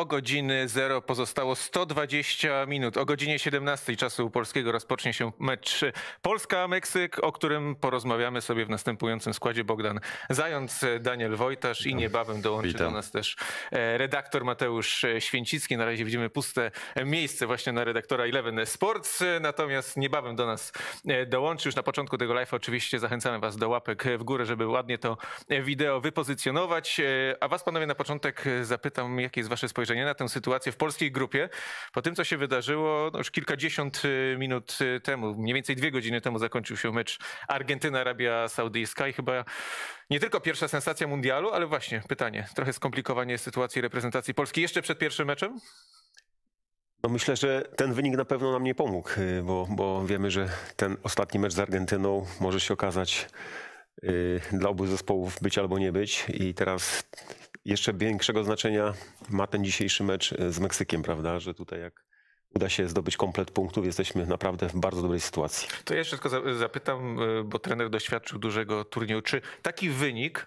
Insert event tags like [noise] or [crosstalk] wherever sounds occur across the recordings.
Do godziny 0 pozostało 120 minut. O godzinie 17 czasu polskiego rozpocznie się mecz Polska-Meksyk, o którym porozmawiamy sobie w następującym składzie. Bogdan Zając, Daniel Wojtasz i niebawem dołączy Witam. do nas też e, redaktor Mateusz Święcicki. Na razie widzimy puste miejsce właśnie na redaktora Eleven Sports, natomiast niebawem do nas e, dołączy. Już na początku tego live oczywiście zachęcamy was do łapek w górę, żeby ładnie to wideo wypozycjonować. E, A was panowie na początek zapytam, jakie jest wasze spojrzenie na tę sytuację w polskiej grupie. Po tym, co się wydarzyło no już kilkadziesiąt e, minut e, temu, mniej więcej dwie godziny temu zakończył się mecz Argentyna-Arabia Saudyjska i chyba nie tylko pierwsza sensacja mundialu, ale właśnie pytanie, trochę skomplikowanie sytuacji reprezentacji Polski jeszcze przed pierwszym meczem? No myślę, że ten wynik na pewno nam nie pomógł, y, bo, bo wiemy, że ten ostatni mecz z Argentyną może się okazać y, dla obu zespołów być albo nie być. I teraz jeszcze większego znaczenia ma ten dzisiejszy mecz y, z Meksykiem, prawda? Że tutaj jak uda się zdobyć komplet punktów, jesteśmy naprawdę w bardzo dobrej sytuacji. To jeszcze tylko za- zapytam, y, bo trener doświadczył dużego turnieju. Czy taki wynik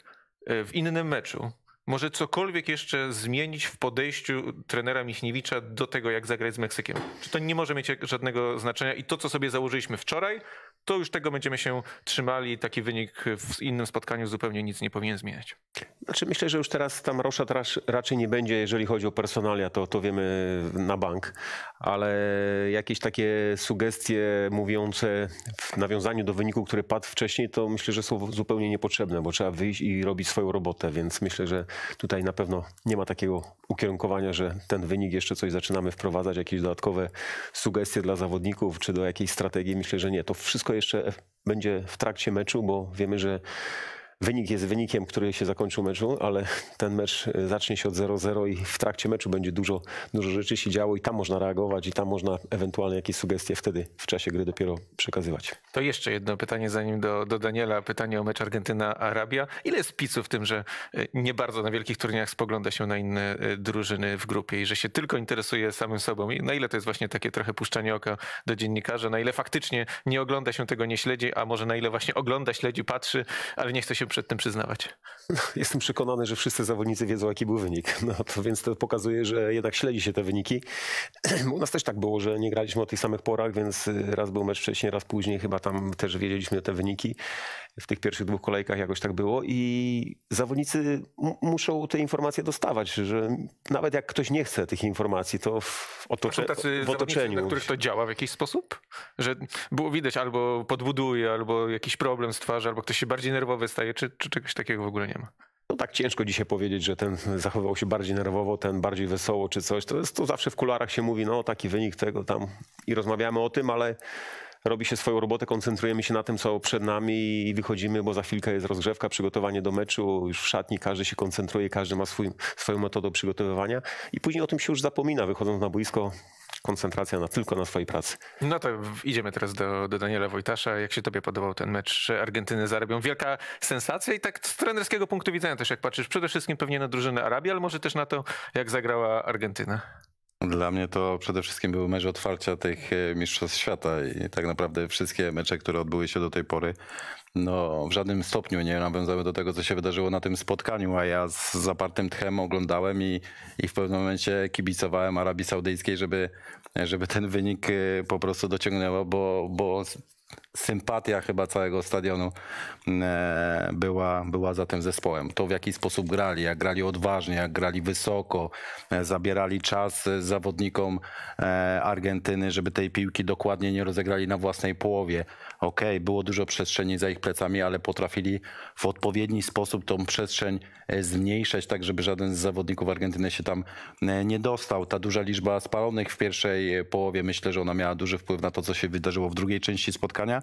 y, w innym meczu może cokolwiek jeszcze zmienić w podejściu trenera Michniewicza do tego, jak zagrać z Meksykiem? Czy to nie może mieć żadnego znaczenia i to, co sobie założyliśmy wczoraj, to już tego będziemy się trzymali. Taki wynik w innym spotkaniu zupełnie nic nie powinien zmieniać. Znaczy myślę, że już teraz tam Roszad rac- raczej nie będzie, jeżeli chodzi o personalia, to, to wiemy na bank, ale jakieś takie sugestie mówiące w nawiązaniu do wyniku, który padł wcześniej, to myślę, że są zupełnie niepotrzebne, bo trzeba wyjść i robić swoją robotę, więc myślę, że tutaj na pewno nie ma takiego ukierunkowania, że ten wynik jeszcze coś zaczynamy wprowadzać, jakieś dodatkowe sugestie dla zawodników, czy do jakiejś strategii. Myślę, że nie. To wszystko jeszcze będzie w trakcie meczu, bo wiemy, że Wynik jest wynikiem, który się zakończył meczu, ale ten mecz y, zacznie się od 0-0 i w trakcie meczu będzie dużo, dużo rzeczy się działo i tam można reagować i tam można ewentualnie jakieś sugestie wtedy w czasie gry dopiero przekazywać. To jeszcze jedno pytanie, zanim do, do Daniela. Pytanie o mecz Argentyna-Arabia. Ile jest picu w tym, że y, nie bardzo na wielkich turniejach spogląda się na inne y, drużyny w grupie i że się tylko interesuje samym sobą? I na ile to jest właśnie takie trochę puszczanie oka do dziennikarza? Na ile faktycznie nie ogląda się tego, nie śledzi, a może na ile właśnie ogląda, śledzi, patrzy, ale nie chce się przed tym przyznawać? Jestem przekonany, że wszyscy zawodnicy wiedzą, jaki był wynik. No to więc to pokazuje, że jednak śledzi się te wyniki. [clears throat] U nas też tak było, że nie graliśmy o tych samych porach, więc raz był mecz wcześniej, raz później. Chyba tam też wiedzieliśmy te wyniki. W tych pierwszych dwóch kolejkach jakoś tak było i zawodnicy muszą te informacje dostawać, że nawet jak ktoś nie chce tych informacji, to w, To otocze, w otoczeniu. na których to działa w jakiś sposób? Że było widać albo podbuduje, albo jakiś problem stwarza, albo ktoś się bardziej nerwowy staje, czy, czy czegoś takiego w ogóle nie ma? No tak ciężko dzisiaj powiedzieć, że ten zachowywał się bardziej nerwowo, ten bardziej wesoło czy coś. To, jest, to zawsze w kularach się mówi, no taki wynik tego tam i rozmawiamy o tym, ale robi się swoją robotę, koncentrujemy się na tym, co przed nami i wychodzimy, bo za chwilkę jest rozgrzewka, przygotowanie do meczu, już w szatni każdy się koncentruje, każdy ma swój, swoją metodę przygotowywania i później o tym się już zapomina, wychodząc na boisko, koncentracja na, tylko na swojej pracy. No to idziemy teraz do, do Daniela Wojtasza. Jak się tobie podobał ten mecz Argentyny z Arabią? Wielka sensacja i tak z trenerskiego punktu widzenia też, jak patrzysz, przede wszystkim pewnie na drużynę Arabii, ale może też na to, jak zagrała Argentyna. Dla mnie to przede wszystkim był mecz otwarcia tych e, Mistrzostw Świata i tak naprawdę wszystkie mecze, które odbyły się do tej pory, no w żadnym stopniu nie nawiązały do tego, co się wydarzyło na tym spotkaniu, a ja z zapartym tchem oglądałem i, i w pewnym momencie kibicowałem Arabii Saudyjskiej, żeby, żeby ten wynik e, po prostu dociągnęło, bo, bo sympatia chyba całego stadionu e, była, była za tym zespołem. To w jaki sposób grali, jak grali odważnie, jak grali wysoko, e, zabierali czas zawodnikom e, Argentyny, żeby tej piłki dokładnie nie rozegrali na własnej połowie. Okej, było dużo przestrzeni za ich plecami, ale potrafili w odpowiedni sposób tą przestrzeń zmniejszać, tak żeby żaden z zawodników Argentyny się tam nie dostał. Ta duża liczba spalonych w pierwszej połowie, myślę, że ona miała duży wpływ na to, co się wydarzyło w drugiej części spotkania.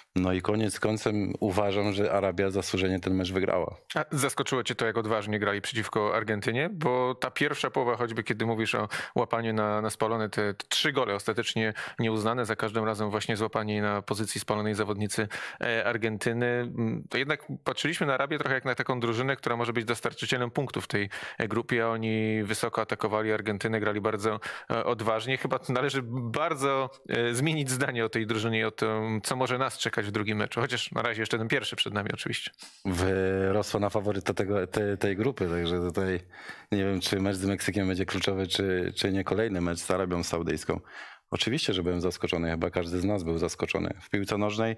No i koniec końcem uważam, że Arabia zasłużenie ten mecz wygrała. A zaskoczyło cię to, jak odważnie grali przeciwko Argentynie? Bo ta pierwsza połowa, choćby kiedy mówisz o łapaniu na, na spalone, te, te trzy gole ostatecznie nieuznane, za każdym razem właśnie złapanie na pozycji spalonej zawodnicy e, Argentyny, mm, to jednak patrzyliśmy na Arabię trochę jak na taką drużynę, która może być dostarczycielem punktów w tej e, grupie. Oni wysoko atakowali Argentynę, grali bardzo e, odważnie. Chyba należy bardzo zmienić zdanie o tej drużynie o tym, co może nas czekać w drugim meczu, chociaż na razie jeszcze ten pierwszy przed nami oczywiście. Wyrosła na faworyta tego, tej, tej grupy, także tutaj nie wiem, czy mecz z Meksykiem będzie kluczowy, czy, czy nie kolejny mecz z Arabią Saudyjską. Oczywiście, że byłem zaskoczony, chyba każdy z nas był zaskoczony. W piłce nożnej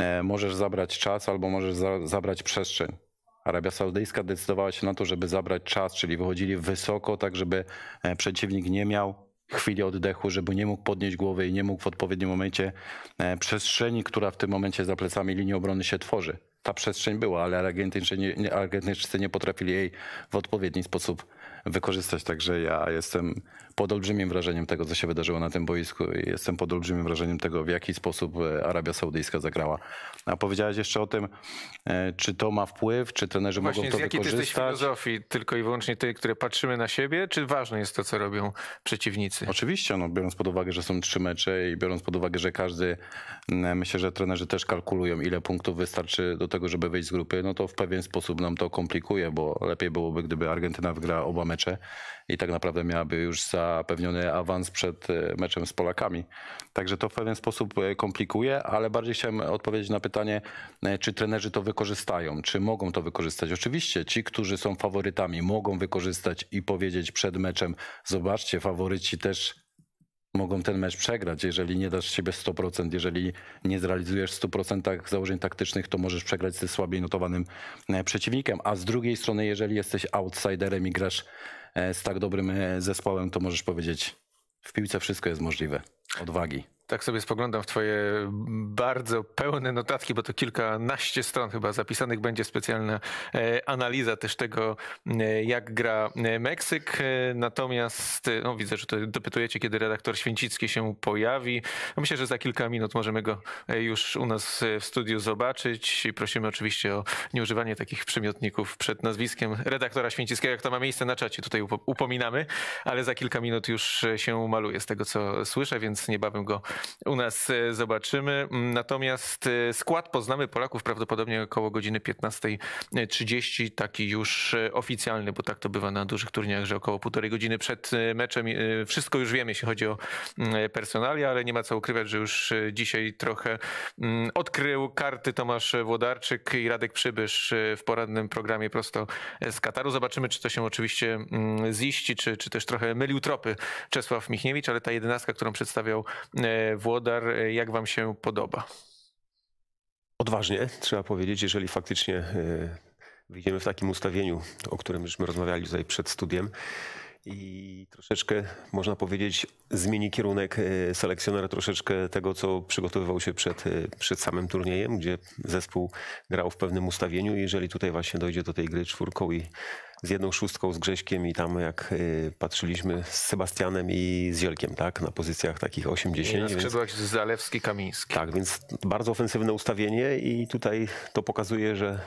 e, możesz zabrać czas albo możesz za, zabrać przestrzeń. Arabia Saudyjska decydowała się na to, żeby zabrać czas, czyli wychodzili wysoko, tak żeby e, przeciwnik nie miał chwili oddechu, żeby nie mógł podnieść głowy i nie mógł w odpowiednim momencie e, przestrzeni, która w tym momencie za plecami linii obrony się tworzy. Ta przestrzeń była, ale Argentyńczycy nie, Argentyńczycy nie potrafili jej w odpowiedni sposób wykorzystać. Także ja jestem pod olbrzymim wrażeniem tego, co się wydarzyło na tym boisku i jestem pod olbrzymim wrażeniem tego, w jaki sposób e, Arabia Saudyjska zagrała. A powiedziałeś jeszcze o tym, e, czy to ma wpływ, czy trenerzy Właśnie, mogą to z jakiej wykorzystać. Ty jesteś filozofii, tylko i wyłącznie tej, które patrzymy na siebie, czy ważne jest to, co robią przeciwnicy? Oczywiście, no, biorąc pod uwagę, że są trzy mecze i biorąc pod uwagę, że każdy, myślę, że trenerzy też kalkulują, ile punktów wystarczy do tego, żeby wyjść z grupy, no to w pewien sposób nam to komplikuje, bo lepiej byłoby, gdyby Argentyna wygrała oba mecze i tak naprawdę miałaby już zapewniony awans przed e, meczem z Polakami. Także to w pewien sposób e, komplikuje, ale bardziej chciałem odpowiedzieć na pytanie, e, czy trenerzy to wykorzystają, czy mogą to wykorzystać. Oczywiście ci, którzy są faworytami, mogą wykorzystać i powiedzieć przed meczem, zobaczcie, faworyci też mogą ten mecz przegrać. Jeżeli nie dasz siebie 100%, jeżeli nie zrealizujesz w 100% założeń taktycznych, to możesz przegrać ze słabiej notowanym przeciwnikiem. A z drugiej strony, jeżeli jesteś outsiderem i grasz z tak dobrym e, zespołem, to możesz powiedzieć, w piłce wszystko jest możliwe. Odwagi tak sobie spoglądam w twoje bardzo pełne notatki, bo to kilkanaście stron chyba zapisanych będzie specjalna e, analiza też tego, e, jak gra e, Meksyk. Natomiast no, widzę, że to dopytujecie, kiedy redaktor Święcicki się pojawi. No, myślę, że za kilka minut możemy go już u nas w studiu zobaczyć prosimy oczywiście o nieużywanie takich przymiotników przed nazwiskiem redaktora Święcickiego, jak to ma miejsce na czacie. Tutaj upominamy, ale za kilka minut już się maluje z tego, co słyszę, więc niebawem go u nas e, zobaczymy. Mm, natomiast e, skład poznamy Polaków prawdopodobnie około godziny 15.30, taki już e, oficjalny, bo tak to bywa na dużych turniejach, że około półtorej godziny przed meczem wszystko już wiemy, jeśli chodzi o mm, personalia, ale nie ma co ukrywać, że już dzisiaj trochę mm, odkrył karty Tomasz Włodarczyk i Radek Przybysz w poradnym programie prosto z Kataru. Zobaczymy, czy to się oczywiście ziści, czy, czy też trochę mylił tropy Czesław Michniewicz, ale ta jedenastka, którą przedstawiał Włodar, jak wam się podoba? Odważnie, trzeba powiedzieć, jeżeli faktycznie e, wyjdziemy w takim ustawieniu, o którym żeśmy rozmawiali tutaj przed studiem i troszeczkę, można powiedzieć, zmieni kierunek e, selekcjoner troszeczkę tego, co przygotowywał się przed, e, przed samym turniejem, gdzie zespół grał w pewnym ustawieniu. Jeżeli tutaj właśnie dojdzie do tej gry czwórką i z jedną szóstką, z Grześkiem i tam jak y, patrzyliśmy z Sebastianem i z Zielkiem, tak, na pozycjach takich 8-10. Na skrzydłach więc... Zalewski, Kamiński. Tak, więc bardzo ofensywne ustawienie i tutaj to pokazuje, że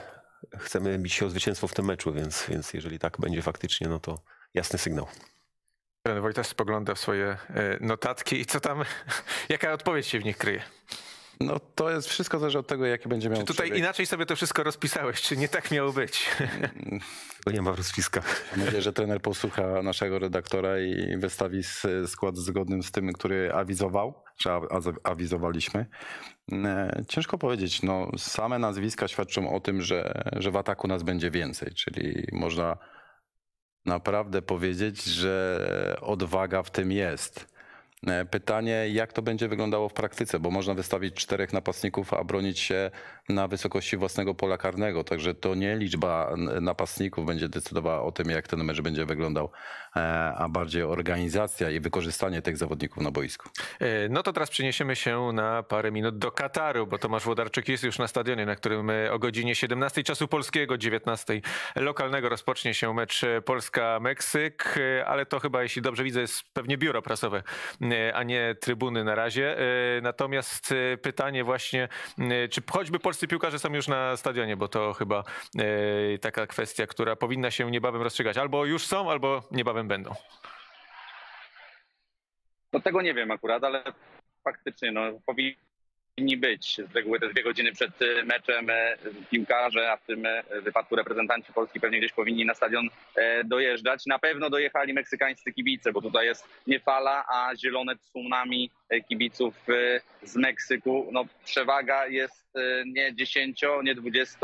chcemy bić się o zwycięstwo w tym meczu, więc, więc jeżeli tak będzie faktycznie, no to jasny sygnał. Wojtas spogląda w swoje e, notatki i co tam, [laughs] jaka odpowiedź się w nich kryje? No to jest wszystko zależy od tego, jaki będzie miał Czy tutaj inaczej sobie to wszystko rozpisałeś, czy nie tak miało być? [laughs] To nie ma w rozpiskach. Myślę, że trener posłucha naszego redaktora i wystawi skład zgodnym z tym, który awizował, czy awizowaliśmy. E, ciężko powiedzieć, no same nazwiska świadczą o tym, że, że w ataku nas będzie więcej, czyli można naprawdę powiedzieć, że odwaga w tym jest. E, pytanie, jak to będzie wyglądało w praktyce, bo można wystawić czterech napastników, a bronić się na wysokości własnego pola karnego. Także to nie liczba napastników będzie decydowała o tym, jak ten mecz będzie wyglądał, e, a bardziej organizacja i wykorzystanie tych zawodników na boisku. E, no to teraz przeniesiemy się na parę minut do Kataru, bo Tomasz Włodarczyk jest już na stadionie, na którym o godzinie 17 czasu polskiego, 19 lokalnego rozpocznie się mecz Polska-Meksyk, ale to chyba, jeśli dobrze widzę, jest pewnie biuro prasowe a nie trybuny na razie. Natomiast pytanie właśnie, czy choćby polscy piłkarze są już na stadionie, bo to chyba taka kwestia, która powinna się niebawem rozstrzygać. Albo już są, albo niebawem będą. No tego nie wiem akurat, ale faktycznie no, powinni być. Z reguły te dwie godziny przed e, meczem e, piłkarze, a w tym e, wypadku reprezentanci Polski pewnie gdzieś powinni na stadion dojeżdżać. Na pewno dojechali meksykańscy kibice, bo tutaj jest nie fala, a zielone tsunami kibiców z Meksyku. No, przewaga jest nie 10, nie 20,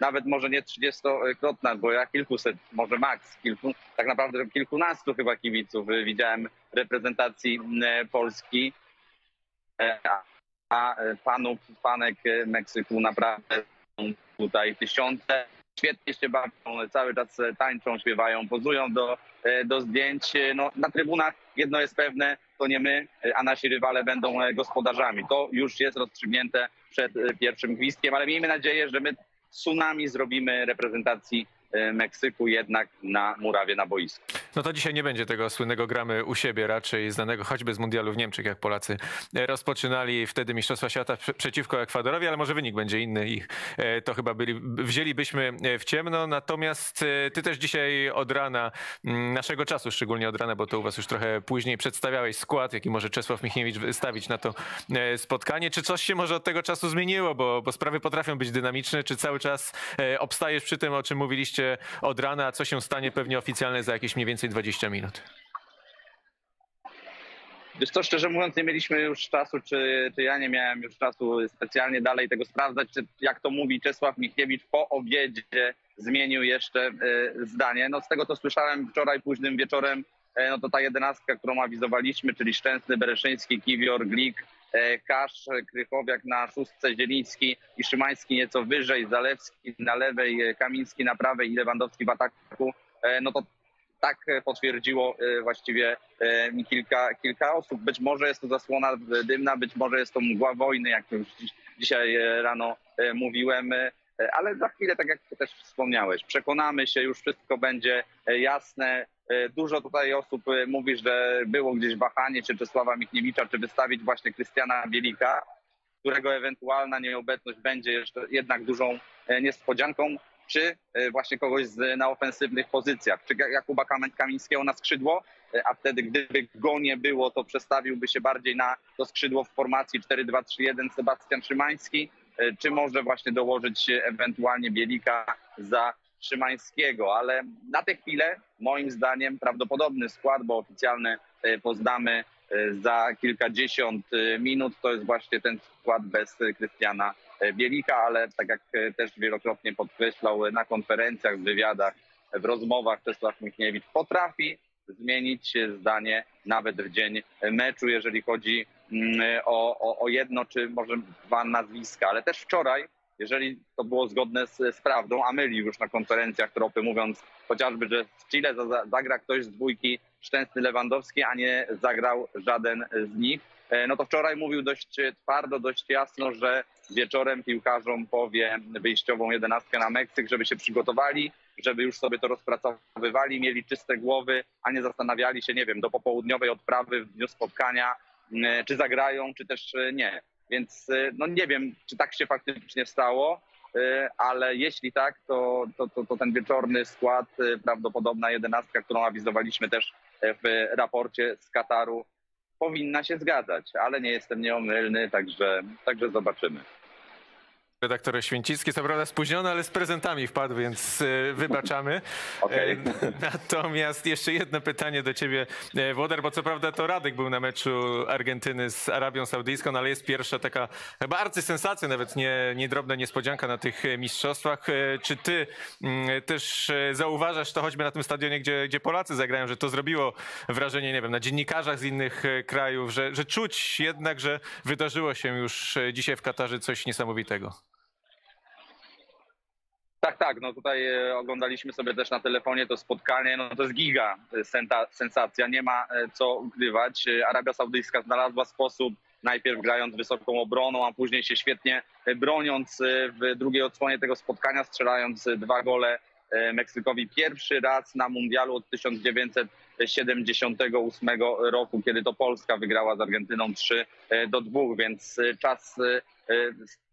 nawet może nie 30-krotna, bo ja kilkuset, może maks, kilku, tak naprawdę kilkunastu chyba kibiców widziałem reprezentacji Polski. A, a panów, panek Meksyku naprawdę są tutaj tysiące. Świetnie się bawią, cały czas tańczą, śpiewają, pozują do, do zdjęć. No, na trybunach jedno jest pewne, to nie my, a nasi rywale będą gospodarzami. To już jest rozstrzygnięte przed pierwszym gwizdkiem, ale miejmy nadzieję, że my tsunami zrobimy reprezentacji e, Meksyku jednak na murawie na boisku. No to dzisiaj nie będzie tego słynnego gramy u siebie, raczej znanego choćby z mundialu w Niemczech, jak Polacy rozpoczynali wtedy Mistrzostwa Świata przeciwko Ekwadorowi, ale może wynik będzie inny i e, to chyba byli, wzięlibyśmy e, w ciemno. Natomiast e, ty też dzisiaj od rana, naszego czasu szczególnie od rana, bo to u was już trochę później przedstawiałeś skład, jaki może Czesław Michniewicz wystawić na to spotkanie. Czy coś się może od tego czasu zmieniło, bo, bo sprawy potrafią być dynamiczne, czy cały czas obstajesz przy tym, o czym mówiliście od rana, a co się stanie pewnie oficjalne za jakieś mniej więcej więcej 20 minut? Wiesz co, szczerze mówiąc, nie mieliśmy już czasu, czy, czy ja nie miałem już czasu specjalnie dalej tego sprawdzać, czy jak to mówi Czesław Michniewicz, po obiedzie zmienił jeszcze y, zdanie. No z tego, co słyszałem wczoraj późnym wieczorem, y, no to ta jedenastka, którą awizowaliśmy, czyli Szczęsny, Bereszyński, Kiwior, Glik, y, Kasz, Krychowiak na szóstce, Zieliński i Szymański nieco wyżej, Zalewski na lewej, Kamiński na prawej i Lewandowski w ataku, no to tak e, potwierdziło e, właściwie e, kilka, kilka osób. Być może jest to zasłona dymna, być może jest to mgła wojny, jak już dzisiaj rano mówiłem, ale za chwilę, tak jak też wspomniałeś, przekonamy się, już wszystko będzie jasne. Dużo tutaj osób mówi, że było gdzieś wahanie, czy Czesława Michniewicza, czy wystawić właśnie Krystiana Bielika, którego ewentualna nieobecność będzie jeszcze jednak dużą niespodzianką czy e, właśnie kogoś z, na ofensywnych pozycjach, czy Jakuba Kamińskiego na skrzydło, e, a wtedy gdyby go nie było, to przestawiłby się bardziej na to skrzydło w formacji 4-2-3-1 Sebastian Szymański, e, czy może właśnie dołożyć ewentualnie Bielika za Szymańskiego, ale na tę chwilę moim zdaniem prawdopodobny skład, bo oficjalny poznamy za kilkadziesiąt minut, to jest właśnie ten skład bez Krystiana Bielika, ale tak jak też wielokrotnie podkreślał na konferencjach, w wywiadach, w rozmowach Czesław Michniewicz potrafi zmienić zdanie nawet w dzień meczu, jeżeli chodzi mm, o, o, o jedno czy może dwa nazwiska, ale też wczoraj jeżeli to było zgodne z, z, prawdą, a myli już na konferencjach tropy, mówiąc chociażby, że w Chile zagra ktoś z dwójki Szczęsny Lewandowski, a nie zagrał żaden z nich. E, no to wczoraj mówił dość twardo, dość jasno, że wieczorem piłkarzom powie wyjściową jedenastkę na Meksyk, żeby się przygotowali, żeby już sobie to rozpracowywali, mieli czyste głowy, a nie zastanawiali się, nie wiem, do popołudniowej odprawy w dniu spotkania, czy zagrają, czy też nie. Więc no nie wiem, czy tak się faktycznie stało, ale jeśli tak, to, to, to, to ten wieczorny skład, prawdopodobna jedenastka, którą awizowaliśmy też w raporcie z Kataru, powinna się zgadzać, ale nie jestem nieomylny, także, także zobaczymy redaktor Święcicki. Co prawda spóźniony, ale z prezentami wpadł, więc e, wybaczamy. [laughs] Okay. E, [laughs] natomiast jeszcze jedno pytanie do ciebie, e, Włodar, bo co prawda to Radek był na meczu Argentyny z Arabią Saudyjską, no ale jest pierwsza taka chyba arcysensacja, nawet nie, nie drobna niespodzianka na tych mistrzostwach. Czy ty mm, też zauważasz to choćby na tym stadionie, gdzie, gdzie Polacy zagrają, że to zrobiło wrażenie, nie wiem, na dziennikarzach z innych krajów, że, że czuć jednak, że wydarzyło się już dzisiaj w Katarze coś niesamowitego? Tak, tak. No tutaj e, oglądaliśmy sobie też na telefonie to spotkanie. No to jest giga e, sensacja. Nie ma e, co ukrywać. Arabia Saudyjska znalazła sposób, najpierw grając wysoką obroną, a później się świetnie broniąc w drugiej odsłonie tego spotkania, strzelając dwa gole Meksykowi pierwszy raz na mundialu od 1900 78 roku, kiedy to Polska wygrała z Argentyną 3 do 2, więc czas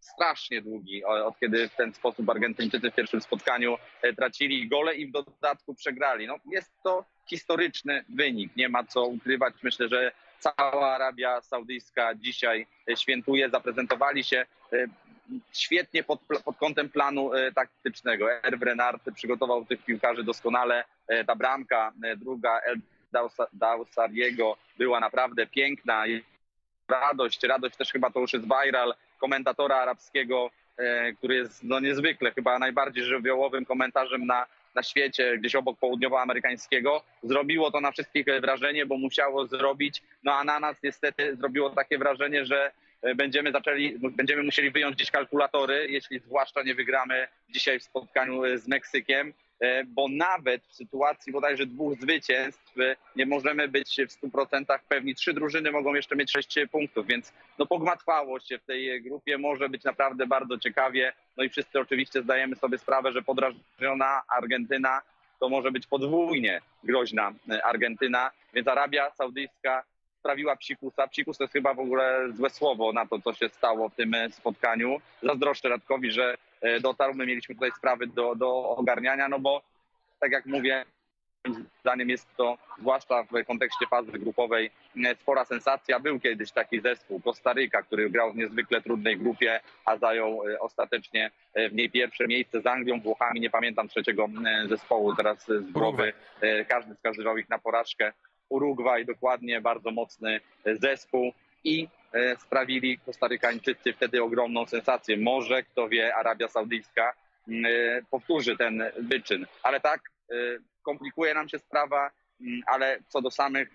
strasznie długi, od kiedy w ten sposób Argentyńczycy w pierwszym spotkaniu tracili gole i w dodatku przegrali. No, jest to historyczny wynik, nie ma co ukrywać. Myślę, że cała Arabia Saudyjska dzisiaj świętuje, zaprezentowali się świetnie pod, pod kątem planu e, taktycznego. Erw Renard przygotował tych piłkarzy doskonale. E, ta bramka e, druga El Dausariego była naprawdę piękna. Radość, radość też chyba to już jest viral komentatora arabskiego, który jest no niezwykle chyba najbardziej żywiołowym komentarzem na, na świecie, gdzieś obok południowoamerykańskiego. Zrobiło to na wszystkich wrażenie, bo musiało zrobić, no a na nas niestety zrobiło takie wrażenie, że E, będziemy zaczęli, będziemy musieli wyjąć gdzieś kalkulatory, jeśli zwłaszcza nie wygramy dzisiaj w spotkaniu e, z Meksykiem, e, bo nawet w sytuacji bodajże dwóch zwycięstw nie możemy być w 100% pewni. Trzy drużyny mogą jeszcze mieć sześć punktów, więc no pogmatwało się w tej grupie, może być naprawdę bardzo ciekawie. No i wszyscy oczywiście zdajemy sobie sprawę, że podrażniona Argentyna to może być podwójnie groźna Argentyna, więc Arabia Saudyjska sprawiła psikusa. Psikus to jest chyba w ogóle złe słowo na to, co się stało w tym e, spotkaniu. Zazdroszczę Radkowi, że e, dotarł. My mieliśmy tutaj sprawy do, do ogarniania, no bo tak jak mówię, moim zdaniem jest to, zwłaszcza w kontekście fazy grupowej, e, spora sensacja. Był kiedyś taki zespół Kostaryka, który grał w niezwykle trudnej grupie, a zajął ostatecznie w niej pierwsze miejsce z Anglią, Włochami, nie pamiętam trzeciego zespołu teraz z głowy. Każdy wskazywał ich na porażkę. Urugwaj, dokładnie bardzo mocny zespół i e, sprawili Kostarykańczycy wtedy ogromną sensację. Może, kto wie, Arabia Saudyjska mm, e, powtórzy ten wyczyn. Ale tak, e, komplikuje nam się sprawa, mm, ale co do samych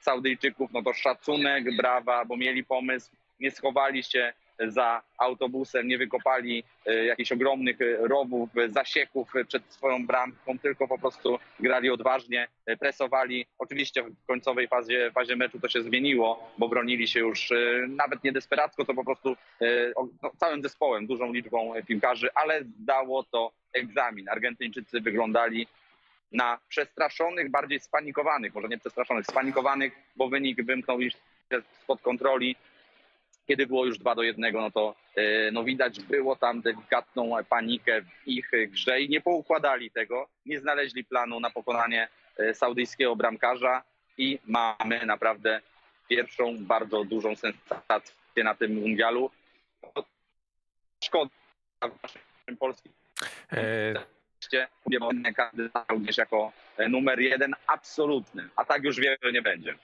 Saudyjczyków, no to szacunek, brawa, bo mieli pomysł, nie schowali się za autobusem, nie wykopali e, jakichś ogromnych e, rowów, zasieków przed swoją bramką, tylko po prostu grali odważnie, e, presowali. Oczywiście w końcowej fazie, fazie meczu to się zmieniło, bo bronili się już nawet nie desperacko, to po prostu no, całym zespołem, dużą liczbą piłkarzy, ale dało to egzamin. Argentyńczycy wyglądali na przestraszonych, bardziej spanikowanych, może nie przestraszonych, spanikowanych, bo wynik wymknął ich spod kontroli kiedy było już 2 do 1, no to e, no widać było tam delikatną panikę w ich grze i nie poukładali tego, nie znaleźli planu na pokonanie e, saudyjskiego bramkarza i mamy naprawdę pierwszą bardzo dużą sensację na tym mundialu. Szkoda w naszym polskim e... kandydat również jako numer jeden absolutny, a tak już wiele nie będzie.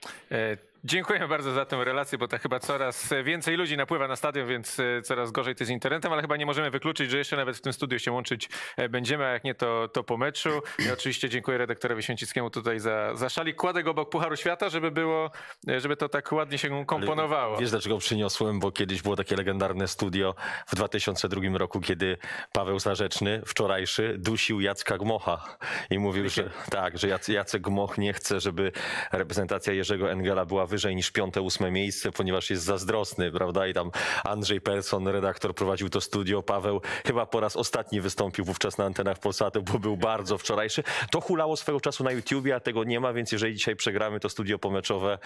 Dziękuję bardzo za tę relację, bo to chyba coraz więcej ludzi napływa na stadion, więc e, coraz gorzej to z internetem, ale chyba nie możemy wykluczyć, że jeszcze nawet w tym studiu się łączyć e, będziemy, a jak nie, to, to po meczu. I oczywiście dziękuję redaktorowi Święcickiemu tutaj za, za szalik. Kładę go obok Pucharu Świata, żeby było, e, żeby to tak ładnie się komponowało. Ale wiesz dlaczego przyniosłem? Bo kiedyś było takie legendarne studio w 2002 roku, kiedy Paweł Zarzeczny, wczorajszy, dusił Jacka Gmocha i mówił, że tak, że Jacek Gmoch nie chce, żeby reprezentacja Jerzego Engela była wyżej niż piąte, ósme miejsce, ponieważ jest zazdrosny, prawda? I tam Andrzej Persson, redaktor, prowadził to studio. Paweł chyba po raz ostatni wystąpił wówczas na antenach Polsatu, bo był bardzo wczorajszy. To hulało swego czasu na YouTubie, a tego nie ma, więc jeżeli dzisiaj przegramy to studio pomeczowe,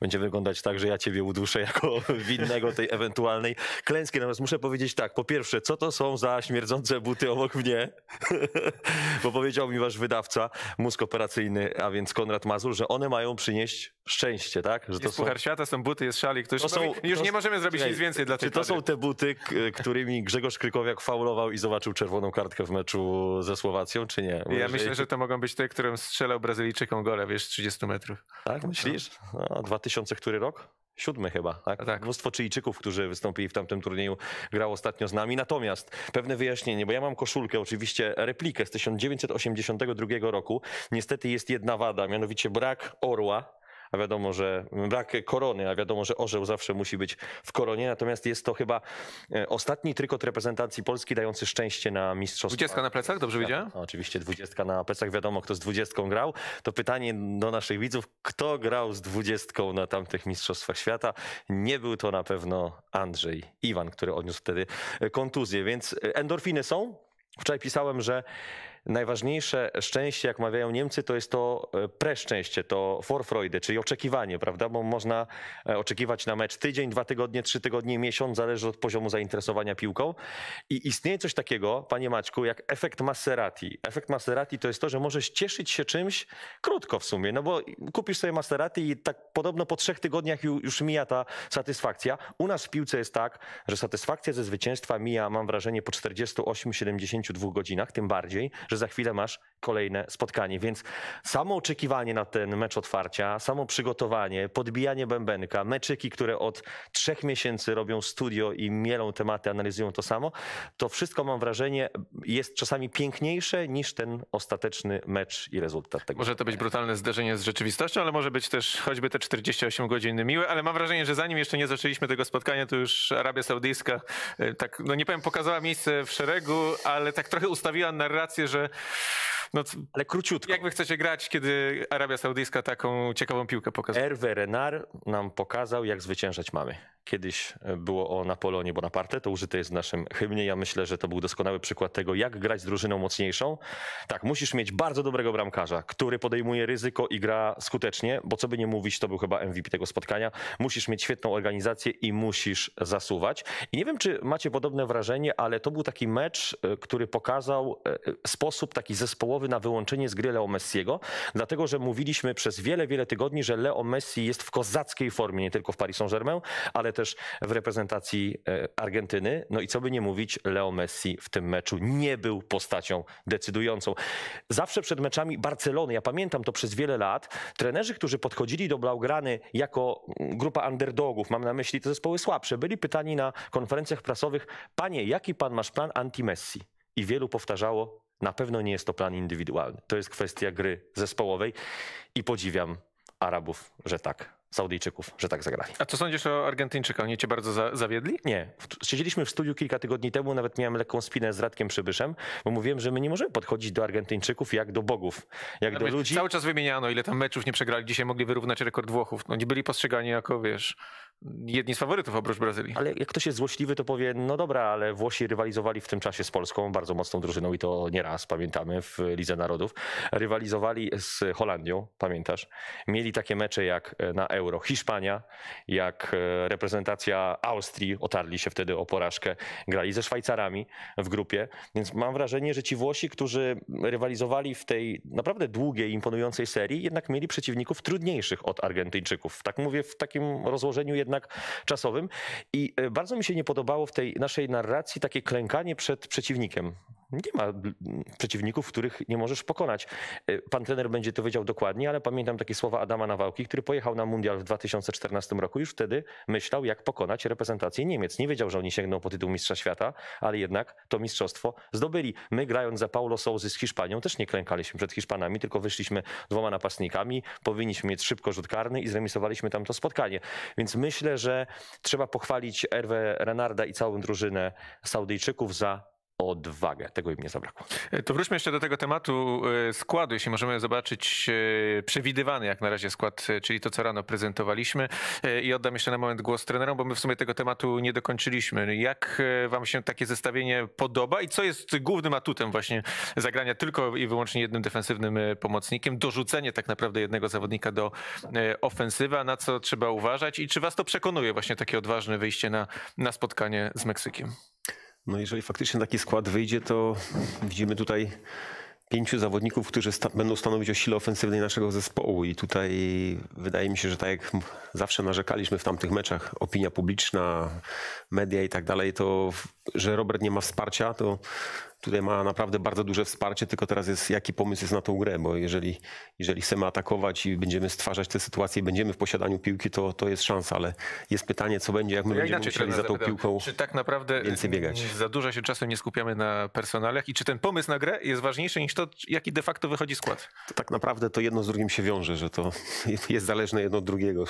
będzie wyglądać tak, że ja ciebie uduszę [laughs] jako winnego tej ewentualnej klęski. Natomiast muszę powiedzieć tak, po pierwsze, co to są za śmierdzące buty obok mnie? [laughs] bo powiedział mi wasz wydawca, mózg operacyjny, a więc Konrad Mazur, że one mają przynieść szczęście, tak? Że to jest są... Puchar Świata, są buty, jest szalik. To już, to są, już to... nie możemy zrobić nic więcej dla Czy to są te buty, którymi Grzegorz Krykowiak faulował i zobaczył czerwoną kartkę w meczu ze Słowacją, czy nie? Bo ja jeżeli... myślę, że to mogą być te, którym strzelał Brazylijczykom gole, wiesz, 30 metrów. Tak, myślisz? No, 2000 który rok? Siódmy chyba, tak? tak? Mnóstwo Czyjczyków, którzy wystąpili w tamtym turnieju, grał ostatnio z nami. Natomiast pewne wyjaśnienie, bo ja mam koszulkę, oczywiście replikę z 1982 roku. Niestety jest jedna wada, mianowicie brak orła a wiadomo, że brak korony, a wiadomo, że orzeł zawsze musi być w koronie. Natomiast jest to chyba e, ostatni trykot reprezentacji Polski dający szczęście na mistrzostwa. Dwudziestka na plecach, dobrze widziałem? Oczywiście dwudziestka na plecach, wiadomo kto z dwudziestką grał. To pytanie do naszych widzów, kto grał z dwudziestką na tamtych mistrzostwach świata? Nie był to na pewno Andrzej Iwan, który odniósł wtedy kontuzję, więc endorfiny są. Wczoraj pisałem, że najważniejsze szczęście, jak mawiają Niemcy, to jest to e, preszczęście, to Vorfreude, czyli oczekiwanie, prawda? Bo można e, oczekiwać na mecz tydzień, dwa tygodnie, trzy tygodnie, miesiąc, zależy od poziomu zainteresowania piłką. I istnieje coś takiego, panie Maćku, jak efekt Maserati. Efekt Maserati to jest to, że możesz cieszyć się czymś krótko w sumie, no bo kupisz sobie Maserati i tak podobno po trzech tygodniach ju- już mija ta satysfakcja. U nas w piłce jest tak, że satysfakcja ze zwycięstwa mija, mam wrażenie, po 48-72 godzinach, tym bardziej, że za chwilę masz kolejne spotkanie. Więc samo oczekiwanie na ten mecz otwarcia, samo przygotowanie, podbijanie bębenka, meczyki, które od trzech miesięcy robią studio i mielą tematy, analizują to samo, to wszystko mam wrażenie jest czasami piękniejsze niż ten ostateczny mecz i rezultat tego. Może to być brutalne zderzenie z rzeczywistością, ale może być też choćby te 48 godzin miłe, ale mam wrażenie, że zanim jeszcze nie zaczęliśmy tego spotkania, to już Arabia Saudyjska e, tak, no nie powiem, pokazała miejsce w szeregu, ale tak trochę ustawiła narrację, że no, Ale króciutko. jak wy chcecie grać, kiedy Arabia Saudyjska taką ciekawą piłkę pokazuje? Hervé Renard nam pokazał, jak zwyciężać mamy. Kiedyś e, było o Napoleonie Bonaparte, to użyte jest w naszym hymnie. Ja myślę, że to był doskonały przykład tego, jak grać z drużyną mocniejszą. Tak, musisz mieć bardzo dobrego bramkarza, który podejmuje ryzyko i gra skutecznie, bo co by nie mówić, to był chyba MVP tego spotkania. Musisz mieć świetną organizację i musisz zasuwać. I nie wiem, czy macie podobne wrażenie, ale to był taki mecz, e, który pokazał e, sposób taki zespołowy na wyłączenie z gry Leo Messiego, dlatego że mówiliśmy przez wiele, wiele tygodni, że Leo Messi jest w kozackiej formie, nie tylko w Paris Saint-Germain, ale też w reprezentacji e, Argentyny. No i co by nie mówić, Leo Messi w tym meczu nie był postacią decydującą. Zawsze przed meczami Barcelony, ja pamiętam to przez wiele lat, trenerzy, którzy podchodzili do Blaugrany jako mm, grupa underdogów, mam na myśli te zespoły słabsze, byli pytani na konferencjach prasowych, panie, jaki pan masz plan anti-Messi? I wielu powtarzało, na pewno nie jest to plan indywidualny. To jest kwestia gry zespołowej i podziwiam Arabów, że tak, Saudyjczyków, że tak zagrali. A co sądzisz o Argentyńczykach? Nie cię bardzo za, zawiedli? Nie. Siedzieliśmy w studiu kilka tygodni temu, nawet miałem lekką spinę z Radkiem Przybyszem, bo mówiłem, że my nie możemy podchodzić do Argentyńczyków jak do bogów, jak do Wiesz, ludzi. Cały czas wymieniano, ile tam meczów nie przegrali. Dzisiaj mogli wyrównać rekord Włochów. Nie byli postrzegani jako, wiesz, jedni z faworytów oprócz Brazylii. Ale jak ktoś jest złośliwy, to powie, no dobra, ale Włosi rywalizowali w tym czasie z Polską, bardzo mocną drużyną i to nieraz, pamiętamy, w Lidze Narodów. Rywalizowali z Holandią, pamiętasz? Mieli takie mecze jak e, na Euro Hiszpania, jak e, reprezentacja Austrii, otarli się wtedy o porażkę, grali ze Szwajcarami w grupie, więc mam wrażenie, że ci Włosi, którzy rywalizowali w tej naprawdę długiej, imponującej serii, jednak mieli przeciwników trudniejszych od Argentyńczyków. Tak mówię w takim rozłożeniu jednak czasowym. I e, bardzo mi się nie podobało w tej naszej narracji takie klękanie przed przeciwnikiem. Nie ma przeciwników, których nie możesz pokonać. E, Pan trener będzie to wiedział dokładnie, ale pamiętam takie słowa Adama Nawałki, który pojechał na mundial w 2014 roku. Już wtedy myślał, jak pokonać reprezentację Niemiec. Nie wiedział, że oni sięgną po tytuł Mistrza Świata, ale jednak to mistrzostwo zdobyli. My grając za Paulo Souzy z Hiszpanią też nie klękaliśmy przed Hiszpanami, tylko wyszliśmy dwoma napastnikami, powinniśmy mieć szybko rzut karny i zremisowaliśmy tam to spotkanie. Więc myślę, że trzeba pochwalić Erwę Renarda i całą drużynę Saudyjczyków za odwagę. Tego im nie zabrakło. E, To wróćmy jeszcze do tego tematu e, składu, jeśli możemy zobaczyć e, przewidywany jak na razie skład, czyli to, co rano prezentowaliśmy. I oddam jeszcze na moment głos trenerom, bo my w sumie tego tematu nie dokończyliśmy. Jak wam się takie zestawienie podoba i co jest głównym atutem właśnie zagrania tylko i wyłącznie jednym defensywnym pomocnikiem, dorzucenie tak naprawdę jednego zawodnika do e, ofensywy, a na co trzeba uważać i czy was to przekonuje właśnie takie odważne wyjście na, na spotkanie z Meksykiem? No jeżeli faktycznie taki skład wyjdzie, to widzimy tutaj pięciu zawodników, którzy sta- będą stanowić o sile ofensywnej naszego zespołu. I tutaj wydaje mi się, że tak jak zawsze narzekaliśmy w tamtych meczach, opinia publiczna, media i tak dalej, to że Robert nie ma wsparcia, to tutaj ma naprawdę bardzo duże wsparcie, tylko teraz jest jaki pomysł jest na tą grę, bo jeżeli, jeżeli chcemy atakować i będziemy stwarzać te sytuacje i będziemy w posiadaniu piłki, to, to jest szansa, ale jest pytanie, co będzie, jak my Ja będziemy musieli za tą zapytam, piłką Czy tak naprawdę więcej biegać. za dużo się czasem nie skupiamy na personaliach i czy ten pomysł na grę jest ważniejszy niż to, jaki de facto wychodzi skład? to tak naprawdę to jedno z drugim się wiąże, że to [laughs] jest zależne jedno od drugiego.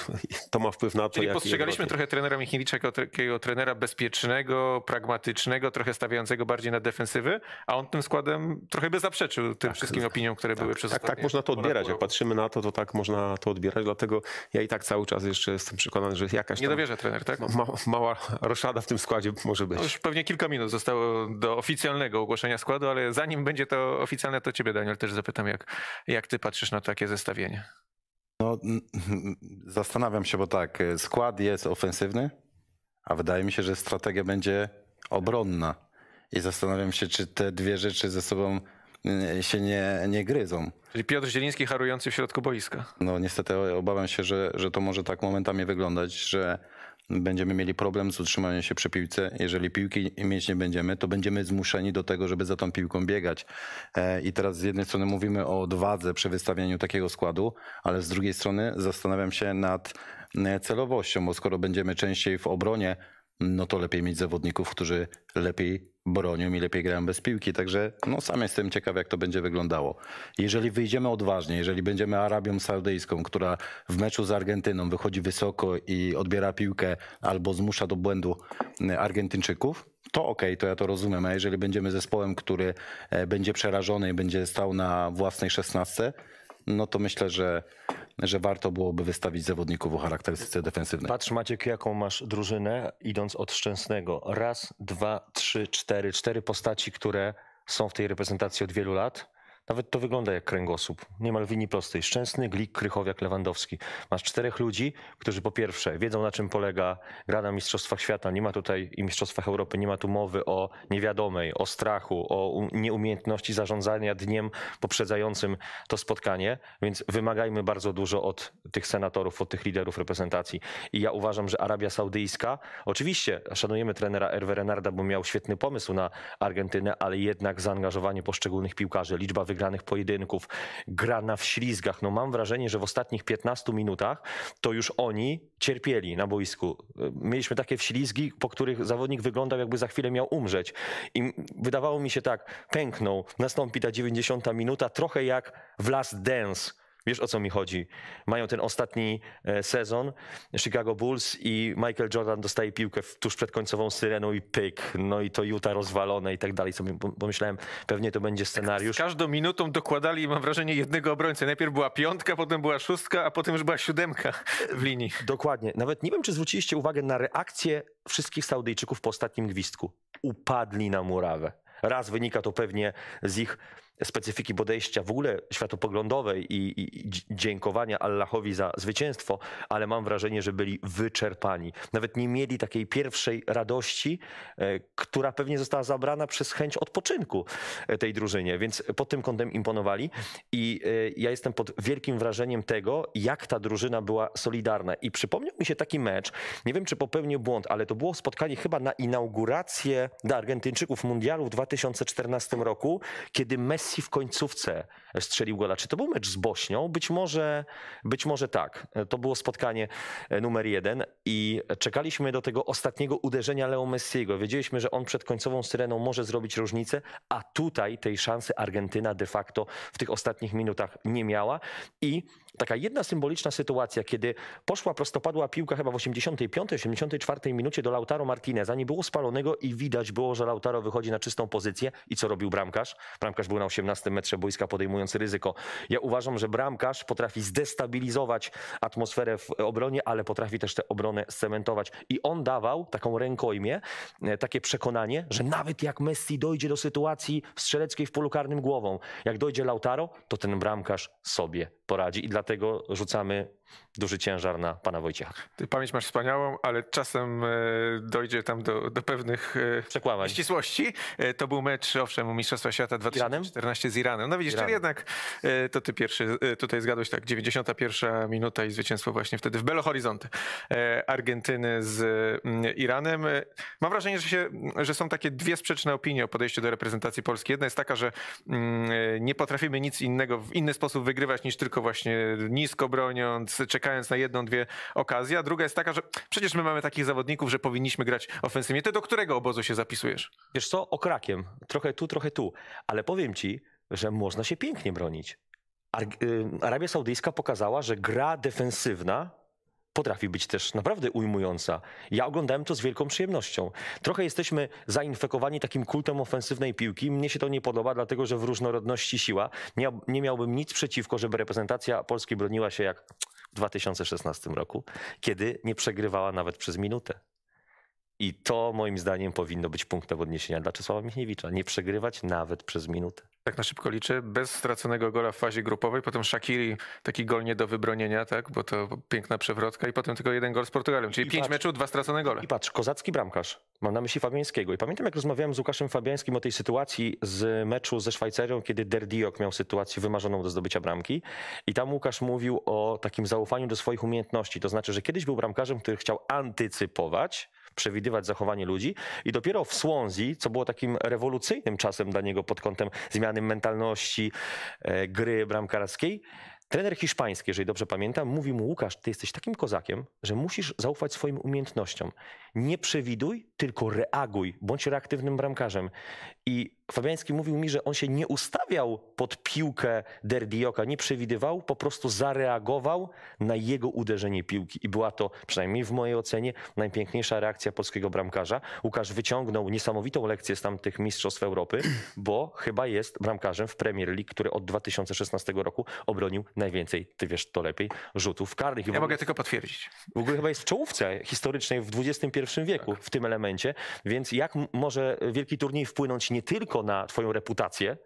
To ma wpływ na to, Czyli jak postrzegaliśmy trochę trenera Michniewicza jako takiego trenera bezpiecznego, pragmatycznego, trochę stawiającego bardziej na defensywę, a on tym składem trochę by zaprzeczył tym wszystkim opiniom, które były przez Tak, tak można to odbierać. Jak patrzymy na to, to tak można to odbierać. Dlatego ja i tak cały czas jeszcze jestem przekonany, że jakaś Nie tam dowierza trener, tak? ma, ma, mała roszada w tym składzie może być. No już pewnie kilka minut zostało do oficjalnego ogłoszenia składu, ale zanim będzie to oficjalne, to ciebie, Daniel, też zapytam, jak, jak ty patrzysz na takie zestawienie. No, [laughs] zastanawiam się, bo tak, skład jest ofensywny, a wydaje mi się, że strategia będzie obronna. I zastanawiam się, czy te dwie rzeczy ze sobą e, się nie, nie gryzą. Czyli Piotr Zieliński harujący w środku boiska. No niestety obawiam się, że, że to może tak momentami wyglądać, że będziemy mieli problem z utrzymaniem się przy piłce. Jeżeli piłki mieć nie będziemy, to będziemy zmuszeni do tego, żeby za tą piłką biegać. E, I teraz z jednej strony mówimy o odwadze przy wystawianiu takiego składu, ale z drugiej strony zastanawiam się nad e, celowością, bo skoro będziemy częściej w obronie, no to lepiej mieć zawodników, którzy lepiej bronią i lepiej grają bez piłki. Także no, sam jestem ciekaw, jak to będzie wyglądało. Jeżeli wyjdziemy odważnie, jeżeli będziemy Arabią Saudyjską, która w meczu z Argentyną wychodzi wysoko i odbiera piłkę albo zmusza do błędu e, Argentyńczyków, to okej, to ja to rozumiem. A jeżeli będziemy zespołem, który e, będzie przerażony i będzie stał na własnej szesnastce, no to myślę, że, że warto byłoby wystawić zawodników o charakterystyce defensywnej. Patrz Maciek, jaką masz drużynę, idąc od Szczęsnego. Raz, dwa, trzy, cztery. Cztery postaci, które są w tej reprezentacji od wielu lat. Nawet to wygląda jak kręgosłup. Niemal w linii prostej. Szczęsny, Glik, Krychowiak, Lewandowski. Masz czterech ludzi, którzy po pierwsze wiedzą na czym polega gra na Mistrzostwach Świata. Nie ma tutaj i Mistrzostwach Europy, nie ma tu mowy o niewiadomej, o strachu, o nieumiejętności zarządzania dniem poprzedzającym to spotkanie. Więc wymagajmy bardzo dużo od tych senatorów, od tych liderów reprezentacji. I ja uważam, że Arabia Saudyjska, oczywiście szanujemy trenera Hervé Renarda, bo miał świetny pomysł na Argentynę, ale jednak zaangażowanie poszczególnych piłkarzy, liczba wygranych pojedynków, gra na wślizgach. No mam wrażenie, że w ostatnich 15 minutach to już oni cierpieli na boisku. Mieliśmy takie wślizgi, po których zawodnik wyglądał jakby za chwilę miał umrzeć. I wydawało mi się tak, pęknął, nastąpi ta 90 minuta, trochę jak w Last Dance. Wiesz o co mi chodzi? Mają ten ostatni e, sezon, Chicago Bulls i Michael Jordan dostaje piłkę tuż przed końcową syreną i pyk, no i to Utah rozwalone i tak dalej. Sobie pom- pomyślałem, pewnie to będzie Z scenariusz. każdą minutą dokładali, mam wrażenie, jednego obrońcę. Najpierw była piątka, potem była szóstka, a potem już była siódemka w linii. Dokładnie. Nawet nie wiem, czy zwróciliście uwagę na reakcję wszystkich Saudyjczyków po ostatnim gwizdku. Upadli na murawę. Raz wynika to pewnie z ich specyfiki podejścia w ogóle światopoglądowej i, i, i dzi- dziękowania Allahowi za zwycięstwo, ale mam wrażenie, że byli wyczerpani. Nawet nie mieli takiej pierwszej radości, e, która pewnie została zabrana przez chęć odpoczynku e, tej drużynie, więc pod tym kątem imponowali i e, ja jestem pod wielkim wrażeniem tego, jak ta drużyna była solidarna. I przypomniał mi się taki mecz, nie wiem czy popełnił błąd, ale to było spotkanie chyba na inaugurację dla Argentyńczyków mundialu w 2014 roku, kiedy Messi w końcówce strzelił gola. Czy to był mecz z Bośnią? Być może, być może tak. To było spotkanie e, numer jeden i czekaliśmy do tego ostatniego uderzenia Leo Messiego. Wiedzieliśmy, że on przed końcową syreną może zrobić różnicę, a tutaj tej szansy Argentyna de facto w tych ostatnich minutach nie miała i taka jedna symboliczna sytuacja, kiedy poszła prostopadła piłka chyba w 85, 84 minucie do Lautaro Martineza, nie było spalonego i widać było, że Lautaro wychodzi na czystą pozycję i co robił bramkarz? Bramkarz był na 18 metrze boiska podejmujący ryzyko. Ja uważam, że bramkarz potrafi zdestabilizować atmosferę w obronie, ale potrafi też tę obronę scementować i on dawał taką rękojmię, e, takie przekonanie, że nawet jak Messi dojdzie do sytuacji strzeleckiej w polu karnym głową, jak dojdzie Lautaro, to ten bramkarz sobie poradzi i dlatego rzucamy duży ciężar na pana Wojciecha. Ty pamięć masz wspaniałą, ale czasem e, dojdzie tam do, do pewnych e, Przekłamań. ścisłości. E, To był mecz, owszem, Mistrzostwa Świata 2014 z Iranem. No widzisz, Iranem. czyli jednak to ty pierwszy tutaj zgadłeś, tak, 91 minuta i zwycięstwo właśnie wtedy w Belo Horizonte Argentyny z mm, Iranem. Mam wrażenie, że, się, że są takie dwie sprzeczne opinie o podejściu do reprezentacji Polski. Jedna jest taka, że mm, nie potrafimy nic innego w inny sposób wygrywać niż tylko właśnie nisko broniąc, czekając na jedną, dwie okazje, a druga jest taka, że przecież my mamy takich zawodników, że powinniśmy grać ofensywnie. Ty do którego obozu się zapisujesz? Wiesz co, okrakiem, trochę tu, trochę tu, ale powiem ci, że można się pięknie bronić. Y, Arabia Saudyjska pokazała, że gra defensywna potrafi być też naprawdę ujmująca. Ja oglądałem to z wielką przyjemnością. Trochę jesteśmy zainfekowani takim kultem ofensywnej piłki. Mnie się to nie podoba, dlatego że w różnorodności siła. Nie, nie miałbym nic przeciwko, żeby reprezentacja Polski broniła się jak w 2016 roku, kiedy nie przegrywała nawet przez minutę. I to moim zdaniem powinno być punktem odniesienia dla Czesława Michniewicza. Nie przegrywać nawet przez minutę. Tak na szybko liczę, bez straconego gola w fazie grupowej, potem Shakiri taki gol nie do wybronienia, tak, bo to piękna przewrotka i potem tylko jeden gol z Portugalią, czyli I pięć patrz- meczów, dwa stracone gole. I patrz, kozacki bramkarz. Mam na myśli Fabiańskiego. I pamiętam, jak rozmawiałem z Łukaszem Fabiańskim o tej sytuacji z meczu ze Szwajcarią, kiedy Derdiok miał sytuację wymarzoną do zdobycia bramki. I tam Łukasz mówił o takim zaufaniu do swoich umiejętności. To znaczy, że kiedyś był bramkarzem, który chciał antycypować, przewidywać zachowanie ludzi i dopiero w Swansea, co było takim rewolucyjnym czasem dla niego pod kątem zmiany mentalności, e, gry bramkarskiej, Trener hiszpański, jeżeli dobrze pamiętam, mówi mu: Łukasz, ty jesteś takim kozakiem, że musisz zaufać swoim umiejętnościom. Nie przewiduj, tylko reaguj, bądź reaktywnym bramkarzem. I Fabiański mówił mi, że on się nie ustawiał pod piłkę Derdioka, nie przewidywał, po prostu zareagował na jego uderzenie piłki. I była to, przynajmniej w mojej ocenie, najpiękniejsza reakcja polskiego bramkarza. Łukasz wyciągnął niesamowitą lekcję z tamtych Mistrzostw Europy, [clears throat] bo chyba jest bramkarzem w Premier League, który od 2016 roku obronił najwięcej, ty wiesz to lepiej, rzutów karnych. Ja mogę tylko potwierdzić. w ogóle chyba jest w czołówce historycznej w XXI wieku w tym elemencie, więc jak może wielki turniej wpłynąć nie tylko na twoją reputację,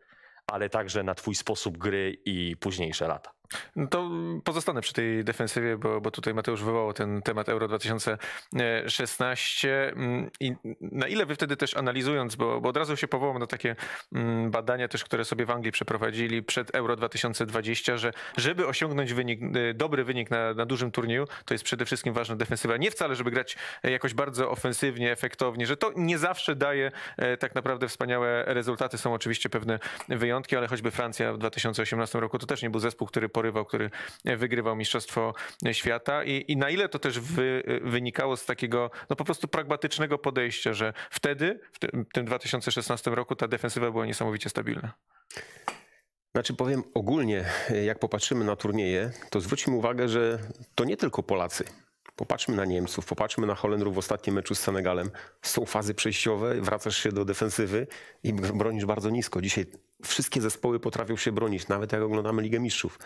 ale także na twój sposób gry i późniejsze lata. No to pozostanę przy tej defensywie, bo, bo tutaj Mateusz wywołał ten temat Euro 2016 Mm, i na ile wy wtedy też analizując, bo, bo od razu się powołam na takie mm, badania też, które sobie w Anglii przeprowadzili przed Euro 2020, że żeby osiągnąć wynik, y, dobry wynik na, na dużym turnieju, to jest przede wszystkim ważna defensywa. Nie wcale, żeby grać e, jakoś bardzo ofensywnie, efektownie, że to nie zawsze daje e, tak naprawdę wspaniałe rezultaty. Są oczywiście pewne wyjątki, ale choćby Francja w 2018 roku to też nie był zespół, który porywał, który wygrywał Mistrzostwo Świata i, i na ile to też wy, wynikało z takiego no po prostu pragmatycznego podejścia, że wtedy, w tym, tym 2016 roku ta defensywa była niesamowicie stabilna. Znaczy powiem ogólnie, jak popatrzymy na turnieje, to zwróćmy uwagę, że to nie tylko Polacy. Popatrzmy na Niemców, popatrzmy na Holendrów w ostatnim meczu z Senegalem. Są fazy przejściowe, wracasz się do defensywy i bronisz bardzo nisko. Dzisiaj wszystkie zespoły potrafią się bronić, nawet jak oglądamy Ligę Mistrzów.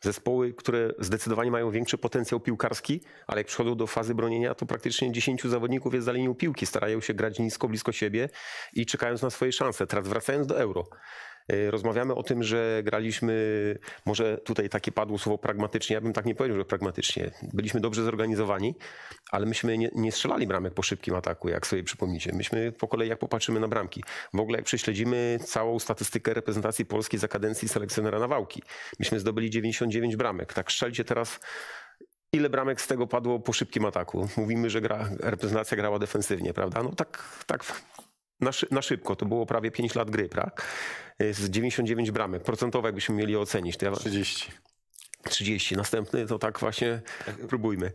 Zespoły, które zdecydowanie mają większy potencjał piłkarski, ale jak przychodzą do fazy bronienia, to praktycznie 10 zawodników jest za linią piłki. Starają się grać nisko, blisko siebie i czekając na swoje szanse. Teraz wracając do Euro. Y, Rozmawiamy o tym, że graliśmy, może tutaj takie padło słowo pragmatycznie, ja bym tak nie powiedział, że pragmatycznie. Byliśmy dobrze zorganizowani, ale myśmy nie, nie strzelali bramek po szybkim ataku, jak sobie przypomnicie. Myśmy po kolei, jak popatrzymy na bramki. W ogóle jak prześledzimy całą statystykę reprezentacji Polski za kadencji selekcjonera Nawałki. Myśmy zdobyli 99 bramek. Tak strzelcie teraz Ile bramek z tego padło po szybkim ataku? Mówimy, że gra, reprezentacja grała defensywnie, prawda? No tak, tak na, szy, na szybko. To było prawie 5 lat gry, tak? Z 99 bramek. Procentowo jakbyśmy mieli ocenić. To ja, 30. 30. Następny to tak właśnie próbujmy.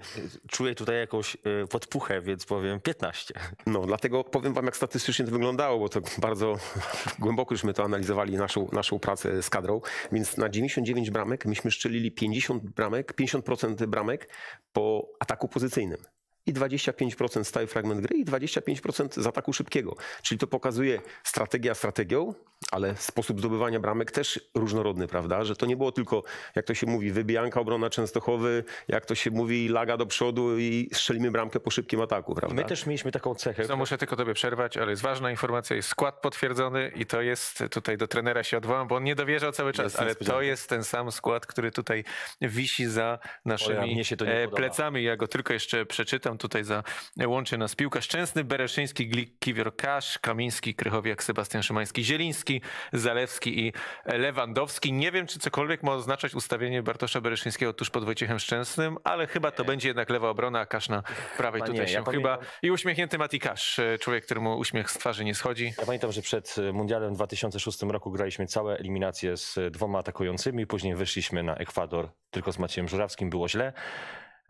Czuję tutaj jakąś y, podpuchę, więc powiem 15. No, dlatego powiem wam, jak statystycznie to wyglądało, bo to bardzo [laughs] głęboko już my to analizowali, naszą, naszą pracę z kadrą. Więc na 99 bramek myśmy szczelili 50 bramek, 50% bramek po ataku pozycyjnym. I 25% stały fragment gry i 25% z ataku szybkiego. Czyli to pokazuje strategia strategią, ale sposób zdobywania bramek też różnorodny, prawda? Że to nie było tylko, jak to się mówi, wybijanka obrona Częstochowy, jak to się mówi, laga do przodu i strzelimy bramkę po szybkim ataku, prawda? My też mieliśmy taką cechę. No muszę tylko tobie przerwać, ale jest ważna informacja, jest skład potwierdzony i to jest, tutaj do trenera się odwołam, bo on nie dowierzał cały czas, Jest ale to jest ten sam skład, który tutaj wisi za naszymi Oj, a mnie się to nie e, plecami. Ja go tylko jeszcze przeczytam, tutaj za łączy nas piłka Szczęsny, Bereszyński, Glik, Kiwior, Kasz, Kamiński, Krychowiak, Sebastian Szymański, Zieliński, Zalewski i Lewandowski. Nie wiem, czy cokolwiek ma oznaczać ustawienie Bartosza Bereszyńskiego tuż pod Wojciechem Szczęsnym, ale chyba to będzie jednak lewa obrona, a Kasz na prawej Chyba tutaj nie, się ja chyba... pamiętam- I uśmiechnięty Mati Kasz, e, człowiek, któremu uśmiech z twarzy nie schodzi. Ja pamiętam, że przed Mundialem w 2006 roku graliśmy całe eliminacje z dwoma atakującymi, później wyszliśmy na Ekwador tylko z Maciejem Żurawskim, było źle.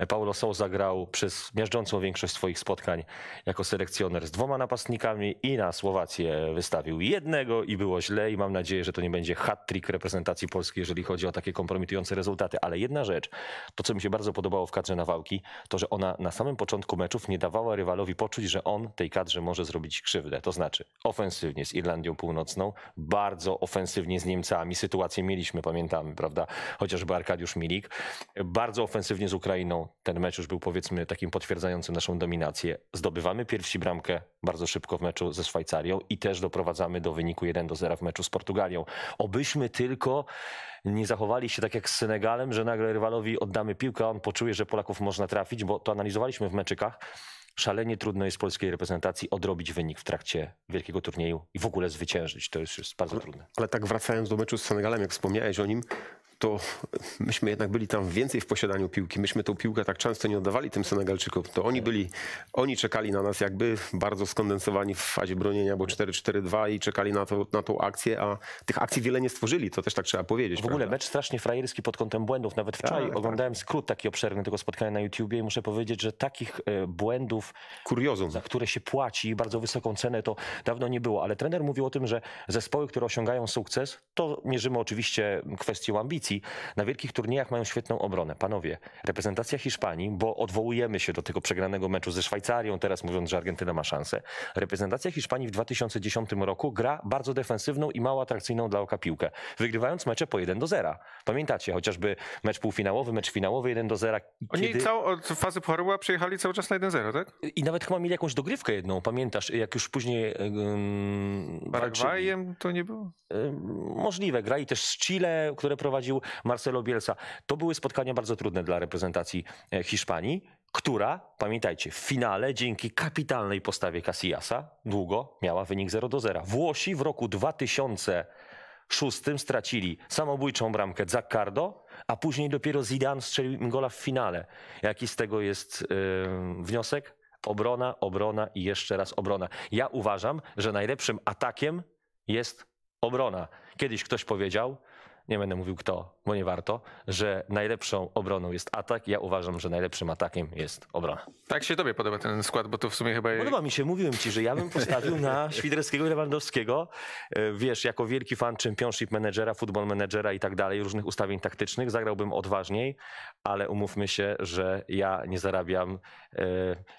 Paulo Souza grał przez miażdżącą większość swoich spotkań jako selekcjoner z dwoma napastnikami i na Słowację wystawił jednego i było źle i mam nadzieję, że to nie będzie hat-trick reprezentacji Polski, jeżeli chodzi o takie kompromitujące rezultaty. Ale jedna rzecz, to co mi się bardzo podobało w kadrze Nawałki, to że ona na samym początku meczów nie dawała rywalowi poczuć, że on tej kadrze może zrobić krzywdę. To znaczy ofensywnie z Irlandią Północną, bardzo ofensywnie z Niemcami. Sytuację mieliśmy, pamiętamy, prawda? Chociażby Arkadiusz Milik. Bardzo ofensywnie z Ukrainą. Ten mecz już był powiedzmy takim potwierdzającym naszą dominację. Zdobywamy pierwsi bramkę bardzo szybko w meczu ze Szwajcarią i też doprowadzamy do wyniku 1 do 0 w meczu z Portugalią. Obyśmy tylko nie zachowali się tak jak z Senegalem, że nagle rywalowi oddamy piłkę, a on poczuje, że Polaków można trafić, bo to analizowaliśmy w meczykach. Szalenie trudno jest polskiej reprezentacji odrobić wynik w trakcie wielkiego turnieju i w ogóle zwyciężyć. To jest, jest bardzo trudne. Ale tak wracając do meczu z Senegalem, jak wspomniałeś o nim, to myśmy jednak byli tam więcej w posiadaniu piłki. Myśmy tą piłkę tak często nie oddawali tym Senegalczykom. To oni byli, oni czekali na nas jakby bardzo skondensowani w fazie bronienia, bo 4-4-2 i czekali na, to, na tą akcję, a tych akcji wiele nie stworzyli, to też tak trzeba powiedzieć. W ogóle prawda? mecz strasznie frajerski pod kątem błędów. Nawet wczoraj Tak, oglądałem skrót taki obszerny tego spotkania na YouTubie i muszę powiedzieć, że takich e, błędów Kuriozum. za które się płaci i bardzo wysoką cenę, to dawno nie było. Ale trener mówił o tym, że zespoły, które osiągają sukces, to mierzymy oczywiście kwestią ambicji. Na wielkich turniejach mają świetną obronę. Panowie, reprezentacja Hiszpanii, bo odwołujemy się do tego przegranego meczu ze Szwajcarią, teraz mówiąc, że Argentyna ma szansę. Reprezentacja Hiszpanii w 2010 roku gra bardzo defensywną i mało atrakcyjną dla oka piłkę, wygrywając mecze po 1 do 0. Pamiętacie, chociażby mecz półfinałowy, mecz finałowy 1 do 0. Oni kiedy- całą, od fazy Pucharu przejechali cały czas na 1-0, tak? i nawet chyba mieli jakąś dogrywkę jedną, pamiętasz, jak już później um. Paragwajem to nie było? Możliwe, grali też z Chile, które prowadził Marcelo Bielsa. To były spotkania bardzo trudne dla reprezentacji e, Hiszpanii, która, pamiętajcie, w finale dzięki kapitalnej postawie Casillasa długo miała wynik 0 do 0. Włosi w roku 2006 stracili samobójczą bramkę Zaccardo, a później dopiero Zidane strzelił gola w finale. Jaki z tego jest ym, wniosek? Obrona, obrona i jeszcze raz obrona. Ja uważam, że najlepszym atakiem jest obrona. Kiedyś ktoś powiedział, nie będę mówił kto, bo nie warto, że najlepszą obroną jest atak. Ja uważam, że najlepszym atakiem jest obrona. Tak się tobie podoba ten skład, bo to w sumie chyba... Podoba mi się, mówiłem ci, że ja bym postawił na [laughs] Świderskiego i Lewandowskiego. E, Wiesz, jako wielki fan Championship Managera, Football Managera i tak dalej, różnych ustawień taktycznych, zagrałbym odważniej, ale umówmy się, że ja nie zarabiam e,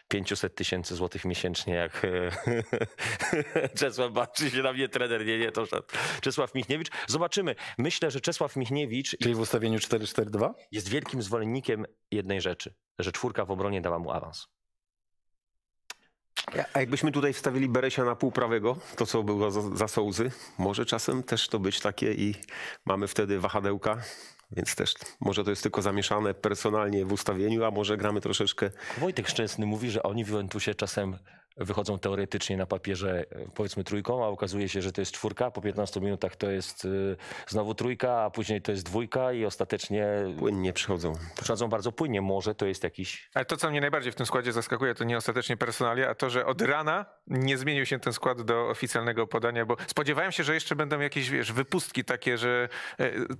500 tysięcy złotych miesięcznie, jak e, [laughs] Czesław patrzy się na mnie trener, nie, nie, to. Czesław Michniewicz. Zobaczymy. Myślę, że Czesław Michniewicz Czyli w ustawieniu 4-4-2? jest wielkim zwolennikiem jednej rzeczy, że czwórka w obronie dała mu awans. A jakbyśmy tutaj wstawili Beresia na pół prawego, to co było za, za Sołzy, może czasem też to być takie i mamy wtedy wahadełka, więc też może to jest tylko zamieszane personalnie w ustawieniu, a może gramy troszeczkę Wojtek Szczęsny mówi, że oni w Juventusie czasem wychodzą teoretycznie na papierze e, powiedzmy trójką, a okazuje się, że to jest czwórka, po 15 minutach to jest y, znowu trójka, a później to jest dwójka i ostatecznie płynnie przychodzą. przychodzą bardzo płynnie. Może to jest jakiś... Ale to, co mnie najbardziej w tym składzie zaskakuje, to nie ostatecznie personalia, a to, że od rana nie zmienił się ten skład do oficjalnego podania, bo spodziewałem się, że jeszcze będą jakieś, wiesz, wypustki takie, że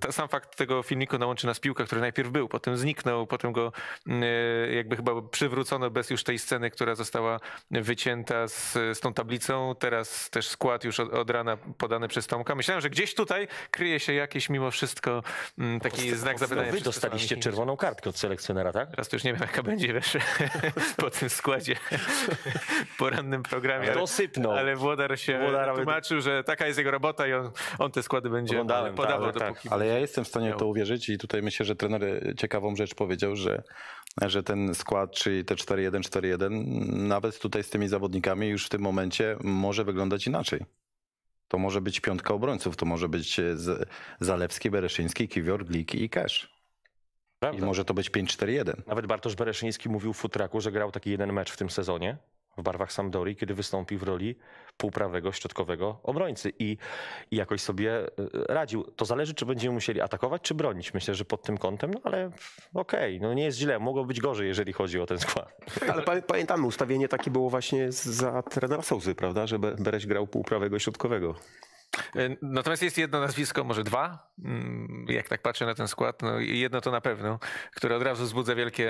e, sam fakt tego filmiku nałączy nas piłka, który najpierw był, potem zniknął, potem go e, jakby chyba przywrócono bez już tej sceny, która została wycięta z, z tą tablicą. Teraz też skład już od, od rana podany przez Tomka. Myślałem, że gdzieś tutaj kryje się jakiś mimo wszystko mm, taki znak zapytania. Wy dostaliście czerwoną kartkę od selekcjonera, tak? Teraz to już nie wiem, jaka będzie wiesz, [laughs] po tym składzie [laughs] porannym programie. To sypnął. Ale Włodar się Włodar- tłumaczył, że taka jest jego robota i on, on te składy będzie Oglądałem, podawał, tak, tak. dopóki Ale ja jestem w stanie miał. to uwierzyć i tutaj myślę, że trener ciekawą rzecz powiedział, że, że ten skład, czyli te 4-1-4-1, nawet tutaj z tymi zawodnikami już w tym momencie może wyglądać inaczej. To może być piątka obrońców, to może być e, Zalewski, Bereszyński, Kiwior, Glik i. I Prawda? może to być 5-4-1. Nawet Bartosz Bereszyński mówił w futraku, że grał taki jeden mecz w tym sezonie w barwach Sampdori, kiedy wystąpił w roli półprawego, środkowego obrońcy i, i jakoś sobie y, radził. To zależy, czy będziemy musieli atakować, czy bronić. Myślę, że pod tym kątem, no ale okej, no nie jest źle. Mogło być gorzej, jeżeli chodzi o ten skład. [laughs] Ale pa- pamiętamy, ustawienie takie było właśnie za trenera Sołzy, prawda, że Be- Bereś grał pół prawego i środkowego. E, natomiast jest jedno nazwisko, może dwa, mm, jak tak patrzę na ten skład, no jedno to na pewno, które od razu wzbudza wielkie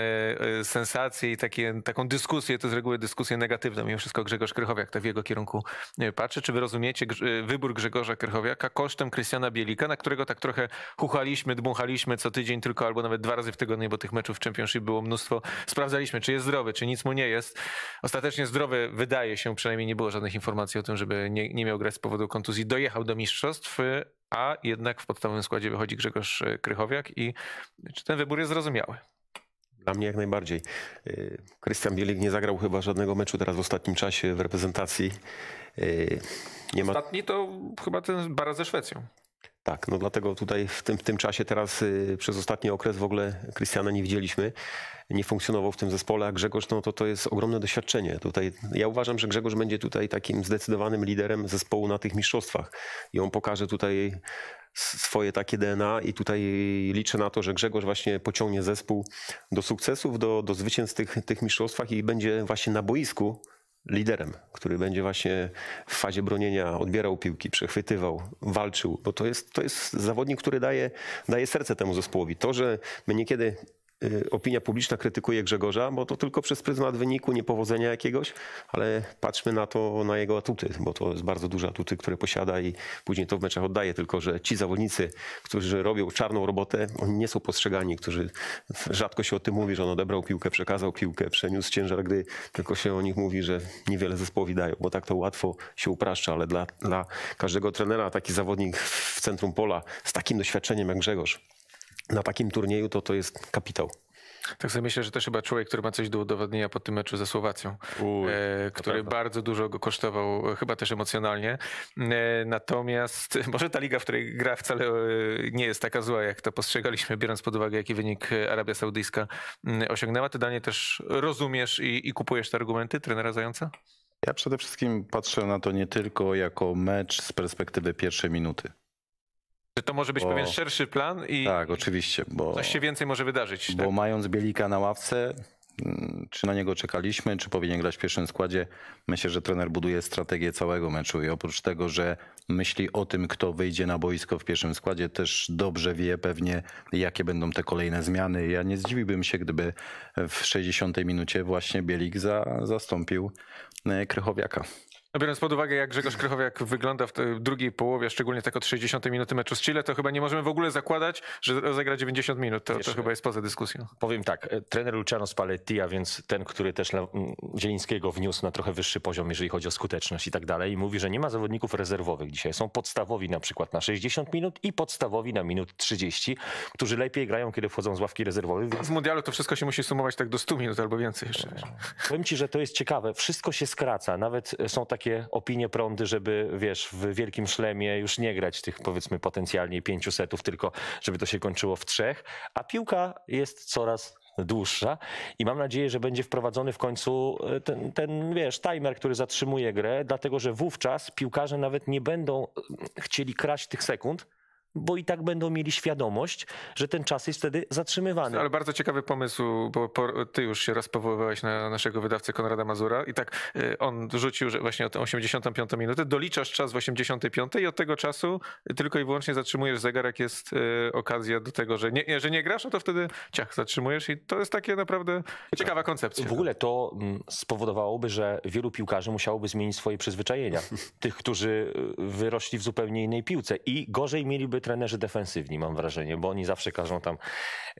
e, sensacje i takie, taką dyskusję, to z reguły dyskusję negatywną. Mimo wszystko Grzegorz Krychowiak tak w jego kierunku e, patrzy. Czy wy rozumiecie wybór Grzegorza Krychowiaka kosztem Krystiana Bielika, na którego tak trochę chuchaliśmy, dmuchaliśmy co tydzień tylko albo nawet dwa razy w tygodniu, bo tych meczów w Championship było mnóstwo. Sprawdzaliśmy, czy jest zdrowy, czy nic mu nie jest. Ostatecznie zdrowy wydaje się, przynajmniej nie było żadnych informacji o tym, żeby nie, nie miał grać z powodu kontuzji. Dojechał do mistrzostw, a jednak w podstawowym składzie wychodzi Grzegorz Krychowiak i czy ten wybór jest zrozumiały? Dla mnie jak najbardziej. Y, Krystian Bielik nie zagrał chyba żadnego meczu teraz w ostatnim czasie w reprezentacji. Y, nie ma... Ostatni to chyba ten bara ze Szwecją. Tak, no dlatego tutaj w tym, w tym czasie teraz y, przez ostatni okres w ogóle Krystiana nie widzieliśmy. Nie funkcjonował w tym zespole, a Grzegorz no to, to jest ogromne doświadczenie. Tutaj, ja uważam, że Grzegorz będzie tutaj takim zdecydowanym liderem zespołu na tych mistrzostwach i on pokaże tutaj swoje takie DNA i tutaj liczę na to, że Grzegorz właśnie pociągnie zespół do sukcesów, do, do zwycięstw tych, tych mistrzostwach i będzie właśnie na boisku liderem, który będzie właśnie w fazie bronienia odbierał piłki, przechwytywał, walczył, bo to jest, to jest zawodnik, który daje, daje serce temu zespołowi. To, że my niekiedy opinia publiczna krytykuje Grzegorza, bo to tylko przez pryzmat wyniku, niepowodzenia jakiegoś, ale patrzmy na to, na jego atuty, bo to jest bardzo duże atuty, które posiada i później to w meczach oddaje, tylko że ci zawodnicy, którzy robią czarną robotę, oni nie są postrzegani, którzy rzadko się o tym mówi, że on odebrał piłkę, przekazał piłkę, przeniósł ciężar gry, tylko się o nich mówi, że niewiele zespołowi dają, bo tak to łatwo się upraszcza, ale dla, dla każdego trenera taki zawodnik w centrum pola z takim doświadczeniem jak Grzegorz, na takim turnieju to to jest kapitał. Tak sobie myślę, że też chyba człowiek, który ma coś do udowodnienia po tym meczu ze Słowacją, Uj, e, który bardzo dużo go kosztował, chyba też emocjonalnie. E, natomiast [laughs] może ta liga, w której gra wcale e, nie jest taka zła, jak to postrzegaliśmy, biorąc pod uwagę, jaki wynik Arabia Saudyjska osiągnęła. Ty, Danie, też rozumiesz i, i kupujesz te argumenty trenera Zająca? Ja przede wszystkim patrzę na to nie tylko jako mecz z perspektywy pierwszej minuty. Że to może być bo... pewien szerszy plan i tak, oczywiście, bo, coś się więcej może wydarzyć. Bo tak? mając Bielika na ławce, mm, czy na niego czekaliśmy, czy powinien grać w pierwszym składzie, myślę, że trener buduje strategię całego meczu i oprócz tego, że myśli o tym, kto wyjdzie na boisko w pierwszym składzie, też dobrze wie pewnie, jakie będą te kolejne zmiany. Ja nie zdziwiłbym się, gdyby w 60 minucie właśnie Bielik za, zastąpił e, Krychowiaka. No biorąc pod uwagę, jak Grzegorz Krychowiak wygląda w drugiej połowie, szczególnie tak od 60 minuty meczu z Chile, to chyba nie możemy w ogóle zakładać, że rozegra 90 minut. To, to chyba jest poza dyskusją. Powiem tak, e, trener Luciano Spalletti, a więc ten, który też Zielińskiego wniósł na trochę wyższy poziom, jeżeli chodzi o skuteczność i tak dalej, mówi, że nie ma zawodników rezerwowych dzisiaj. Są podstawowi na przykład na 60 minut i podstawowi na minut 30, którzy lepiej grają, kiedy wchodzą z ławki rezerwowej. Więc... W mundialu to wszystko się musi sumować tak do 100 minut albo więcej jeszcze. Powiem ci, że to jest ciekawe. Wszystko się skraca. Nawet są takie takie opinie prądy, żeby wiesz, w wielkim szlemie już nie grać tych powiedzmy potencjalnie pięciu setów, tylko żeby to się kończyło w trzech, a piłka jest coraz dłuższa i mam nadzieję, że będzie wprowadzony w końcu e, ten, ten, wiesz, timer, który zatrzymuje grę, dlatego że wówczas piłkarze nawet nie będą chcieli kraść tych sekund, bo i tak będą mieli świadomość, że ten czas jest wtedy zatrzymywany. Ale bardzo ciekawy pomysł, bo ty już się raz powoływałeś na naszego wydawcę Konrada Mazura i tak y, on rzucił, że właśnie o tę 85 minutę doliczasz czas w 85 i od tego czasu tylko i wyłącznie zatrzymujesz zegar, jak jest y, okazja do tego, że nie, że nie grasz, no to wtedy ciach, zatrzymujesz i to jest takie naprawdę ciekawa koncepcja. W ogóle to mm, spowodowałoby, że wielu piłkarzy musiałoby zmienić swoje przyzwyczajenia. [laughs] Tych, którzy y, wyrośli w zupełnie innej piłce i gorzej mieliby trenerzy defensywni, mam wrażenie, bo oni zawsze każą tam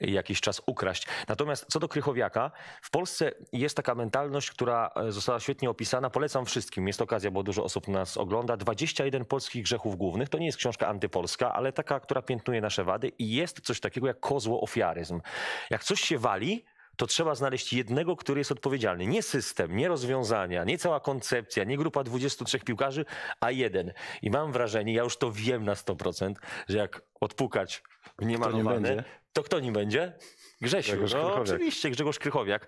jakiś czas ukraść. Natomiast co do Krychowiaka, w Polsce jest taka mentalność, która e, została świetnie opisana. Polecam wszystkim. Jest okazja, bo dużo osób nas ogląda. 21 polskich grzechów głównych. To nie jest książka antypolska, ale taka, która piętnuje nasze wady. I jest coś takiego jak kozło ofiaryzm. Jak coś się wali, to trzeba znaleźć jednego, który jest odpowiedzialny. Nie system, nie rozwiązania, nie cała koncepcja, nie grupa 23 piłkarzy, a jeden. I mam wrażenie, ja już to wiem na 100%, że jak odpukać w niemalowane, to kto nim będzie? Grzesiu, Grzegorz no, oczywiście Grzegorz Krychowiak,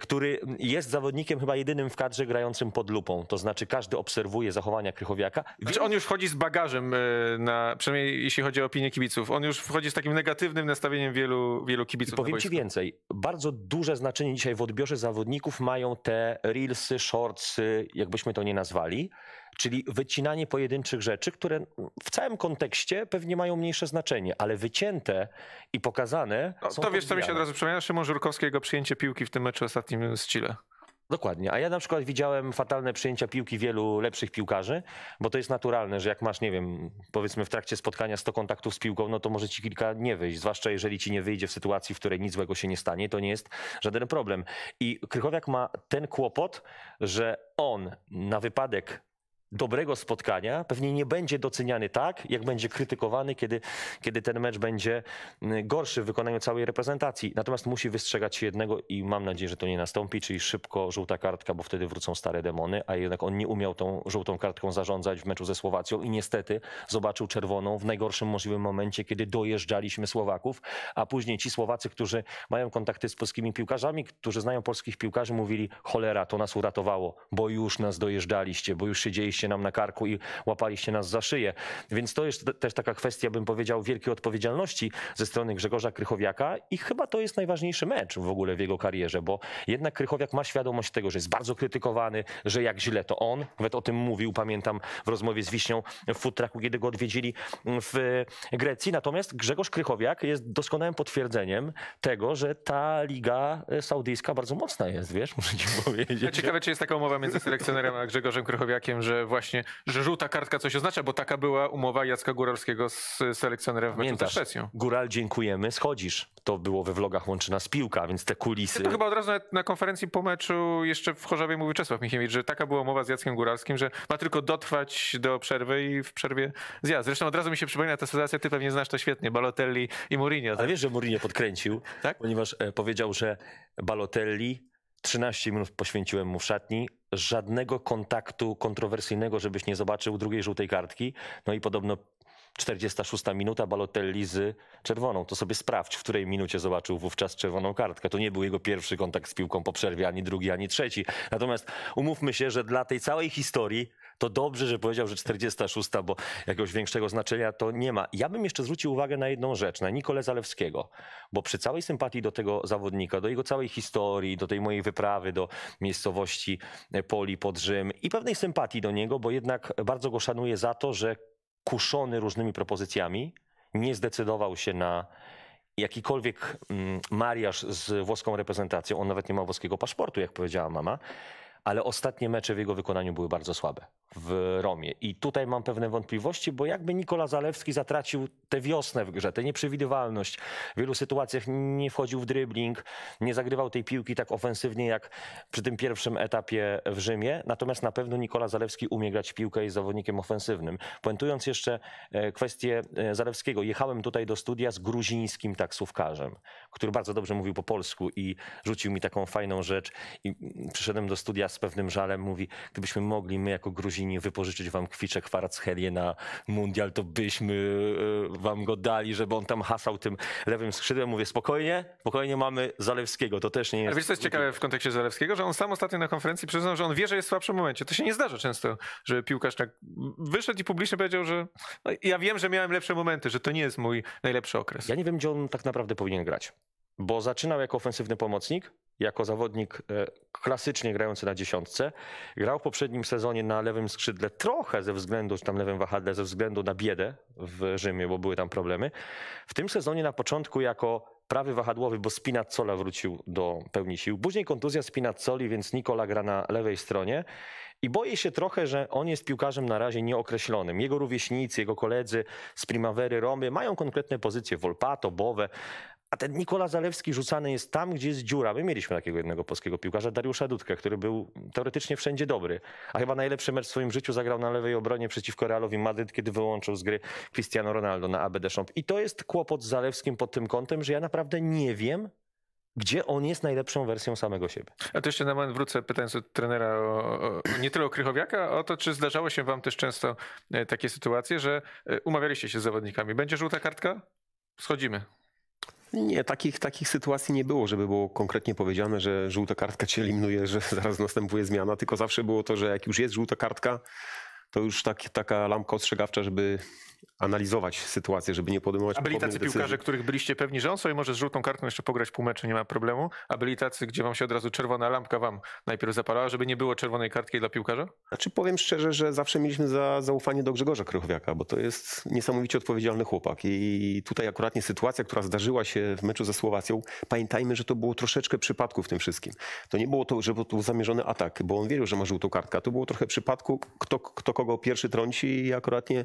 który jest zawodnikiem chyba jedynym w kadrze grającym pod lupą. To znaczy każdy obserwuje zachowania Krychowiaka. Znaczy on już wchodzi z bagażem, e, na, przynajmniej jeśli chodzi o opinię kibiców. On już wchodzi z takim negatywnym nastawieniem wielu, wielu kibiców. I powiem ci więcej. Bardzo duże znaczenie dzisiaj w odbiorze zawodników mają te reelsy, shortsy, jakbyśmy to nie nazwali Czyli wycinanie pojedynczych rzeczy, które w całym kontekście pewnie mają mniejsze znaczenie, ale wycięte i pokazane. No, są to wiesz, co mi się od razu przypomina? Szymon Żurkowski, jego przyjęcie piłki w tym meczu ostatnim z Chile. Dokładnie. A ja na przykład widziałem fatalne przyjęcia piłki wielu lepszych piłkarzy, bo to jest naturalne, że jak masz, nie wiem, powiedzmy w trakcie spotkania 100 kontaktów z piłką, no to może ci kilka nie wyjść. Zwłaszcza jeżeli ci nie wyjdzie w sytuacji, w której nic złego się nie stanie, to nie jest żaden problem. I Krychowiak ma ten kłopot, że on na wypadek dobrego spotkania pewnie nie będzie doceniany tak, jak będzie krytykowany, kiedy, kiedy ten mecz będzie mm, gorszy w wykonaniu całej reprezentacji. Natomiast musi wystrzegać się jednego i mam nadzieję, że to nie nastąpi, czyli szybko żółta kartka, bo wtedy wrócą stare demony, a jednak on nie umiał tą żółtą kartką zarządzać w meczu ze Słowacją i niestety zobaczył czerwoną w najgorszym możliwym momencie, kiedy dojeżdżaliśmy Słowaków, a później ci Słowacy, którzy mają kontakty z polskimi piłkarzami, którzy znają polskich piłkarzy, mówili cholera, to nas uratowało, bo już nas dojeżdżaliście, bo już siedzieliście się nam na karku i łapaliście nas za szyję. Więc to jest te- też taka kwestia, bym powiedział, wielkiej odpowiedzialności ze strony Grzegorza Krychowiaka i chyba to jest najważniejszy mecz w ogóle w jego karierze, bo jednak Krychowiak ma świadomość tego, że jest bardzo krytykowany, że jak źle to on, nawet o tym mówił, pamiętam w rozmowie z Wiśnią w futraku, kiedy go odwiedzili w Grecji. Natomiast Grzegorz Krychowiak jest doskonałym potwierdzeniem tego, że ta liga saudyjska bardzo mocna jest, wiesz, [laughs] muszę ci powiedzieć. Ciekawe, czy jest taka umowa między selekcjonerem a Grzegorzem Krychowiakiem, że właśnie, że żółta kartka coś oznacza, bo taka była umowa Jacka Góralskiego z selekcjonerem w meczu ze Szwecją. Góral, dziękujemy, schodzisz. To było we vlogach Łączy Nas Piłka, więc te kulisy... To chyba od razu na, na konferencji po meczu jeszcze w Chorzowie mówił Czesław Michiewicz, że taka była umowa z Jackiem Góralskim, że ma tylko dotrwać do przerwy i w przerwie zjazd. Zresztą od razu mi się przypomina ta sytuacja, ty pewnie znasz to świetnie, Balotelli i Mourinho. Ale wiesz, że Mourinho podkręcił, Tak? ponieważ e, powiedział, że Balotelli 13 minut poświęciłem mu w szatni, żadnego kontaktu kontrowersyjnego, żebyś nie zobaczył drugiej żółtej kartki. No i podobno 46 minuta Balotelli z czerwoną. To sobie sprawdź, w której minucie zobaczył wówczas czerwoną kartkę. To nie był jego pierwszy kontakt z piłką po przerwie, ani drugi, ani trzeci. Natomiast umówmy się, że dla tej całej historii to dobrze, że powiedział, że 46, bo jakiegoś większego znaczenia to nie ma. Ja bym jeszcze zwrócił uwagę na jedną rzecz, na Nikolę Zalewskiego, bo przy całej sympatii do tego zawodnika, do jego całej historii, do tej mojej wyprawy do miejscowości Poli pod Rzym i pewnej sympatii do niego, bo jednak bardzo go szanuję za to, że kuszony różnymi propozycjami nie zdecydował się na jakikolwiek mm, mariaż z włoską reprezentacją. On nawet nie ma włoskiego paszportu, jak powiedziała mama. Ale ostatnie mecze w jego wykonaniu były bardzo słabe w Romie. I tutaj mam pewne wątpliwości, bo jakby Nikola Zalewski zatracił tę wiosnę w grze, tę nieprzewidywalność. W wielu sytuacjach nie wchodził w dribbling, nie zagrywał tej piłki tak ofensywnie jak przy tym pierwszym etapie w Rzymie. Natomiast na pewno Nikola Zalewski umie grać piłkę i jest zawodnikiem ofensywnym. Puentując jeszcze e, kwestię e, Zalewskiego, jechałem tutaj do studia z gruzińskim taksówkarzem, który bardzo dobrze mówił po polsku i rzucił mi taką fajną rzecz. I mm, przyszedłem do studia z pewnym żalem, mówi, gdybyśmy mogli my jako Gruzini wypożyczyć wam kwiczek Kwarachelię na mundial, to byśmy e, wam go dali, żeby on tam hasał tym lewym skrzydłem. Mówię, spokojnie, spokojnie mamy Zalewskiego, to też nie jest... Ale wiesz, co jest ciekawe w kontekście Zalewskiego, że on sam ostatnio na konferencji przyznał, że on wie, że jest w słabszym momencie. To się nie zdarza często, że piłkarz tak wyszedł i publicznie powiedział, że no, ja wiem, że miałem lepsze momenty, że to nie jest mój najlepszy okres. Ja nie wiem, gdzie on tak naprawdę powinien grać. Bo zaczynał jako ofensywny pomocnik, jako zawodnik e, klasycznie grający na dziesiątce. Grał w poprzednim sezonie na lewym skrzydle trochę ze względu, czy tam lewym wahadle, ze względu na biedę w Rzymie, bo były tam problemy. W tym sezonie na początku jako prawy wahadłowy, bo Spinazzola wrócił do pełni sił. Później kontuzja Spinazzoli, więc Nikola gra na lewej stronie. I boję się trochę, że on jest piłkarzem na razie nieokreślonym. Jego rówieśnicy, jego koledzy z Primavery Romy mają konkretne pozycje, Volpato, Bowe, a ten Nikola Zalewski rzucany jest tam, gdzie jest dziura. My mieliśmy takiego jednego polskiego piłkarza, Dariusza Dudkę, który był teoretycznie wszędzie dobry. A chyba najlepszy mecz w swoim życiu zagrał na lewej obronie przeciwko Realowi Madryt, kiedy wyłączył z gry Cristiano Ronaldo na ABD Szomp. I to jest kłopot z Zalewskim pod tym kątem, że ja naprawdę nie wiem, gdzie on jest najlepszą wersją samego siebie. A to jeszcze na moment wrócę, pytając od trenera o, o, nie tyle o Krychowiaka, o to, czy zdarzało się wam też często e, takie sytuacje, że e, umawialiście się z zawodnikami. Będzie żółta kartka? Schodzimy. Nie, takich, takich sytuacji nie było, żeby było konkretnie powiedziane, że żółta kartka cię eliminuje, że [laughs] zaraz następuje zmiana, tylko zawsze było to, że jak już jest żółta kartka, to już tak, taka lampka ostrzegawcza, żeby analizować sytuację, żeby nie podejmować A byli tacy decyzji. piłkarze, których byliście pewni, że on sobie może z żółtą kartą jeszcze pograć pół meczu, nie ma problemu, a byli tacy, gdzie wam się od razu czerwona lampka wam najpierw zapalała, żeby nie było czerwonej kartki dla piłkarza? Znaczy powiem szczerze, że zawsze mieliśmy za, zaufanie do Grzegorza Krychowiaka, bo to jest niesamowicie odpowiedzialny chłopak i tutaj akuratnie sytuacja, która zdarzyła się w meczu ze Słowacją, pamiętajmy, że to było troszeczkę przypadku w tym wszystkim. To nie było to, że był zamierzony atak, bo on wiedział, że ma żółtą kartkę, to było trochę przypadku, kto, kto kogo pierwszy trąci i akuratnie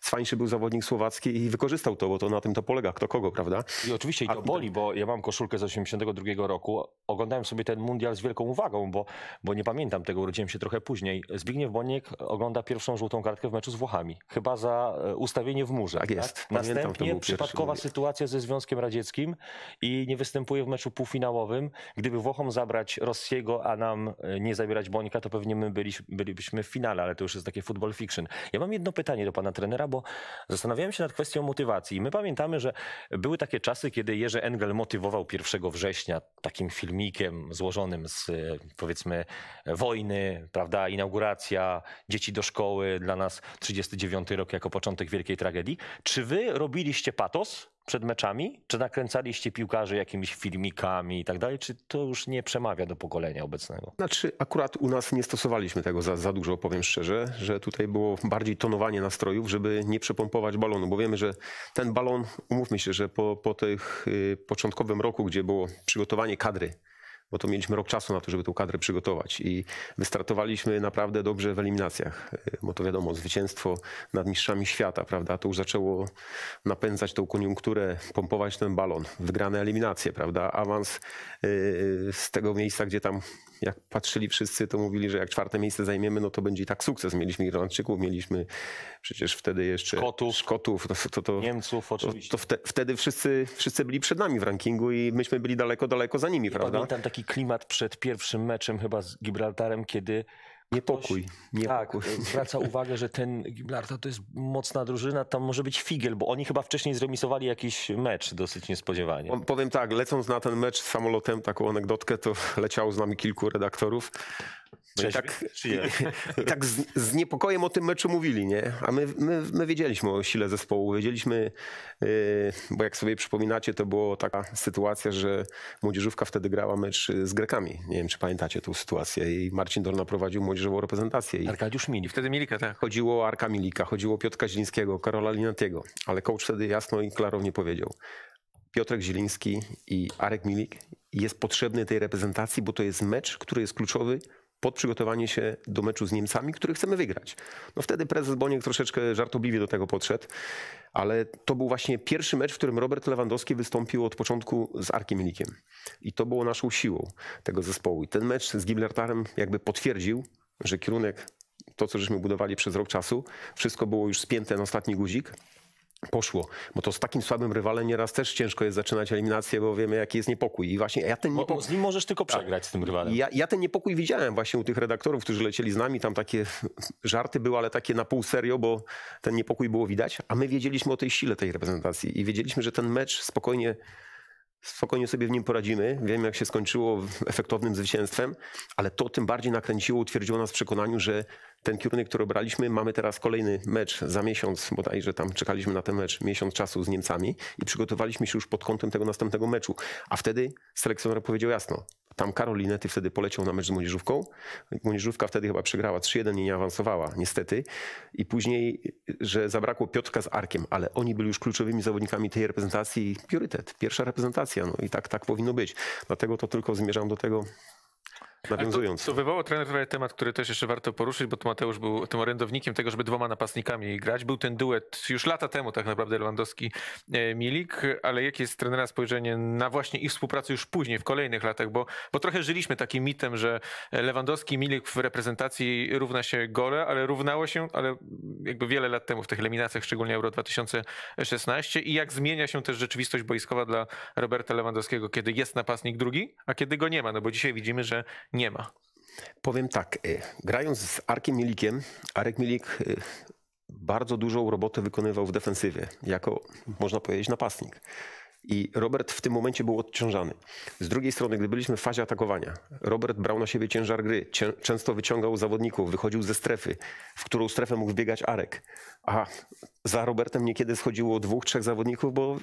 Swańszy był zawodnik słowacki i wykorzystał to, bo to na tym to polega, kto kogo, prawda? I oczywiście i to boli, bo ja mam koszulkę z 82 roku. Oglądałem sobie ten mundial z wielką uwagą, bo, bo nie pamiętam tego, urodziłem się trochę później. Zbigniew Boniek ogląda pierwszą żółtą kartkę w meczu z Włochami. Chyba za e, ustawienie w murze. Tak jest. Pamiętam, to Następnie pierwszy przypadkowa mundial. sytuacja ze Związkiem Radzieckim i nie występuje w meczu półfinałowym. Gdyby Włochom zabrać Rossiego, a nam e, nie zabierać Bońka, to pewnie my byli, bylibyśmy w finale, ale to już jest takie football fiction. Ja mam jedno pytanie do pana trenera, bo zastanawiałem się nad kwestią motywacji. My pamiętamy, że były takie czasy, kiedy Jerzy Engel motywował 1 września takim filmikiem złożonym z powiedzmy wojny, prawda, inauguracja, dzieci do szkoły, dla nas 39 rok jako początek wielkiej tragedii. Czy wy robiliście patos przed meczami? Czy nakręcaliście piłkarzy jakimiś filmikami i tak dalej? Czy to już nie przemawia do pokolenia obecnego? Znaczy, akurat u nas nie stosowaliśmy tego za, za dużo, powiem szczerze, że tutaj było bardziej tonowanie nastrojów, żeby nie przepompować balonu, bo wiemy, że ten balon, umówmy się, że po, po tych y, początkowym roku, gdzie było przygotowanie kadry, bo to mieliśmy rok czasu na to, żeby tą kadrę przygotować i wystartowaliśmy naprawdę dobrze w eliminacjach, bo to wiadomo, zwycięstwo nad mistrzami świata, prawda, to już zaczęło napędzać tą koniunkturę, pompować ten balon, wygrane eliminacje, prawda, awans y, z tego miejsca, gdzie tam jak patrzyli wszyscy, to mówili, że jak czwarte miejsce zajmiemy, no to będzie i tak sukces. Mieliśmy Irlandczyków, mieliśmy przecież wtedy jeszcze Szkotów. Szkotów to, to, to, Niemców oczywiście. to wte, wtedy wszyscy, wszyscy byli przed nami w rankingu i myśmy byli daleko, daleko za nimi, prawda? Pamiętam taki klimat przed pierwszym meczem chyba z Gibraltarem, kiedy Niepokój, tak, niepokój. zwraca [laughs] uwagę, że ten Gibraltar to jest mocna drużyna, tam może być figiel, bo oni chyba wcześniej zremisowali jakiś mecz dosyć niespodziewanie. Po- Powiem tak, lecąc na ten mecz samolotem, taką anegdotkę, to [laughs] leciało z nami kilku redaktorów. No i tak, [laughs] Czy nie? [laughs] tak z, z niepokojem o tym meczu mówili, nie? A my, my, my wiedzieliśmy o sile zespołu, wiedzieliśmy, yy, bo jak sobie przypominacie, to była taka sytuacja, że młodzieżówka wtedy grała mecz z Grekami. Nie wiem, czy pamiętacie tą sytuację i Marcin Dorna prowadził młodzieżową reprezentację. I Arkadiusz I Milik. wtedy Milika, tak. Chodziło o Arka Milika, chodziło o Piotra Zielińskiego, Karola Linatiego, ale coach wtedy jasno i klarownie powiedział. Piotrek Zieliński i Arek Milik jest potrzebny tej reprezentacji, bo to jest mecz, który jest kluczowy pod przygotowanie się do meczu z Niemcami, który chcemy wygrać. No wtedy prezes Boniek troszeczkę żartobliwie do tego podszedł, ale to był właśnie pierwszy mecz, w którym Robert Lewandowski wystąpił od początku z Arkiem Milikiem. I to było naszą siłą tego zespołu. I ten mecz z Gibraltarem jakby potwierdził, że kierunek to, co żeśmy budowali przez rok czasu, wszystko było już spięte na ostatni guzik. Poszło, bo to z takim słabym rywalem nieraz też ciężko jest zaczynać eliminację, bo wiemy, jaki jest niepokój. I właśnie ja ten niepokój. z nim możesz tylko przegrać z tym rywalem. Ja, ja ten niepokój widziałem właśnie u tych redaktorów, którzy lecieli z nami. Tam takie [laughs] żarty były, ale takie na pół serio, bo ten niepokój było widać. A my wiedzieliśmy o tej sile tej reprezentacji i wiedzieliśmy, że ten mecz spokojnie, spokojnie sobie w nim poradzimy. Wiemy, jak się skończyło efektownym zwycięstwem, ale to tym bardziej nakręciło, utwierdziło nas w przekonaniu, że ten kierunek, który obraliśmy, mamy teraz kolejny mecz za miesiąc, bodajże tam czekaliśmy na ten mecz miesiąc czasu z Niemcami i przygotowaliśmy się już pod kątem tego następnego meczu. A wtedy selekcjoner powiedział jasno, tam Karol ty wtedy poleciał na mecz z młodzieżówką. Młodzieżówka wtedy chyba przegrała 3-1 i nie awansowała, niestety. I później, że zabrakło Piotrka z Arkiem, ale oni byli już kluczowymi zawodnikami tej reprezentacji priorytet, pierwsza reprezentacja. No i tak, tak powinno być. Dlatego to tylko zmierzam do tego, nawiązując. To, to wywołało trener temat, który też jeszcze warto poruszyć, bo to Mateusz był tym orędownikiem tego, żeby dwoma napastnikami grać. Był ten duet już lata temu tak naprawdę Lewandowski-Milik, ale jakie jest trenera spojrzenie na właśnie ich współpracę już później, w kolejnych latach, bo, bo trochę żyliśmy takim mitem, że Lewandowski-Milik w reprezentacji równa się gole, ale równało się, ale jakby wiele lat temu w tych eliminacjach, szczególnie Euro 2016 i jak zmienia się też rzeczywistość boiskowa dla Roberta Lewandowskiego, kiedy jest napastnik drugi, a kiedy go nie ma, no bo dzisiaj widzimy, że nie ma. Powiem tak, y, grając z Arkiem Milikiem, Arek Milik y, bardzo dużą robotę wykonywał w defensywie, jako można powiedzieć napastnik. I Robert w tym momencie był odciążany. Z drugiej strony, gdy byliśmy w fazie atakowania, Robert brał na siebie ciężar gry, cię, często wyciągał zawodników, wychodził ze strefy, w którą strefę mógł wbiegać Arek. A za Robertem niekiedy schodziło dwóch, trzech zawodników, bo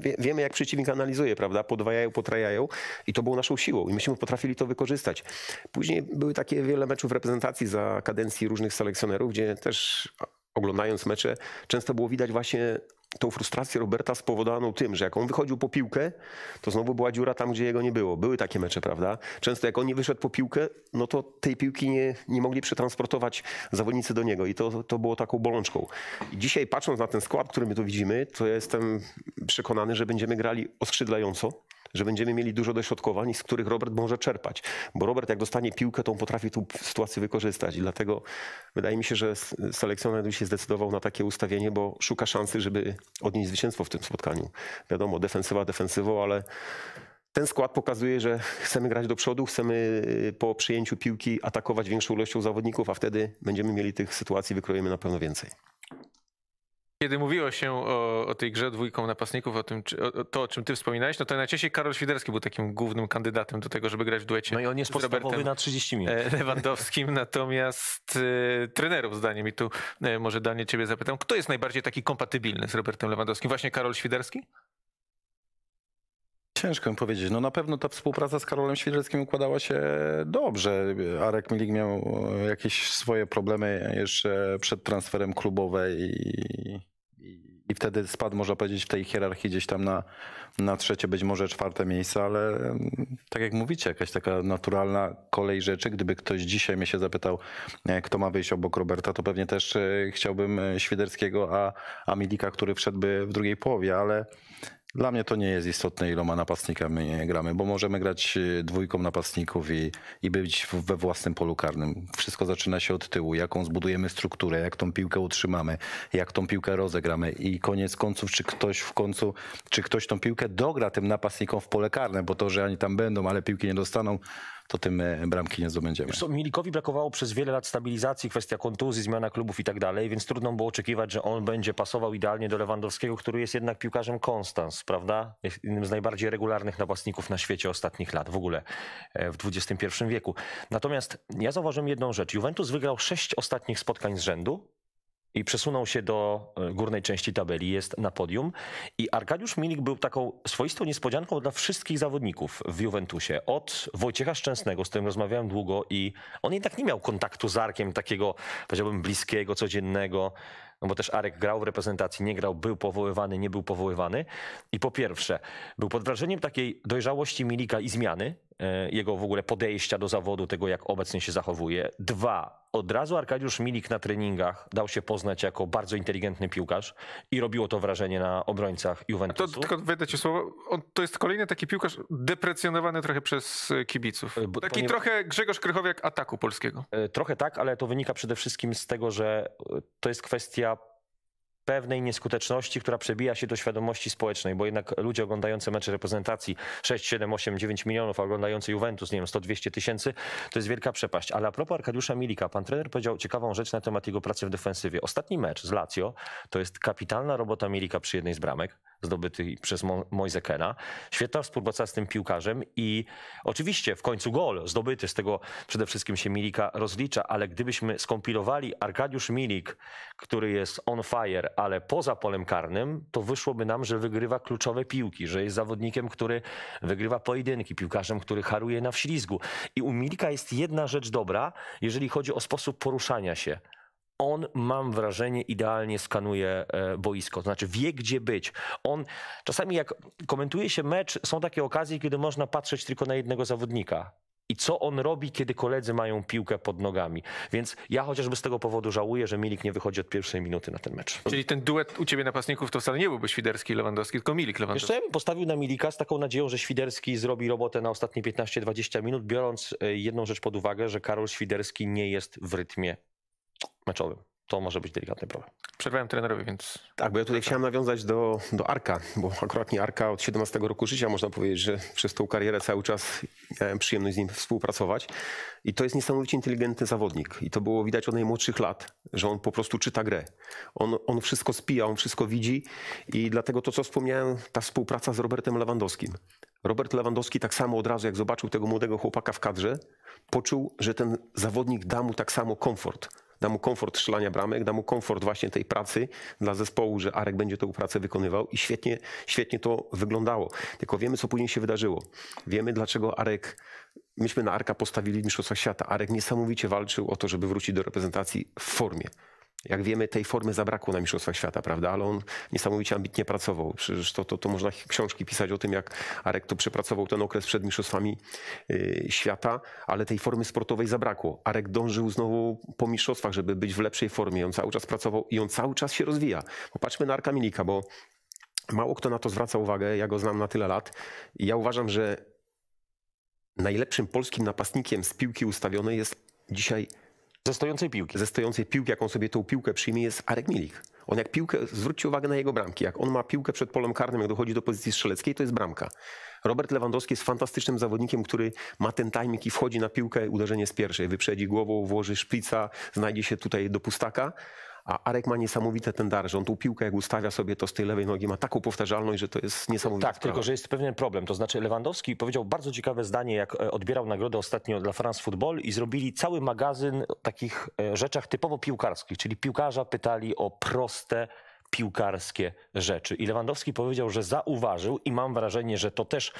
wie, wiemy, jak przeciwnik analizuje, prawda? Podwajają, potrajają i to było naszą siłą i myśmy potrafili to wykorzystać. Później były takie wiele meczów reprezentacji za kadencji różnych selekcjonerów, gdzie też oglądając mecze, często było widać właśnie tą frustrację Roberta spowodowaną tym, że jak on wychodził po piłkę, to znowu była dziura tam, gdzie jego nie było. Były takie mecze, prawda? Często jak on nie wyszedł po piłkę, no to tej piłki nie, nie mogli przetransportować zawodnicy do niego i to, to było taką bolączką. I dzisiaj patrząc na ten skład, który my tu widzimy, to ja jestem przekonany, że będziemy grali oskrzydlająco, że będziemy mieli dużo dośrodkowań, z których Robert może czerpać. Bo Robert jak dostanie piłkę, to on potrafi tą sytuację wykorzystać i dlatego wydaje mi się, że selekcjoner się zdecydował na takie ustawienie, bo szuka szansy, żeby odnieść zwycięstwo w tym spotkaniu. Wiadomo, defensywa defensywą, ale ten skład pokazuje, że chcemy grać do przodu, chcemy y, po przyjęciu piłki atakować większą ilością zawodników, a wtedy będziemy mieli tych sytuacji, wykroimy na pewno więcej. Kiedy mówiło się o, o tej grze dwójką napastników, o tym, czy, o, to o czym ty wspominałeś, no to najczęściej Karol Świderski był takim głównym kandydatem do tego, żeby grać w duecie. No i on jest podstawowy na 30 minut. [laughs] e, Lewandowskim, natomiast e, trenerów zdaniem, i tu e, może Daniel ciebie zapytam, kto jest najbardziej taki kompatybilny z Robertem Lewandowskim? Właśnie Karol Świderski? Ciężko mi powiedzieć. No na pewno ta współpraca z Karolem Świderskim układała się dobrze. Arek Milik miał jakieś swoje problemy jeszcze przed transferem klubowe i, i, wtedy spadł, można powiedzieć, w tej hierarchii gdzieś tam na, na trzecie, być może czwarte miejsce, ale tak jak mówicie, jakaś taka naturalna kolej rzeczy. Gdyby ktoś dzisiaj mnie się zapytał, e, kto ma wyjść obok Roberta, to pewnie też e, chciałbym e, Świderskiego, a, a Milika, który wszedłby w drugiej połowie, ale dla mnie to nie jest istotne, iloma napastnikami gramy, bo możemy grać y, dwójką napastników i, i być we własnym polu karnym. Wszystko zaczyna się od tyłu, jaką zbudujemy strukturę, jak tą piłkę utrzymamy, jak tą piłkę rozegramy i koniec końców, czy ktoś w końcu, czy ktoś tą piłkę dogra tym napastnikom w pole karne, bo to, że oni tam będą, ale piłki nie dostaną, to tym e, bramki nie zdobędziemy. Co, Milikowi brakowało przez wiele lat stabilizacji, kwestia kontuzji, zmiana klubów i tak dalej, więc trudno było oczekiwać, że on będzie pasował idealnie do Lewandowskiego, który jest jednak piłkarzem konstans, prawda? Jednym z najbardziej regularnych napastników na świecie ostatnich lat, w ogóle e, w XXI wieku. Natomiast ja zauważyłem jedną rzecz. Juventus wygrał sześć ostatnich spotkań z rzędu, i przesunął się do e, górnej części tabeli, jest na podium. I Arkadiusz Milik był taką swoistą niespodzianką dla wszystkich zawodników w Juventusie. Od Wojciecha Szczęsnego, z którym rozmawiałem długo i on jednak nie miał kontaktu z Arkiem takiego, powiedziałbym, bliskiego, codziennego. No bo też Arek grał w reprezentacji, nie grał, był powoływany, nie był powoływany. I po pierwsze, był pod wrażeniem takiej dojrzałości Milika i zmiany, jego w ogóle podejścia do zawodu, tego jak obecnie się zachowuje. Dwa, od razu Arkadiusz Milik na treningach dał się poznać jako bardzo inteligentny piłkarz i robiło to wrażenie na obrońcach To Juventusu. tylko wejdę ci słowo. On, to jest kolejny taki piłkarz deprecjonowany trochę przez e, kibiców. E, bo- Taki trochę Grzegorz Krychowiak ataku polskiego. E, Trochę tak, ale to wynika przede wszystkim z tego, że e, to jest kwestia pewnej nieskuteczności, która przebija się do świadomości społecznej, bo jednak ludzie oglądający mecze reprezentacji 6, 7, 8, 9 milionów, a oglądający Juventus, nie wiem, 100-200 tysięcy, to jest wielka przepaść. Ale a propos Arkadiusza Milika, pan trener powiedział ciekawą rzecz na temat jego pracy w defensywie. Ostatni mecz z Lazio to jest kapitalna robota Milika przy jednej z bramek, zdobyty przez Mo- Moise Kena. Świetna współpraca z tym piłkarzem i oczywiście w końcu gol zdobyty, z tego przede wszystkim się Milika rozlicza, ale gdybyśmy skompilowali Arkadiusz Milik, który jest on fire, ale poza polem karnym, to wyszłoby nam, że wygrywa kluczowe piłki, że jest zawodnikiem, który wygrywa pojedynki, piłkarzem, który haruje na wślizgu. I u Milika jest jedna rzecz dobra, jeżeli chodzi o sposób poruszania się on, mam wrażenie, idealnie skanuje e, boisko. To znaczy wie, gdzie być. On, czasami jak komentuje się mecz, są takie okazje, kiedy można patrzeć tylko na jednego zawodnika. I co on robi, kiedy koledzy mają piłkę pod nogami. Więc ja chociażby z tego powodu żałuję, że Milik nie wychodzi od pierwszej minuty na ten mecz. Czyli ten duet u ciebie napastników to wcale nie byłby Świderski i Lewandowski, tylko Milik Lewandowski. co, ja bym postawił na Milika z taką nadzieją, że Świderski zrobi robotę na ostatnie 15-20 minut, biorąc e, jedną rzecz pod uwagę, że Karol Świderski nie jest w rytmie meczowym. To może być delikatny problem. Przerwałem trenerowi, więc Tak, bo ja tutaj chciałem nawiązać do, do Arka, bo akurat nie Arka od 17 roku życia można powiedzieć, że przez tą karierę cały czas miałem przyjemność z nim współpracować. I to jest niesamowicie inteligentny zawodnik. I to było widać od najmłodszych lat. że on po prostu czyta grę. On, on wszystko spija, on wszystko widzi i dlatego to, co wspomniałem, ta współpraca z Robertem Lewandowskim. Robert Lewandowski tak samo od razu, jak zobaczył tego młodego chłopaka w kadrze, poczuł, że ten zawodnik da mu tak samo komfort. Da mu komfort strzelania bramek, da mu komfort właśnie tej pracy dla zespołu, że Arek będzie tę pracę wykonywał i świetnie, świetnie to wyglądało. Tylko wiemy, co później się wydarzyło. Wiemy, dlaczego Arek, myśmy na Arka postawili w Mistrzostwach Świata. Arek niesamowicie walczył o to, żeby wrócić do reprezentacji w formie. Jak wiemy, tej formy zabrakło na Mistrzostwach Świata, prawda? Ale on niesamowicie ambitnie pracował. Przecież to, to, to można książki pisać o tym, jak Arek to przepracował ten okres przed Mistrzostwami yy, Świata, ale tej formy sportowej zabrakło. Arek dążył znowu po mistrzostwach, żeby być w lepszej formie. On cały czas pracował i on cały czas się rozwija. Popatrzmy na Arka Milika, bo mało kto na to zwraca uwagę. Ja go znam na tyle lat i ja uważam, że najlepszym polskim napastnikiem z piłki ustawionej jest dzisiaj Ze stojącej piłki. ze stojącej piłki, sobie tą piłkę przyjmie, jest Arek Milik. On jak piłkę, zwróćcie uwagę na jego bramki, jak on ma piłkę przed polem karnym, jak dochodzi do pozycji strzeleckiej, to jest bramka. Robert Lewandowski jest fantastycznym zawodnikiem, który ma ten timing i wchodzi na piłkę, uderzenie z pierwszej, wyprzedzi głową, włoży szplica, znajdzie się tutaj do pustaka. A Arek ma niesamowite ten dar, że on tą piłkę jak ustawia sobie, to z tej lewej nogi ma taką powtarzalność, że to jest niesamowite. Tak, tylko że jest pewien problem. To znaczy Lewandowski powiedział bardzo ciekawe zdanie, jak e, odbierał nagrodę ostatnio dla France Football i zrobili cały magazyn o takich e, rzeczach typowo piłkarskich, czyli piłkarza pytali o proste piłkarskie rzeczy. I Lewandowski powiedział, że zauważył i mam wrażenie, że to też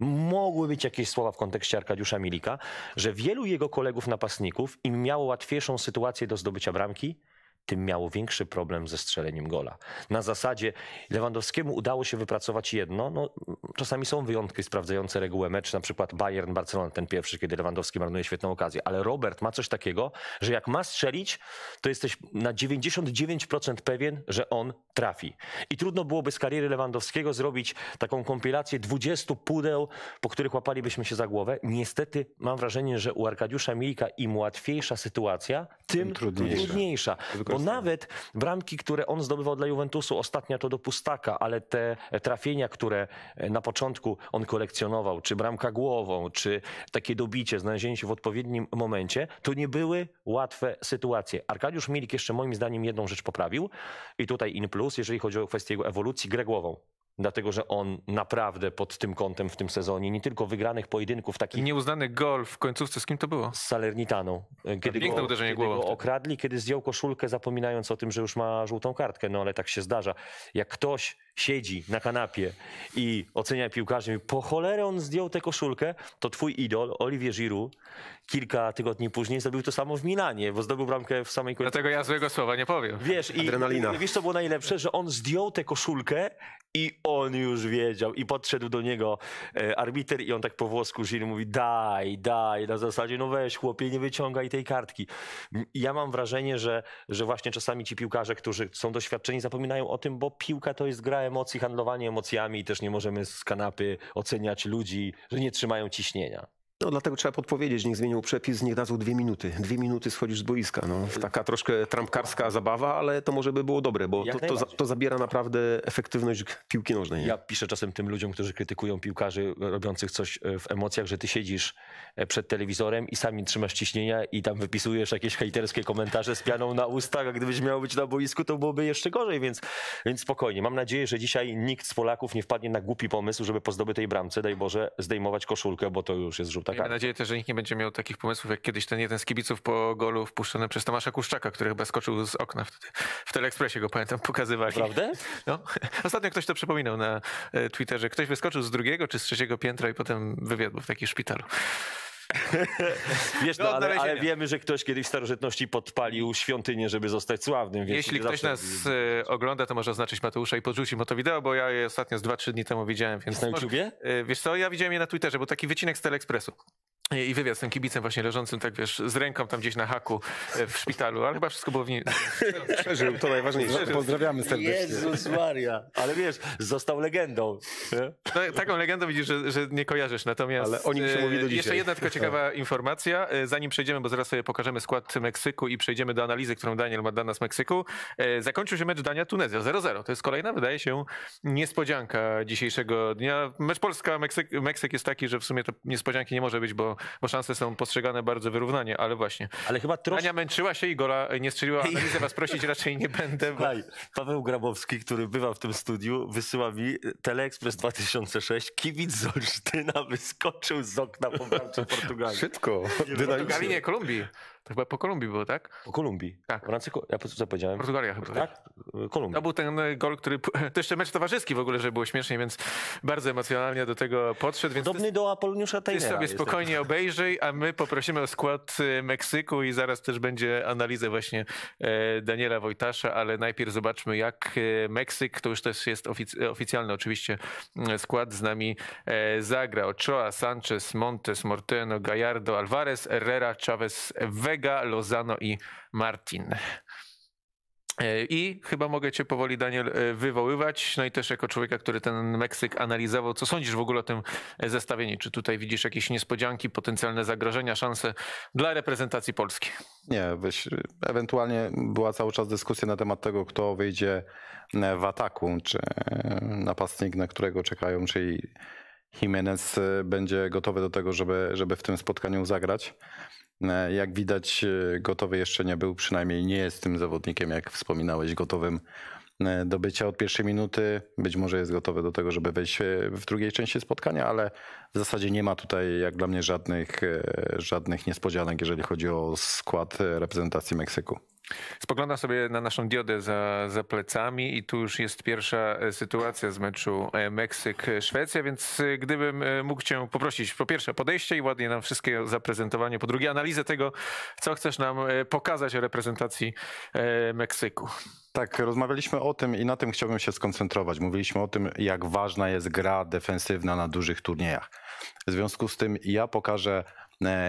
mogły być jakieś słowa w kontekście Arkadiusza Milika, że wielu jego kolegów napastników im miało łatwiejszą sytuację do zdobycia bramki, tym miało większy problem ze strzeleniem gola. Na zasadzie Lewandowskiemu udało się wypracować jedno, no, czasami są wyjątki sprawdzające regułę mecz, na przykład Bayern, Barcelona, ten pierwszy, kiedy Lewandowski marnuje świetną okazję, ale Robert ma coś takiego, że jak ma strzelić, to jesteś na 99% pewien, że on trafi. I trudno byłoby z kariery Lewandowskiego zrobić taką kompilację 20 pudeł, po których łapalibyśmy się za głowę. Niestety mam wrażenie, że u Arkadiusza Milika im łatwiejsza sytuacja, tym trudniejsza. trudniejsza. Bo nawet bramki, które on zdobywał dla Juventusu, ostatnia to do pustaka, ale te trafienia, które na początku on kolekcjonował, czy bramka głową, czy takie dobicie, znalezienie się w odpowiednim momencie, to nie były łatwe sytuacje. Arkadiusz Milik jeszcze moim zdaniem jedną rzecz poprawił i tutaj in plus, jeżeli chodzi o kwestię jego ewolucji, grę głową. Dlatego, że on naprawdę pod tym kątem w tym sezonie, nie tylko wygranych pojedynków I takich nieuznany gol w końcówce, z kim to było? z Salernitaną. Kiedy Piękne go, uderzenie kiedy go okradli, kiedy zdjął koszulkę, zapominając o tym, że już ma żółtą kartkę. No ale tak się zdarza. Jak ktoś siedzi na kanapie i ocenia piłkarzy, mówi, po cholerę on zdjął tę koszulkę, to twój idol, Olivier Giroud, kilka tygodni później zrobił to samo w Milanie, bo zdobył bramkę w samej końcu. Dlatego ja złego słowa nie powiem. Wiesz, i Adrenalina. wiesz, co było najlepsze? Że on zdjął tę koszulkę i on już wiedział. I podszedł do niego e, arbiter i on tak po włosku Gilles mówi daj, daj, na zasadzie no weź chłopie, nie wyciągaj tej kartki. I Ja mam wrażenie, że, że właśnie czasami ci piłkarze, którzy są doświadczeni zapominają o tym, bo piłka to jest gra emocji, handlowanie emocjami i też nie możemy z kanapy oceniać ludzi, że nie trzymają ciśnienia. No dlatego trzeba podpowiedzieć, niech zmienią przepis, niech dadzą dwie minuty. Dwie minuty schodzisz z boiska. No, taka troszkę trampkarska zabawa, ale to może by było dobre, bo to, to, za- to zabiera naprawdę efektywność piłki nożnej. Nie? Ja piszę czasem tym ludziom, którzy krytykują piłkarzy robiących coś e, w emocjach, że ty siedzisz e, przed telewizorem i sami trzymasz ciśnienia i tam wypisujesz jakieś hejterskie komentarze z pianą na ustach, a gdybyś miał być na boisku, to byłoby jeszcze gorzej, więc, więc spokojnie. Mam nadzieję, że dzisiaj nikt z Polaków nie wpadnie na głupi pomysł, żeby po zdobytej bramce, daj Boże, zdejmować koszulkę, bo to już jest żółta Miejmy karta. nadzieję też, że nikt nie będzie miał takich pomysłów, jak kiedyś ten jeden z kibiców po golu wpuszczony przez Tomasza Kuszczaka, który chyba skoczył z okna wtedy. W Teleekspresie go pamiętam, pokazywali. Prawda? No. Ostatnio ktoś to przypominał na e, Twitterze. Ktoś wyskoczył z drugiego czy z trzeciego piętra i potem wywiadł w takim szpitalu. [laughs] Wiesz, Do no, ale, ale wiemy, że ktoś kiedyś w starożytności podpalił świątynię, żeby zostać sławnym. Jeśli ktoś nas e, ogląda, to może oznaczyć Mateusza i podrzucić mu to wideo, bo ja je ostatnio z 2-3 dni temu widziałem. Więc na może- YouTubie? E, Wiesz co, ja widziałem je na Twitterze, był taki wycinek z Teleekspresu. I wywiad z tym kibicem właśnie leżącym, tak wiesz, z ręką tam gdzieś na haku e, w szpitalu, ale chyba wszystko było w nim. [laughs] Przeżył, to najważniejsze. Pozdrawiamy serdecznie. Jezus Maria. Ale wiesz, został legendą. No, taką legendą widzisz, że, że nie kojarzysz. Natomiast Ale o nim się e, mówi do Jeszcze dzisiaj. jedna tylko ciekawa informacja. E, Zanim przejdziemy, bo zaraz sobie pokażemy skład Meksyku i przejdziemy do analizy, którą Daniel ma dla nas Meksyku. E, Zakończył się mecz Dania-Tunezja 0-0. To jest kolejna, wydaje się, niespodzianka dzisiejszego dnia. Mecz Polska-Meksyk Meksyk jest taki, że w sumie to niespodzianki nie może być, bo bo szanse są postrzegane bardzo wyrównanie, ale właśnie. Ale chyba troszkę... Ania męczyła się i gola nie strzeliła. [laughs] Analizę was prosić raczej nie będę. Bo... Słuchaj, Paweł Grabowski, który bywa w tym studiu, wysyła mi Teleexpress 2006. Kibic z Olsztyna wyskoczył z okna po bramce Portugalii. Szybko, Portugalii, nie, Kolumbii. To chyba po Kolumbii było, tak? Po Kolumbii. Tak. W Ko- ja po co powiedziałem? Portugalia chyba. Tak? Kolumbia. To był ten e, gol, który. [laughs] To jeszcze mecz towarzyski w ogóle, żeby było śmiesznie, więc bardzo emocjonalnie do tego podszedł. Więc Podobny do Apoloniusza ty Taylora. sobie jest spokojnie obejrzyj, a my poprosimy o skład e, Meksyku i zaraz też będzie analiza właśnie e, Daniela Wojtasza, ale najpierw zobaczmy, jak Meksyk, to już też jest ofic- oficjalny oczywiście skład, z nami zagra. Ochoa, Sanchez, Montes, Morteno, Gallardo, Alvarez, Herrera, Chavez, Vega, Lozano i Martin. E, I chyba mogę cię powoli, Daniel, e, wywoływać. No i też jako człowieka, który ten Meksyk analizował, co sądzisz w ogóle o tym e, zestawieniu? Czy tutaj widzisz jakieś niespodzianki, potencjalne zagrożenia, szanse dla reprezentacji Polski? Nie, weź, ewentualnie była cały czas dyskusja na temat tego, kto wyjdzie w ataku, czy napastnik, na którego czekają, czyli Jimenez będzie gotowy do tego, żeby, żeby w tym spotkaniu zagrać. E, Jak widać, e, gotowy jeszcze nie był, przynajmniej nie jest tym zawodnikiem, jak wspominałeś, gotowym e, do bycia od pierwszej minuty. Być może jest gotowy do tego, żeby wejść w drugiej części spotkania, ale w zasadzie nie ma tutaj, jak dla mnie, żadnych, żadnych niespodzianek, jeżeli chodzi o skład reprezentacji Meksyku. Spoglądam sobie na naszą diodę za, za plecami i tu już jest pierwsza e, sytuacja z meczu e, Meksyk-Szwecja, więc e, gdybym mógł cię poprosić po pierwsze podejście i ładnie nam wszystkie zaprezentowanie, po drugie analizę tego, co chcesz nam pokazać o reprezentacji Meksyku. Tak, rozmawialiśmy o tym i na tym chciałbym się skoncentrować. Mówiliśmy o tym, jak ważna jest gra defensywna na dużych turniejach. W związku z tym ja pokażę,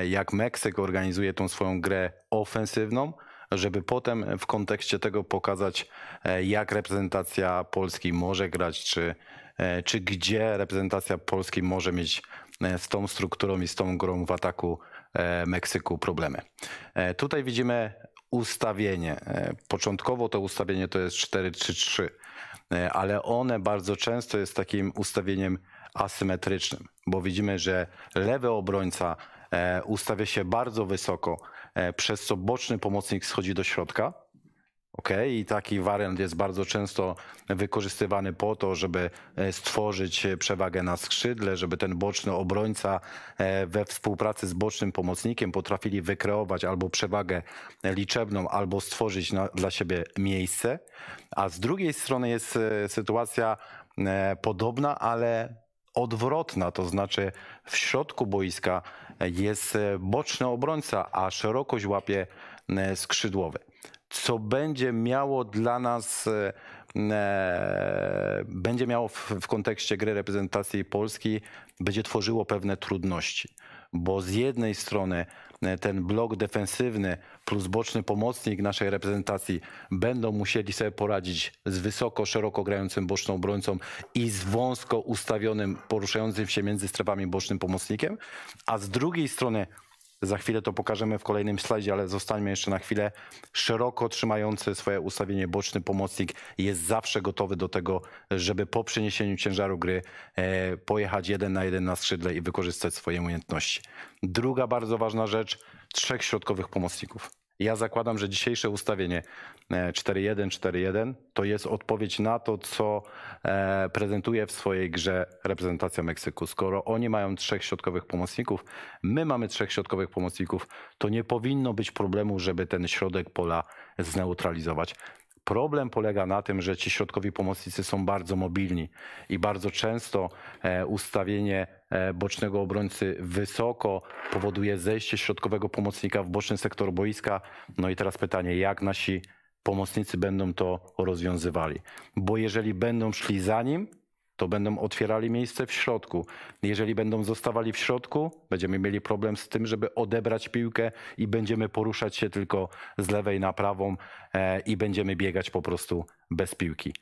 jak Meksyk organizuje tą swoją grę ofensywną, żeby potem w kontekście tego pokazać, e, jak reprezentacja Polski może grać, czy, e, czy gdzie reprezentacja Polski może mieć e, z tą strukturą i z tą grą w ataku Meksyku problemy. Tutaj widzimy ustawienie. Początkowo to ustawienie to jest 4-3-3, e, ale one bardzo często jest takim ustawieniem asymetrycznym, bo widzimy, że lewy obrońca ustawia się bardzo wysoko, przez co boczny pomocnik schodzi do środka. Okay? I taki wariant jest bardzo często wykorzystywany po to, żeby e, stworzyć e, przewagę na skrzydle, żeby ten boczny obrońca e, we współpracy z bocznym pomocnikiem potrafili wykreować albo przewagę liczebną, albo stworzyć na, dla siebie miejsce. A z drugiej strony jest e, sytuacja e, podobna, ale odwrotna, to znaczy w środku boiska jest e, boczny obrońca, a szerokość łapie e, skrzydłowy co będzie miało dla nas, e, będzie miało w kontekście gry reprezentacji Polski, będzie tworzyło pewne trudności. Bo z jednej strony e, ten blok defensywny plus boczny pomocnik naszej reprezentacji będą musieli sobie poradzić z wysoko, szeroko grającym boczną obrońcą i z wąsko ustawionym, poruszającym się między strefami bocznym pomocnikiem, a z drugiej strony za chwilę to pokażemy w kolejnym slajdzie, ale zostańmy jeszcze na chwilę. Szeroko trzymający swoje ustawienie boczny pomocnik jest zawsze gotowy do tego, żeby po przeniesieniu ciężaru gry e, pojechać jeden na jeden na skrzydle i wykorzystać swoje umiejętności. Druga bardzo ważna rzecz, trzech środkowych pomocników. Ja zakładam, że dzisiejsze ustawienie e, 4-1, 4-1 to jest odpowiedź na to, co e, prezentuje w swojej grze reprezentacja Meksyku. Skoro oni mają trzech środkowych pomocników, my mamy trzech środkowych pomocników, to nie powinno być problemu, żeby ten środek pola zneutralizować. Problem polega na tym, że ci środkowi pomocnicy są bardzo mobilni i bardzo często e, ustawienie e, bocznego obrońcy wysoko powoduje zejście środkowego pomocnika w boczny sektor boiska. No i teraz pytanie, jak nasi pomocnicy będą to rozwiązywali? Bo jeżeli będą szli za nim, to będą otwierali miejsce w środku. Jeżeli będą zostawali w środku, będziemy mieli problem z tym, żeby odebrać piłkę i będziemy poruszać się tylko z lewej na prawą e, i będziemy biegać po prostu bez piłki.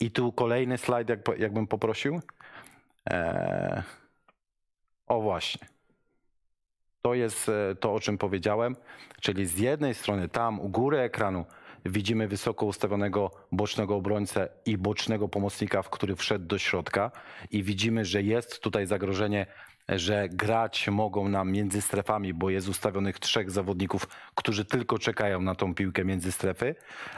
I tu kolejny slajd, jak, jakbym poprosił. E, o właśnie. To jest e, to, o czym powiedziałem, czyli z jednej strony tam u góry ekranu widzimy wysoko ustawionego bocznego obrońcę i bocznego pomocnika, w który wszedł do środka. I widzimy, że jest tutaj zagrożenie że grać mogą nam między strefami, bo jest ustawionych trzech zawodników, którzy tylko czekają na tą piłkę między strefy,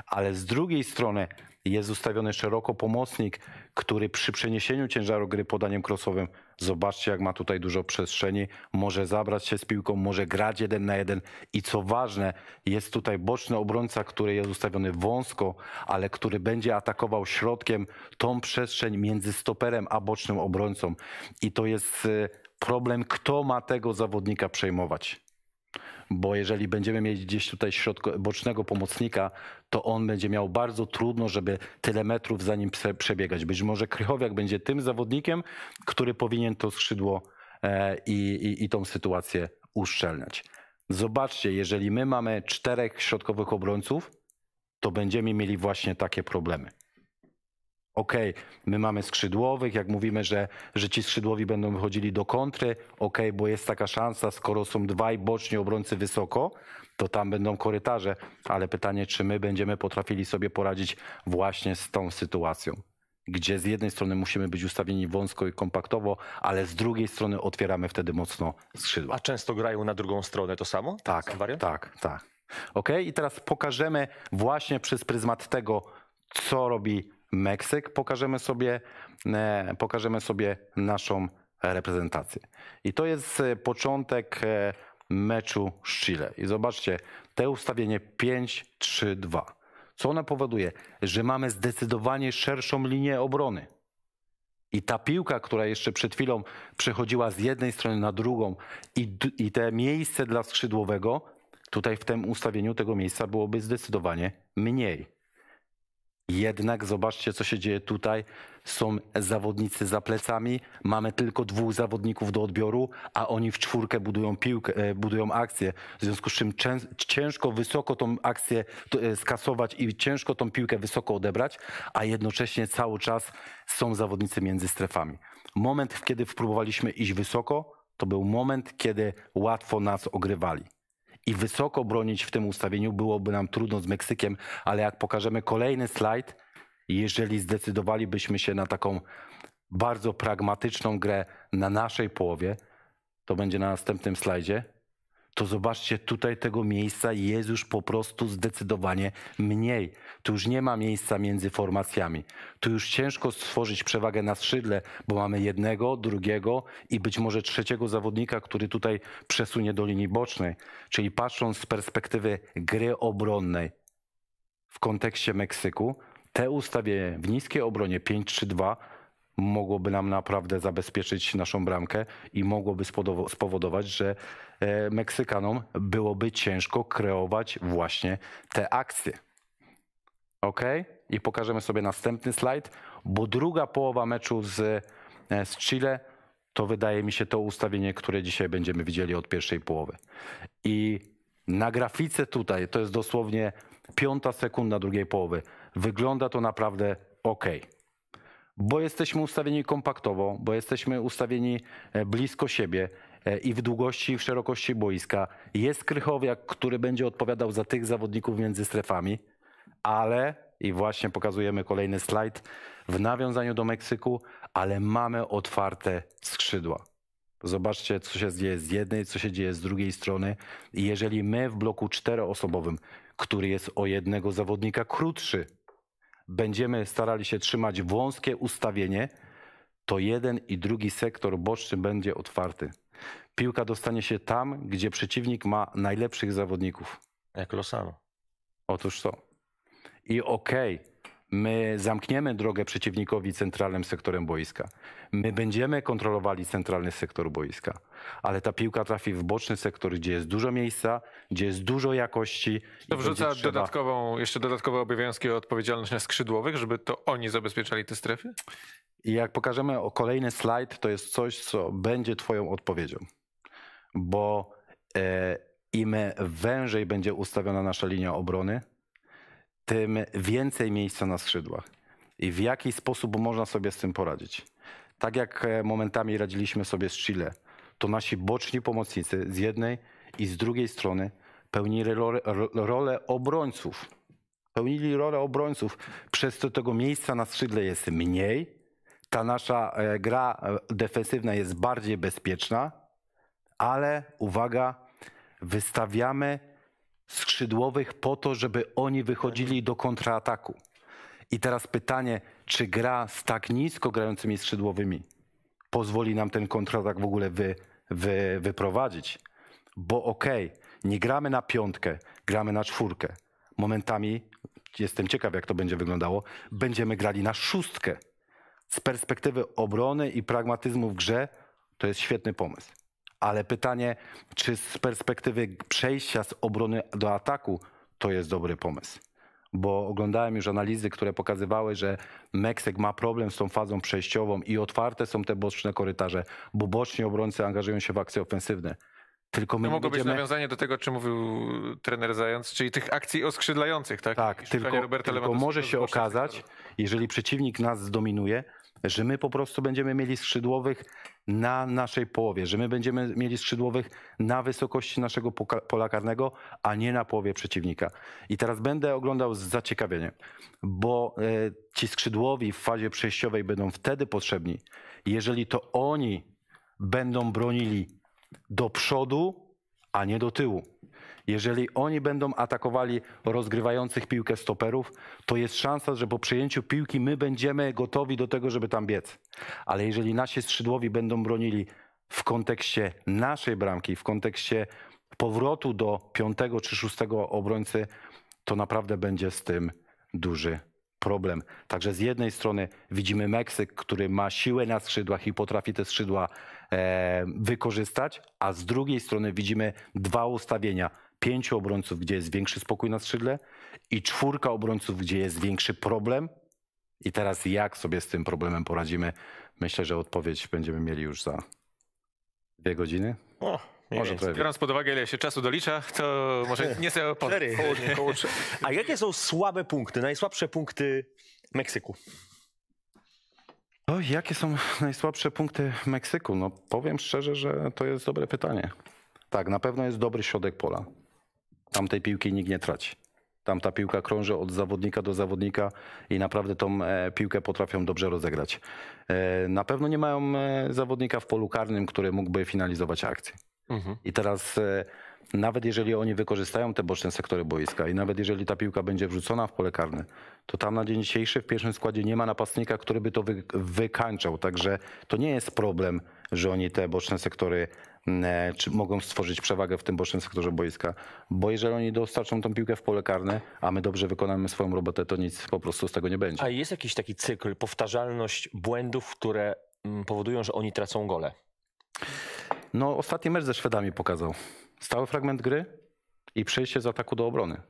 ale z drugiej strony jest ustawiony szeroko pomocnik, który przy przeniesieniu ciężaru gry podaniem crossowym, zobaczcie jak ma tutaj dużo przestrzeni, może zabrać się z piłką, może grać jeden na jeden. I co ważne, jest tutaj boczny obrońca, który jest ustawiony wąsko, ale który będzie atakował środkiem tą przestrzeń między stoperem a bocznym obrońcą. I to jest y, problem, kto ma tego zawodnika przejmować bo jeżeli będziemy mieć gdzieś tutaj środko, bocznego pomocnika, to on będzie miał bardzo trudno, żeby tyle metrów za nim przebiegać. Być może Krychowiak będzie tym zawodnikiem, który powinien to skrzydło e, i, i, i tą sytuację uszczelniać. Zobaczcie, jeżeli my mamy czterech środkowych obrońców, to będziemy mieli właśnie takie problemy. Okej, okay, my mamy skrzydłowych, jak mówimy, że, że ci skrzydłowi będą wychodzili do kontry, okej, okay, bo jest taka szansa, skoro są dwaj boczni obrońcy wysoko, to tam będą korytarze, ale pytanie, czy my będziemy potrafili sobie poradzić właśnie z tą sytuacją, gdzie z jednej strony musimy być ustawieni wąsko i kompaktowo, ale z drugiej strony otwieramy wtedy mocno skrzydła. A często grają na drugą stronę to samo? Tak, tak, tak. Ok, i teraz pokażemy właśnie przez pryzmat tego, co robi Meksyk, pokażemy sobie, e, pokażemy sobie naszą reprezentację. I to jest e, początek e, meczu z Chile. I zobaczcie, te ustawienie 5-3-2. Co ono powoduje? Że mamy zdecydowanie szerszą linię obrony. I ta piłka, która jeszcze przed chwilą przechodziła z jednej strony na drugą i, i te miejsce dla skrzydłowego, tutaj w tym ustawieniu tego miejsca byłoby zdecydowanie mniej. Jednak zobaczcie, co się dzieje tutaj. Są zawodnicy za plecami, mamy tylko dwóch zawodników do odbioru, a oni w czwórkę budują piłkę, e, budują akcję. W związku z czym ciężko wysoko tą akcję e, skasować i ciężko tą piłkę wysoko odebrać, a jednocześnie cały czas są zawodnicy między strefami. Moment, kiedy próbowaliśmy iść wysoko, to był moment, kiedy łatwo nas ogrywali i wysoko bronić w tym ustawieniu byłoby nam trudno z Meksykiem, ale jak pokażemy kolejny slajd, jeżeli zdecydowalibyśmy się na taką bardzo pragmatyczną grę na naszej połowie, to będzie na następnym slajdzie, to zobaczcie, tutaj tego miejsca jest już po prostu zdecydowanie mniej. Tu już nie ma miejsca między formacjami. Tu już ciężko stworzyć przewagę na skrzydle, bo mamy jednego, drugiego i być może trzeciego zawodnika, który tutaj przesunie do linii bocznej. Czyli patrząc z perspektywy gry obronnej w kontekście Meksyku, te ustawienie w niskiej obronie 5-3-2 mogłoby nam naprawdę zabezpieczyć naszą bramkę i mogłoby spowodować, że e, Meksykanom byłoby ciężko kreować właśnie te akcje. Ok? I pokażemy sobie następny slajd, bo druga połowa meczu z, e, z Chile to wydaje mi się to ustawienie, które dzisiaj będziemy widzieli od pierwszej połowy. I na grafice tutaj to jest dosłownie piąta sekunda drugiej połowy. Wygląda to naprawdę ok bo jesteśmy ustawieni kompaktowo, bo jesteśmy ustawieni e, blisko siebie e, i w długości, i w szerokości boiska. Jest Krychowiak, który będzie odpowiadał za tych zawodników między strefami, ale, i właśnie pokazujemy kolejny slajd, w nawiązaniu do Meksyku, ale mamy otwarte skrzydła. Zobaczcie, co się dzieje z jednej, co się dzieje z drugiej strony. I jeżeli my w bloku czteroosobowym, który jest o jednego zawodnika krótszy, będziemy starali się trzymać wąskie ustawienie, to jeden i drugi sektor boczny będzie otwarty. Piłka dostanie się tam, gdzie przeciwnik ma najlepszych zawodników. Jak Losano. Otóż to. I okej, okay, my zamkniemy drogę przeciwnikowi centralnym sektorem boiska. My będziemy kontrolowali centralny sektor boiska, ale ta piłka trafi w boczny sektor, gdzie jest dużo miejsca, gdzie jest dużo jakości. To wrzuca trzeba... dodatkową, jeszcze dodatkowe obowiązki o odpowiedzialność na skrzydłowych, żeby to oni zabezpieczali te strefy? I jak pokażemy o kolejny slajd, to jest coś, co będzie twoją odpowiedzią. Bo e, im wężej będzie ustawiona nasza linia obrony, tym więcej miejsca na skrzydłach. I w jaki sposób można sobie z tym poradzić? Tak jak e, momentami radziliśmy sobie z Chile, to nasi boczni pomocnicy z jednej i z drugiej strony pełnili rolę, obrońców. Pełnili rolę obrońców, przez to tego miejsca na skrzydle jest mniej, ta nasza e, gra e, defensywna jest bardziej bezpieczna, ale uwaga, wystawiamy skrzydłowych po to, żeby oni wychodzili do kontrataku. I teraz pytanie, czy gra z tak nisko grającymi skrzydłowymi pozwoli nam ten kontratak w ogóle wy, wy, wyprowadzić? Bo okej, nie gramy na piątkę, gramy na czwórkę. Momentami, jestem ciekaw jak to będzie wyglądało, będziemy grali na szóstkę. Z perspektywy obrony i pragmatyzmu w grze to jest świetny pomysł. Ale pytanie, czy z perspektywy przejścia z obrony do ataku to jest dobry pomysł? Bo oglądałem już analizy, które pokazywały, że Meksyk ma problem z tą fazą przejściową i otwarte są te boczne korytarze, bo boczni obrońcy angażują się w akcje ofensywne. Tylko my To mogło być będziemy... nawiązanie do tego, o czym mówił trener Zając, czyli tych akcji oskrzydlających, tak? Tak, tylko, tylko może się okazać, jeżeli przeciwnik nas zdominuje, że my po prostu będziemy mieli skrzydłowych na naszej połowie, że my będziemy mieli skrzydłowych na wysokości naszego pola karnego, a nie na połowie przeciwnika. I teraz będę oglądał z zaciekawieniem, bo e, ci skrzydłowi w fazie przejściowej będą wtedy potrzebni, jeżeli to oni będą bronili do przodu, a nie do tyłu. Jeżeli oni będą atakowali rozgrywających piłkę stoperów, to jest szansa, że po przejęciu piłki my będziemy gotowi do tego, żeby tam biec. Ale jeżeli nasi skrzydłowi będą bronili w kontekście naszej bramki, w kontekście powrotu do piątego czy szóstego obrońcy, to naprawdę będzie z tym duży problem. Także z jednej strony widzimy Meksyk, który ma siłę na skrzydłach i potrafi te skrzydła e, wykorzystać, a z drugiej strony widzimy dwa ustawienia. Pięciu obrońców, gdzie jest większy spokój na skrzydle i czwórka obrońców, gdzie jest większy problem. I teraz jak sobie z tym problemem poradzimy? Myślę, że odpowiedź będziemy mieli już za dwie godziny. O, Może trochę Biorąc pod uwagę, ile się czasu dolicza, to może nie sobie. Cztery. A jakie są słabe punkty, najsłabsze punkty Meksyku? O, jakie są najsłabsze punkty Meksyku? No powiem szczerze, że to jest dobre pytanie. Tak, na pewno jest dobry środek pola. Tam tej piłki nikt nie traci. Tam ta piłka krąży od zawodnika do zawodnika i naprawdę tą e, piłkę potrafią dobrze rozegrać. E, na pewno nie mają e, zawodnika w polu karnym, który mógłby finalizować akcję. Mhm. I teraz nawet jeżeli oni wykorzystają te boczne sektory boiska i nawet jeżeli ta piłka będzie wrzucona w pole karne, to tam na dzień dzisiejszy w pierwszym składzie nie ma napastnika, który by to wy, wykańczał. Także to nie jest problem, że oni te boczne sektory czy mogą stworzyć przewagę w tym bocznym sektorze boiska, bo jeżeli oni dostarczą tą piłkę w pole karne, a my dobrze wykonamy swoją robotę, to nic po prostu z tego nie będzie. A jest jakiś taki cykl, powtarzalność błędów, które powodują, że oni tracą gole? No, ostatni mecz ze Szwedami pokazał. Stały fragment gry i przejście z ataku do obrony.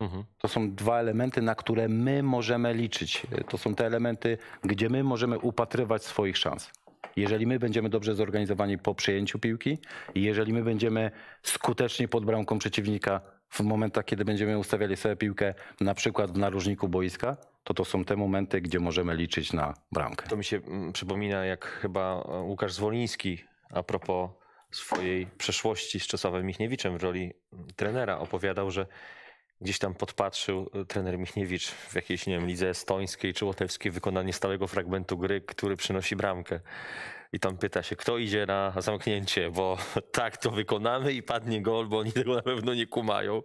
Mhm. To są dwa elementy, na które my możemy liczyć. To są te elementy, gdzie my możemy upatrywać swoich szans. Jeżeli my będziemy dobrze zorganizowani po przejęciu piłki i jeżeli my będziemy skuteczni pod bramką przeciwnika w momentach, kiedy będziemy ustawiali sobie piłkę na przykład w narożniku boiska, to to są te momenty, gdzie możemy liczyć na bramkę. To mi się mm, przypomina, jak chyba e, Łukasz Zwoliński a propos swojej przeszłości z Czesławem Michniewiczem w roli trenera opowiadał, że gdzieś tam podpatrzył e, trener Michniewicz w jakiejś, nie wiem, lidze estońskiej czy łotewskiej wykonanie stałego fragmentu gry, który przynosi bramkę. I tam pyta się, kto idzie na zamknięcie, bo [laughs] tak to wykonamy i padnie gol, bo oni tego na pewno nie kumają.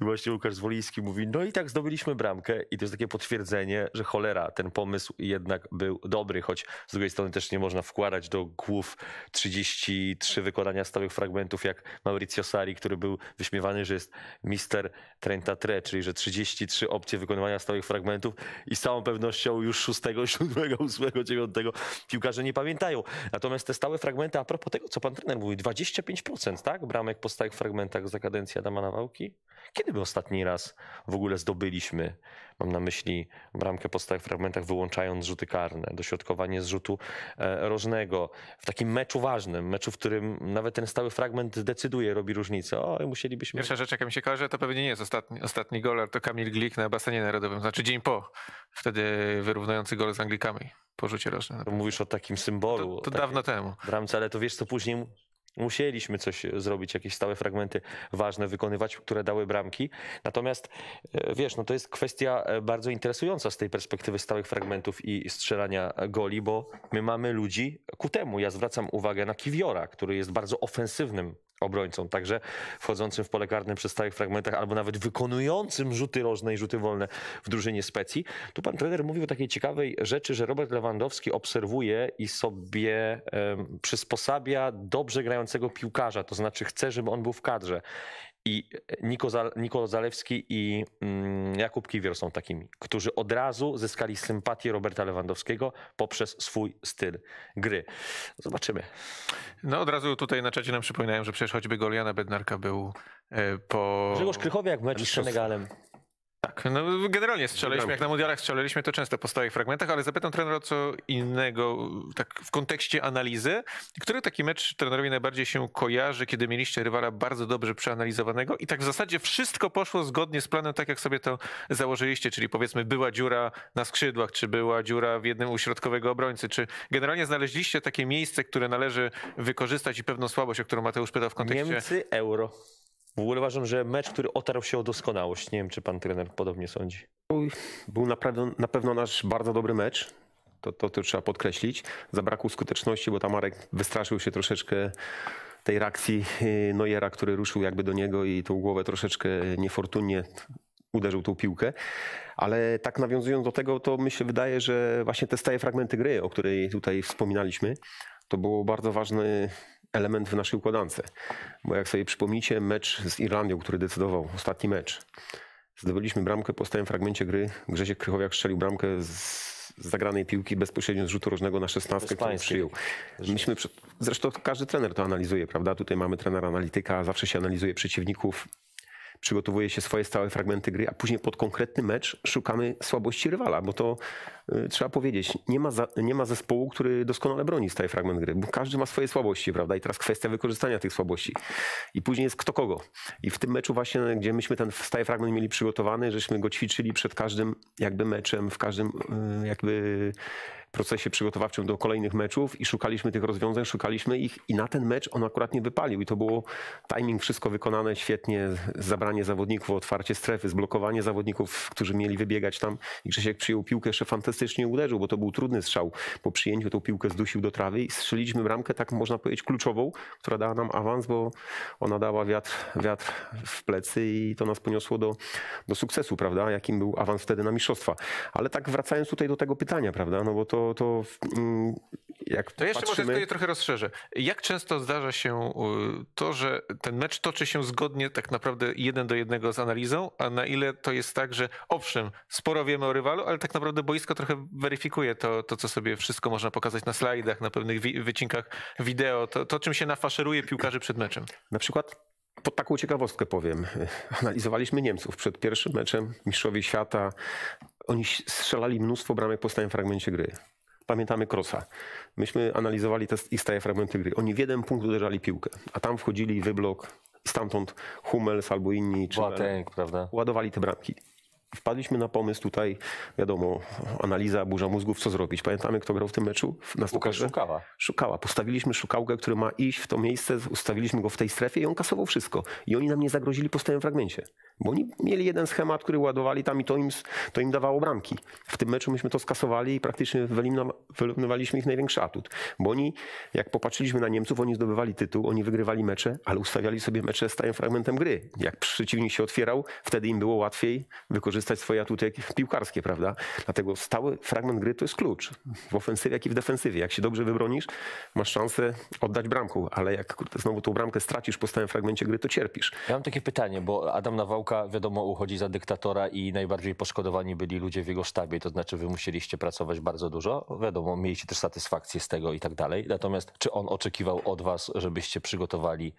I właśnie Łukasz Zwoliński mówi, no i tak zdobyliśmy bramkę i to jest takie potwierdzenie, że cholera, ten pomysł jednak był dobry, choć z drugiej strony też nie można wkładać do głów 33 wykonania stałych fragmentów, jak Mauricio Sari, który był wyśmiewany, że jest mister 33, czyli że 33 opcje wykonywania stałych fragmentów i z całą pewnością już 6, 7, 8, 9 piłkarze nie pamiętają. Natomiast te stałe fragmenty, a propos tego, co pan trener mówił, 25%, tak? Bramek po stałych fragmentach za kadencji Adama Nawałki? Kiedy my ostatni raz w ogóle zdobyliśmy, mam na myśli bramkę po stałych fragmentach, wyłączając rzuty karne, dośrodkowanie z rzutu e, rożnego, w takim meczu ważnym, meczu, w którym nawet ten stały fragment decyduje, robi różnicę. O, musielibyśmy... Pierwsza rzecz, jaka mi się kojarzy, to pewnie nie jest ostatni, ostatni gol, ale to Kamil Glik na basenie narodowym, znaczy dzień po, wtedy wyrównujący gol z Anglikami po rzucie rocznym. Mówisz o takim symbolu. To, to dawno temu. bramce, ale to wiesz co później Musieliśmy coś zrobić, jakieś stałe fragmenty ważne wykonywać, które dały bramki. Natomiast e, wiesz, no to jest kwestia e, bardzo interesująca z tej perspektywy stałych fragmentów i strzelania goli, bo my mamy ludzi ku temu. Ja zwracam uwagę na Kiwiora, który jest bardzo ofensywnym obrońcą, także wchodzącym w pole karne przy stałych fragmentach, albo nawet wykonującym rzuty rożne i rzuty wolne w drużynie Specji. Tu pan trener mówił o takiej ciekawej rzeczy, że Robert Lewandowski obserwuje i sobie em, przysposabia dobrze grającego piłkarza, to znaczy chce, żeby on był w kadrze. I Niko, Zal- Niko Zalewski i mm, Jakub Kiwior są takimi, którzy od razu zyskali sympatię Roberta Lewandowskiego poprzez swój styl gry. Zobaczymy. No od razu tutaj na czacie nam przypominają, że przecież choćby gol Jana Bednarka był e, po... Grzegorz Krychowiak w meczu z. Senegalem. Tak, no generalnie strzelaliśmy, jak na mundialach strzelaliśmy to często po stałych fragmentach, ale zapytam trenera o co innego, tak w kontekście analizy. Który taki mecz trenerowi najbardziej się kojarzy, kiedy mieliście rywala bardzo dobrze przeanalizowanego i tak w zasadzie wszystko poszło zgodnie z planem, tak jak sobie to założyliście, czyli powiedzmy była dziura na skrzydłach, czy była dziura w jednym u środkowego obrońcy, czy generalnie znaleźliście takie miejsce, które należy wykorzystać i pewną słabość, o którą Mateusz pytał w kontekście... Niemcy, euro. W ogóle uważam, że mecz, który otarł się o doskonałość. Nie wiem, czy pan trener podobnie sądzi. Był naprawdę, na pewno nasz bardzo dobry mecz. To, to, to trzeba podkreślić. Zabrakło skuteczności, bo tam Marek wystraszył się troszeczkę tej reakcji yy, Neuera, który ruszył jakby do niego i tą głowę troszeczkę niefortunnie uderzył tą piłkę. Ale tak nawiązując do tego, to mi się wydaje, że właśnie te stałe fragmenty gry, o której tutaj wspominaliśmy, to był bardzo ważny element w naszej układance. Bo jak sobie przypomnicie mecz z Irlandią, który decydował, ostatni mecz, Zdobyliśmy bramkę po stałym fragmencie gry. Grzesiek Krychowiak strzelił bramkę z zagranej piłki bezpośrednio z rzutu rożnego na 16, który przyjął. Myśmy, zresztą każdy trener to analizuje, prawda? Tutaj mamy trenera analityka, zawsze się analizuje przeciwników, przygotowuje się swoje stałe fragmenty gry, a później pod konkretny mecz szukamy słabości rywala, bo to trzeba powiedzieć, nie ma, za, nie ma zespołu, który doskonale broni stały fragment gry, bo każdy ma swoje słabości, prawda? I teraz kwestia wykorzystania tych słabości. I później jest kto kogo. I w tym meczu właśnie, gdzie myśmy ten stały fragment mieli przygotowany, żeśmy go ćwiczyli przed każdym jakby meczem, w każdym y, jakby procesie przygotowawczym do kolejnych meczów i szukaliśmy tych rozwiązań, szukaliśmy ich i na ten mecz on akurat nie wypalił i to było timing, wszystko wykonane świetnie, zabranie zawodników, otwarcie strefy, zblokowanie zawodników, którzy mieli wybiegać tam i Grzesiek przyjął piłkę, jeszcze fantastycznie uderzył, bo to był trudny strzał. Po przyjęciu tą piłkę zdusił do trawy i strzeliliśmy bramkę, tak można powiedzieć, kluczową, która dała nam awans, bo ona dała wiatr, wiatr w plecy i to nas poniosło do, do sukcesu, prawda, jakim był awans wtedy na mistrzostwa. Ale tak wracając tutaj do tego pytania, prawda, no bo to, to mm, jak To jeszcze patrzymy... może je trochę rozszerzę. Jak często zdarza się to, że ten mecz toczy się zgodnie tak naprawdę jeden do jednego z analizą, a na ile to jest tak, że owszem, sporo wiemy o rywalu, ale tak naprawdę boisko trochę weryfikuje to, to co sobie wszystko można pokazać na slajdach, na pewnych wi- wycinkach wideo, to, to czym się nafaszeruje piłkarzy przed meczem. Na przykład pod taką ciekawostkę powiem. [laughs] Analizowaliśmy Niemców przed pierwszym meczem Mistrzowie Świata. Oni strzelali mnóstwo bramek po stałym fragmencie gry. Pamiętamy Krosa. Myśmy analizowali te ich stałe fragmenty gry. Oni w jeden punkt uderzali piłkę, a tam wchodzili wyblok stamtąd Hummels albo inni. Czy Boateng, prawda? ładowali te bramki. Wpadliśmy na pomysł tutaj, wiadomo, analiza, burza mózgów, co zrobić. Pamiętamy, kto grał w tym meczu? Na? Szukała. Szukała. Postawiliśmy szukałkę, który ma iść w to miejsce, ustawiliśmy go w tej strefie i on kasował wszystko. I oni nam nie zagrozili po stałym fragmencie. Bo oni mieli jeden schemat, który ładowali tam i to im, to im dawało bramki. W tym meczu myśmy to skasowali i praktycznie wyeliminowa- wyeliminowaliśmy ich największy atut. Bo oni, jak popatrzyliśmy na Niemców, oni zdobywali tytuł, oni wygrywali mecze, ale ustawiali sobie mecze z stałym fragmentem gry. Jak przeciwnik się otwierał, wtedy im było łatwiej wykorzystać swoje atuty piłkarskie, prawda? Dlatego stały fragment gry to jest klucz. W ofensywie, jak i w defensywie. Jak się dobrze wybronisz, masz szansę oddać bramkę, ale jak znowu tą bramkę stracisz po stałym fragmencie gry, to cierpisz. Ja mam takie pytanie, bo Adam Nawałka, wiadomo, uchodzi za dyktatora i najbardziej poszkodowani byli ludzie w jego sztabie, to znaczy wy musieliście pracować bardzo dużo, wiadomo, mieliście też satysfakcję z tego i tak dalej. Natomiast czy on oczekiwał od was, żebyście przygotowali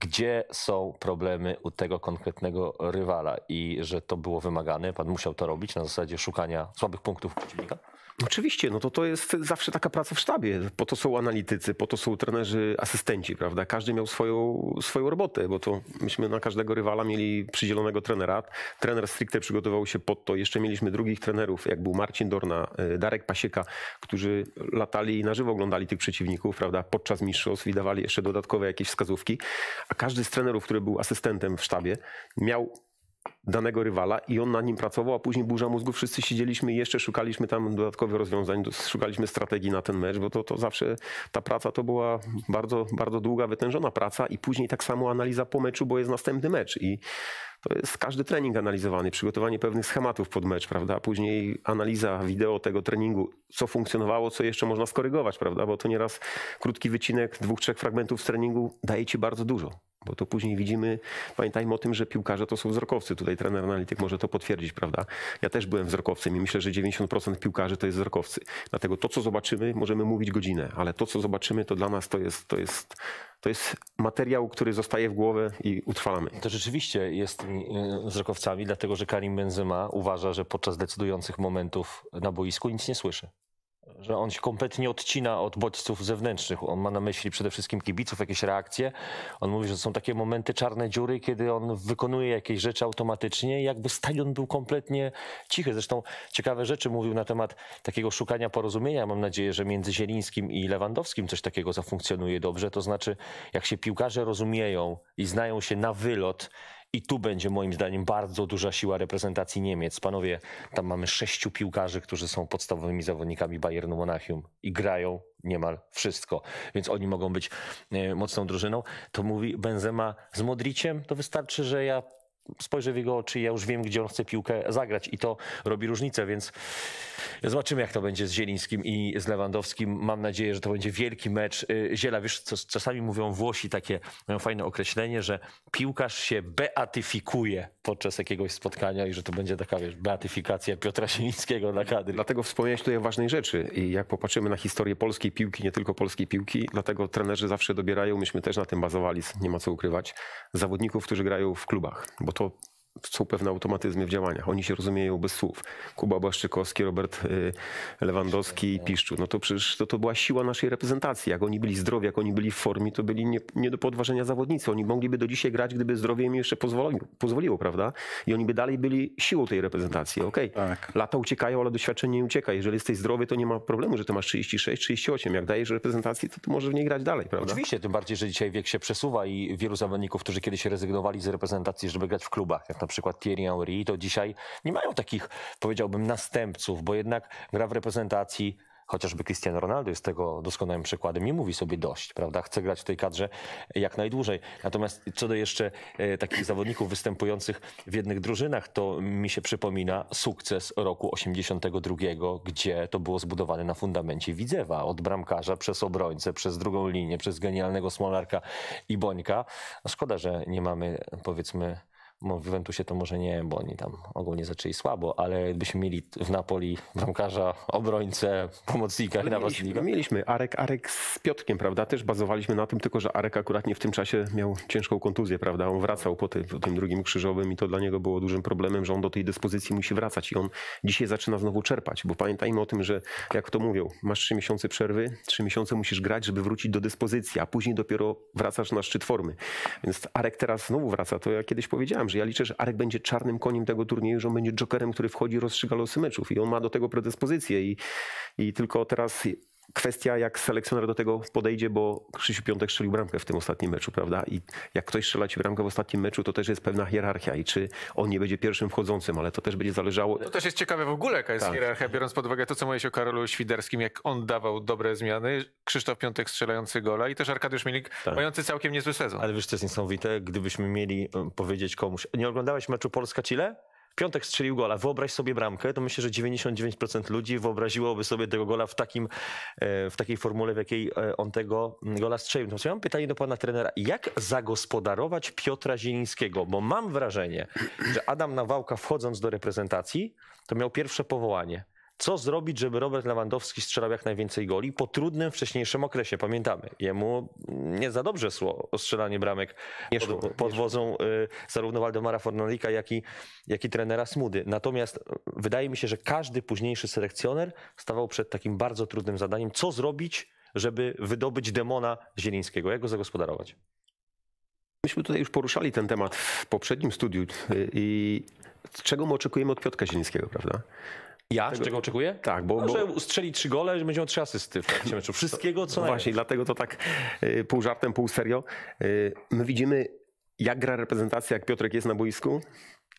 gdzie są problemy u tego konkretnego rywala i że to było wymagane, pan musiał to robić na zasadzie szukania słabych punktów przeciwnika? Oczywiście, no to to jest zawsze taka praca w sztabie. Po to są analitycy, po to są trenerzy, asystenci, prawda? Każdy miał swoją, swoją robotę, bo to myśmy na każdego rywala mieli przydzielonego trenera. Trener stricte przygotował się pod to. Jeszcze mieliśmy drugich trenerów, jak był Marcin Dorna, y, Darek Pasieka, którzy latali i na żywo oglądali tych przeciwników, prawda? Podczas mistrzostw i dawali jeszcze dodatkowe jakieś wskazówki. A każdy z trenerów, który był asystentem w sztabie, miał danego rywala i on na nim pracował, a później burza mózgu, wszyscy siedzieliśmy i jeszcze szukaliśmy tam dodatkowych rozwiązań, szukaliśmy strategii na ten mecz, bo to, to zawsze ta praca to była bardzo, bardzo długa, wytężona praca i później tak samo analiza po meczu, bo jest następny mecz i to jest każdy trening analizowany, przygotowanie pewnych schematów pod mecz, prawda? Później analiza wideo tego treningu, co funkcjonowało, co jeszcze można skorygować, prawda? Bo to nieraz krótki wycinek dwóch, trzech fragmentów z treningu daje ci bardzo dużo. Bo to później widzimy, pamiętajmy o tym, że piłkarze to są wzrokowcy. Tutaj trener analityk może to potwierdzić, prawda? Ja też byłem wzrokowcem i myślę, że 90% piłkarzy to jest wzrokowcy. Dlatego to, co zobaczymy, możemy mówić godzinę, ale to, co zobaczymy, to dla nas to jest, to jest, to jest materiał, który zostaje w głowę i utrwalamy. To rzeczywiście jest tymi y, wzrokowcami, dlatego że Karim Benzema uważa, że podczas decydujących momentów na boisku nic nie słyszy. Że on się kompletnie odcina od bodźców zewnętrznych. On ma na myśli przede wszystkim kibiców, jakieś reakcje. On mówi, że są takie momenty czarne dziury, kiedy on wykonuje jakieś rzeczy automatycznie, jakby stadion był kompletnie cichy. Zresztą ciekawe rzeczy mówił na temat takiego szukania porozumienia. Mam nadzieję, że między Zielińskim i Lewandowskim coś takiego zafunkcjonuje dobrze. To znaczy, jak się piłkarze rozumieją i znają się na wylot, i tu będzie moim zdaniem bardzo duża siła reprezentacji Niemiec. Panowie, tam mamy sześciu piłkarzy, którzy są podstawowymi zawodnikami Bayernu Monachium i grają niemal wszystko, więc oni mogą być e, mocną drużyną. To mówi Benzema z Modriciem, to wystarczy, że ja spojrzę w jego oczy i ja już wiem, gdzie on chce piłkę zagrać i to robi różnicę, więc zobaczymy, jak to będzie z Zielińskim i z Lewandowskim. Mam nadzieję, że to będzie wielki mecz. Y, Ziela, wiesz, co, czasami mówią Włosi takie, mają fajne określenie, że piłkarz się beatyfikuje podczas jakiegoś spotkania i że to będzie taka, wiesz, beatyfikacja Piotra Zielińskiego na kadry. Dlatego wspomniałeś tutaj o ważnej rzeczy i jak popatrzymy na historię polskiej piłki, nie tylko polskiej piłki, dlatego trenerzy zawsze dobierają, myśmy też na tym bazowali, nie ma co ukrywać, zawodników, którzy grają w klubach, bo to są pewne automatyzmy w działaniach. Oni się rozumieją bez słów. Kuba Błaszczykowski, Robert y, Lewandowski i Piszczu. No to przecież to, to była siła naszej reprezentacji. Jak oni byli zdrowi, jak oni byli w formie, to byli nie, nie do podważenia zawodnicy. Oni mogliby do dzisiaj grać, gdyby zdrowie im jeszcze pozwoliło, pozwoliło prawda? I oni by dalej byli siłą tej reprezentacji. Okej, okay. tak. lata uciekają, ale doświadczenie nie ucieka. Jeżeli jesteś zdrowy, to nie ma problemu, że ty masz 36, 38. Jak dajesz reprezentacji, to, to możesz w niej grać dalej, prawda? Oczywiście, tym bardziej, że dzisiaj wiek się przesuwa i wielu zawodników, którzy kiedyś rezygnowali z reprezentacji, żeby grać w klubach, jak na przykład Thierry Henry, to dzisiaj nie mają takich, powiedziałbym, następców, bo jednak gra w reprezentacji chociażby Cristiano Ronaldo jest tego doskonałym przykładem, nie mówi sobie dość, prawda? Chce grać w tej kadrze jak najdłużej. Natomiast co do jeszcze e, takich zawodników występujących w jednych drużynach, to mi się przypomina sukces roku 82, gdzie to było zbudowane na fundamencie Widzewa. Od bramkarza przez obrońcę, przez drugą linię, przez genialnego Smolarka i Bońka. No szkoda, że nie mamy powiedzmy w Juventusie to może nie, bo oni tam ogólnie zaczęli słabo, ale gdybyśmy mieli w Napoli bramkarza, obrońcę, pomocnika i napastnika. Mieliśmy, Arek, Arek z Piotrkiem, prawda? Też bazowaliśmy na tym, tylko że Arek akurat nie w tym czasie miał ciężką kontuzję, prawda? On wracał po, ty, po tym drugim krzyżowym i to dla niego było dużym problemem, że on do tej dyspozycji musi wracać i on dzisiaj zaczyna znowu czerpać, bo pamiętajmy o tym, że jak to mówią, masz trzy miesiące przerwy, trzy miesiące musisz grać, żeby wrócić do dyspozycji, a później dopiero wracasz na szczyt formy. Więc Arek teraz znowu wraca, to ja kiedyś powiedziałem, że ja liczę, że Arek będzie czarnym koniem tego turnieju, że on będzie jokerem, który wchodzi i rozstrzyga losy meczów i on ma do tego predyspozycję i, i tylko teraz kwestia, jak selekcjoner do tego podejdzie, bo Krzysiu Piątek strzelił bramkę w tym ostatnim meczu, prawda? I jak ktoś strzela ci bramkę w ostatnim meczu, to też jest pewna hierarchia i czy on nie będzie pierwszym wchodzącym, ale to też będzie zależało... To też jest ciekawe w ogóle, jaka jest tak. hierarchia, biorąc pod uwagę to, co mówiłeś o Karolu Świderskim, jak on dawał dobre zmiany, Krzysztof Piątek strzelający gola i też Arkadiusz Milik tak. mający całkiem niezły sezon. Ale wiesz, to jest niesamowite, gdybyśmy mieli powiedzieć komuś, nie oglądałeś meczu Polska-Chile? Piątek strzelił gola, wyobraź sobie bramkę, to myślę, że 99% ludzi wyobraziłoby sobie tego gola w, takim, e, w takiej formule, w jakiej e, on tego gola strzelił. Natomiast ja mam pytanie do pana trenera. Jak zagospodarować Piotra Zielińskiego? Bo mam wrażenie, że Adam Nawałka wchodząc do reprezentacji, to miał pierwsze powołanie Co zrobić, żeby Robert Lewandowski strzelał jak najwięcej goli po trudnym wcześniejszym okresie? Pamiętamy, jemu nie za dobrze szło strzelanie bramek Nie pod, szło, pod wodzą y, zarówno Waldemara Fornalika, jak i, jak i trenera Smudy. Natomiast y, wydaje mi się, że każdy późniejszy selekcjoner stawał przed takim bardzo trudnym zadaniem. Co zrobić, żeby wydobyć demona Zielińskiego? Jak go zagospodarować? Myśmy tutaj już poruszali ten temat w poprzednim studiu y, i czego my oczekujemy od Piotka Zielińskiego, prawda? Ja? Czego oczekuję? Tak, bo, No, bo że ustrzeli trzy gole, że będzie miał trzy asysty w trakcie meczu. Wszystkiego, co właśnie, dlatego to tak y, pół żartem, pół serio. Y, My widzimy, jak gra reprezentacja, jak Piotrek jest na boisku,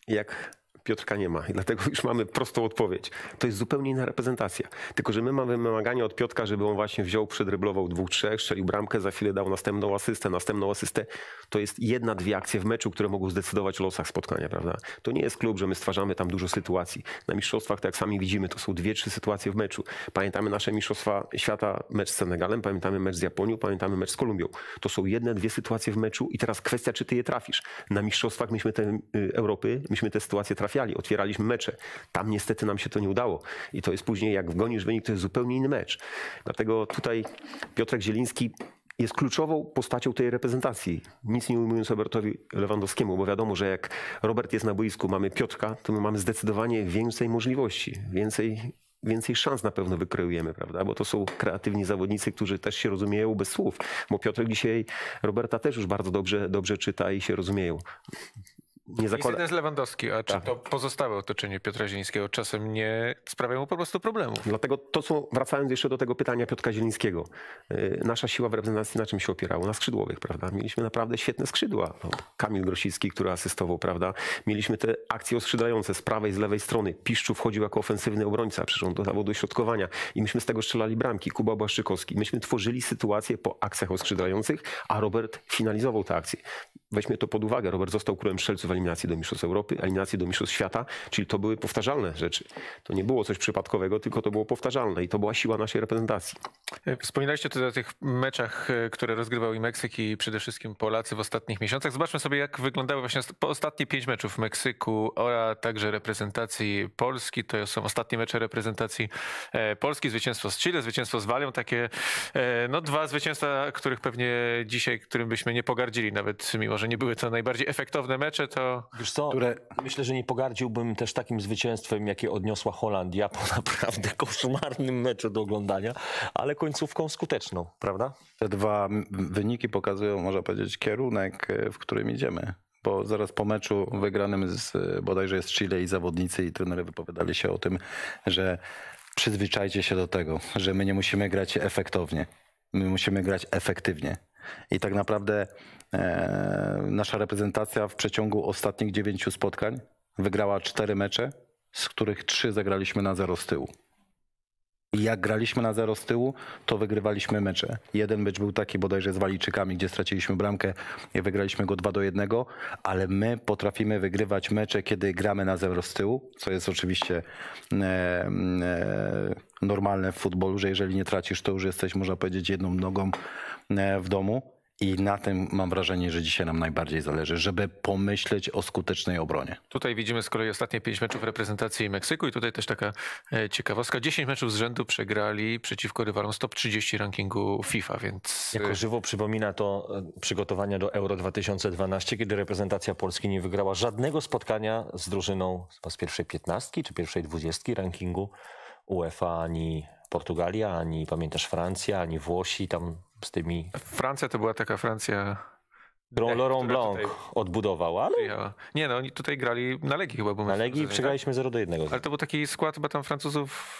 jak Piotrka nie ma. I dlatego już mamy prostą odpowiedź. To jest zupełnie inna reprezentacja. Tylko, że my mamy wymagania od Piotka, żeby on właśnie wziął, przedryblował dwóch, trzech, strzelił bramkę, za chwilę dał następną asystę, następną asystę. To jest jedna, dwie akcje w meczu, które mogą zdecydować o losach spotkania, prawda? To nie jest klub, że my stwarzamy tam dużo sytuacji. Na mistrzostwach, tak jak sami widzimy, to są dwie, trzy sytuacje w meczu. Pamiętamy nasze mistrzostwa świata, mecz z Senegalem, pamiętamy mecz z Japonią, pamiętamy mecz z Kolumbią. To są jedne, dwie sytuacje w meczu i teraz kwestia, czy ty je trafisz. Na mistrzostwach myśmy te y, Europy, myśmy te sytuacje trafiali, otwieraliśmy mecze. Tam niestety nam się to nie udało. I to jest później, jak wgonisz wynik, to jest zupełnie inny mecz. Dlatego tutaj Piotrek Zieliński jest kluczową postacią tej reprezentacji. Nic nie ujmując Robertowi Lewandowskiemu, bo wiadomo, że jak Robert jest na boisku, mamy Piotrka, to my mamy zdecydowanie więcej możliwości, więcej, więcej szans na pewno wykreujemy, prawda? Bo to są kreatywni zawodnicy, którzy też się rozumieją bez słów. Bo Piotrek dzisiaj Roberta też już bardzo dobrze, dobrze czyta i się rozumieją. Nie Jest zakłada... jeden z Lewandowski, a czy Tak. to pozostałe otoczenie Piotra Zielińskiego czasem nie sprawia mu po prostu problemów? Dlatego to są, wracając jeszcze do tego pytania Piotra Zielińskiego, yy, nasza siła w reprezentacji na czym się opierało? Na skrzydłowych, prawda? Mieliśmy naprawdę świetne skrzydła. No, Kamil Grosicki, który asystował, prawda? Mieliśmy te akcje oskrzydlające z prawej, z lewej strony. Piszczu wchodził jako ofensywny obrońca, przecież on dodawał do środkowania i myśmy z tego strzelali bramki. Kuba Błaszczykowski. Myśmy tworzyli sytuację po akcjach oskrzydlających, a Robert finalizował te akcje. Weźmy to pod uwagę. Robert został królem strzelców eliminacji do Mistrzostw Europy, eliminacji do Mistrzostw Świata, czyli to były powtarzalne rzeczy. To nie było coś przypadkowego, tylko to było powtarzalne i to była siła naszej reprezentacji. E, Wspominaliście tutaj o tych meczach, e, które rozgrywał i Meksyk i przede wszystkim Polacy w ostatnich miesiącach. Zobaczmy sobie, jak wyglądały właśnie ostatnie pięć meczów w Meksyku, a także reprezentacji Polski. To są ostatnie mecze reprezentacji e, Polski. Zwycięstwo z Chile, zwycięstwo z Walią. Takie no, dwa zwycięstwa, których pewnie dzisiaj, którym byśmy nie pogardzili, nawet mimo, że nie były to najbardziej efektowne mecze, to Wiesz co, które myślę, że nie pogardziłbym też takim zwycięstwem, jakie odniosła Holandia po [laughs] naprawdę koszmarnym meczu do oglądania, ale końcówką skuteczną, prawda? Te dwa wyniki pokazują, można powiedzieć, kierunek, e, w którym idziemy. Bo zaraz po meczu wygranym z e, bodajże z Chile i zawodnicy i trenerzy wypowiadali się o tym, że przyzwyczajcie się do tego, że my nie musimy grać efektownie. My musimy grać efektywnie. I tak naprawdę e, nasza reprezentacja w przeciągu ostatnich dziewięciu spotkań wygrała cztery mecze, z których trzy zagraliśmy na zero z tyłu. I jak graliśmy na zero z tyłu, to wygrywaliśmy mecze. Jeden mecz był taki bodajże z Walijczykami, gdzie straciliśmy bramkę i wygraliśmy go 2 do 1, ale my potrafimy wygrywać mecze, kiedy gramy na zero z tyłu, co jest oczywiście e, e, normalne w futbolu, że jeżeli nie tracisz, to już jesteś, można powiedzieć, jedną nogą e, w domu. I na tym mam wrażenie, że dzisiaj nam najbardziej zależy, żeby pomyśleć o skutecznej obronie. Tutaj widzimy z kolei ostatnie pięć meczów reprezentacji Meksyku i tutaj też taka e, ciekawostka. 10 meczów z rzędu przegrali przeciwko rywalom z top 30 rankingu FIFA, więc e, Jako żywo przypomina to e, przygotowania do Euro 2012, kiedy reprezentacja Polski nie wygrała żadnego spotkania z drużyną z pierwszej piętnastki czy pierwszej dwudziestki rankingu UEFA, ani Portugalia, ani pamiętasz Francja, ani Włosi, tam z tymi, Francja to była taka Francja... Laurent Blanc tutaj odbudował, ale. Nie no, oni tutaj grali na Legii chyba. bo na Legii przegraliśmy 0 do 1. Ale to był taki skład chyba tam Francuzów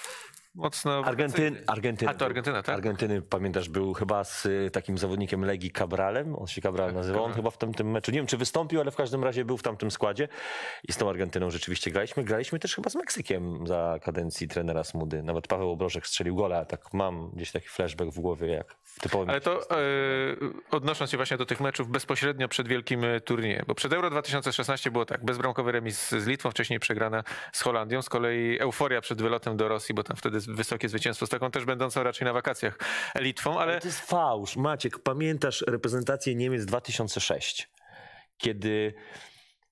mocno... Argentyn, Argentyna. A to Argentyna, tak? Argentyny, pamiętasz, był chyba z y, takim zawodnikiem Legii Cabralem, on się Cabral nazywał, on chyba w tamtym meczu, nie wiem czy wystąpił, ale w każdym razie był w tamtym składzie. I z tą Argentyną rzeczywiście graliśmy. Graliśmy też chyba z Meksykiem za kadencji trenera Smudy. Nawet Paweł Obrożek strzelił gola, tak mam gdzieś taki flashback w głowie, jak w typowym... Ale to e, odnosząc się właśnie do tych meczów bezpośrednio przed wielkim e, turniejem, bo przed Euro 2016 było tak, bezbramkowy remis z Litwą, wcześniej przegrana z Holandią, z kolei euforia przed wylotem do Rosji, bo tam wtedy wysokie zwycięstwo z taką też będącą raczej na wakacjach Litwą, ale Ale to jest fałsz. Maciek, pamiętasz reprezentację Niemiec 2006, kiedy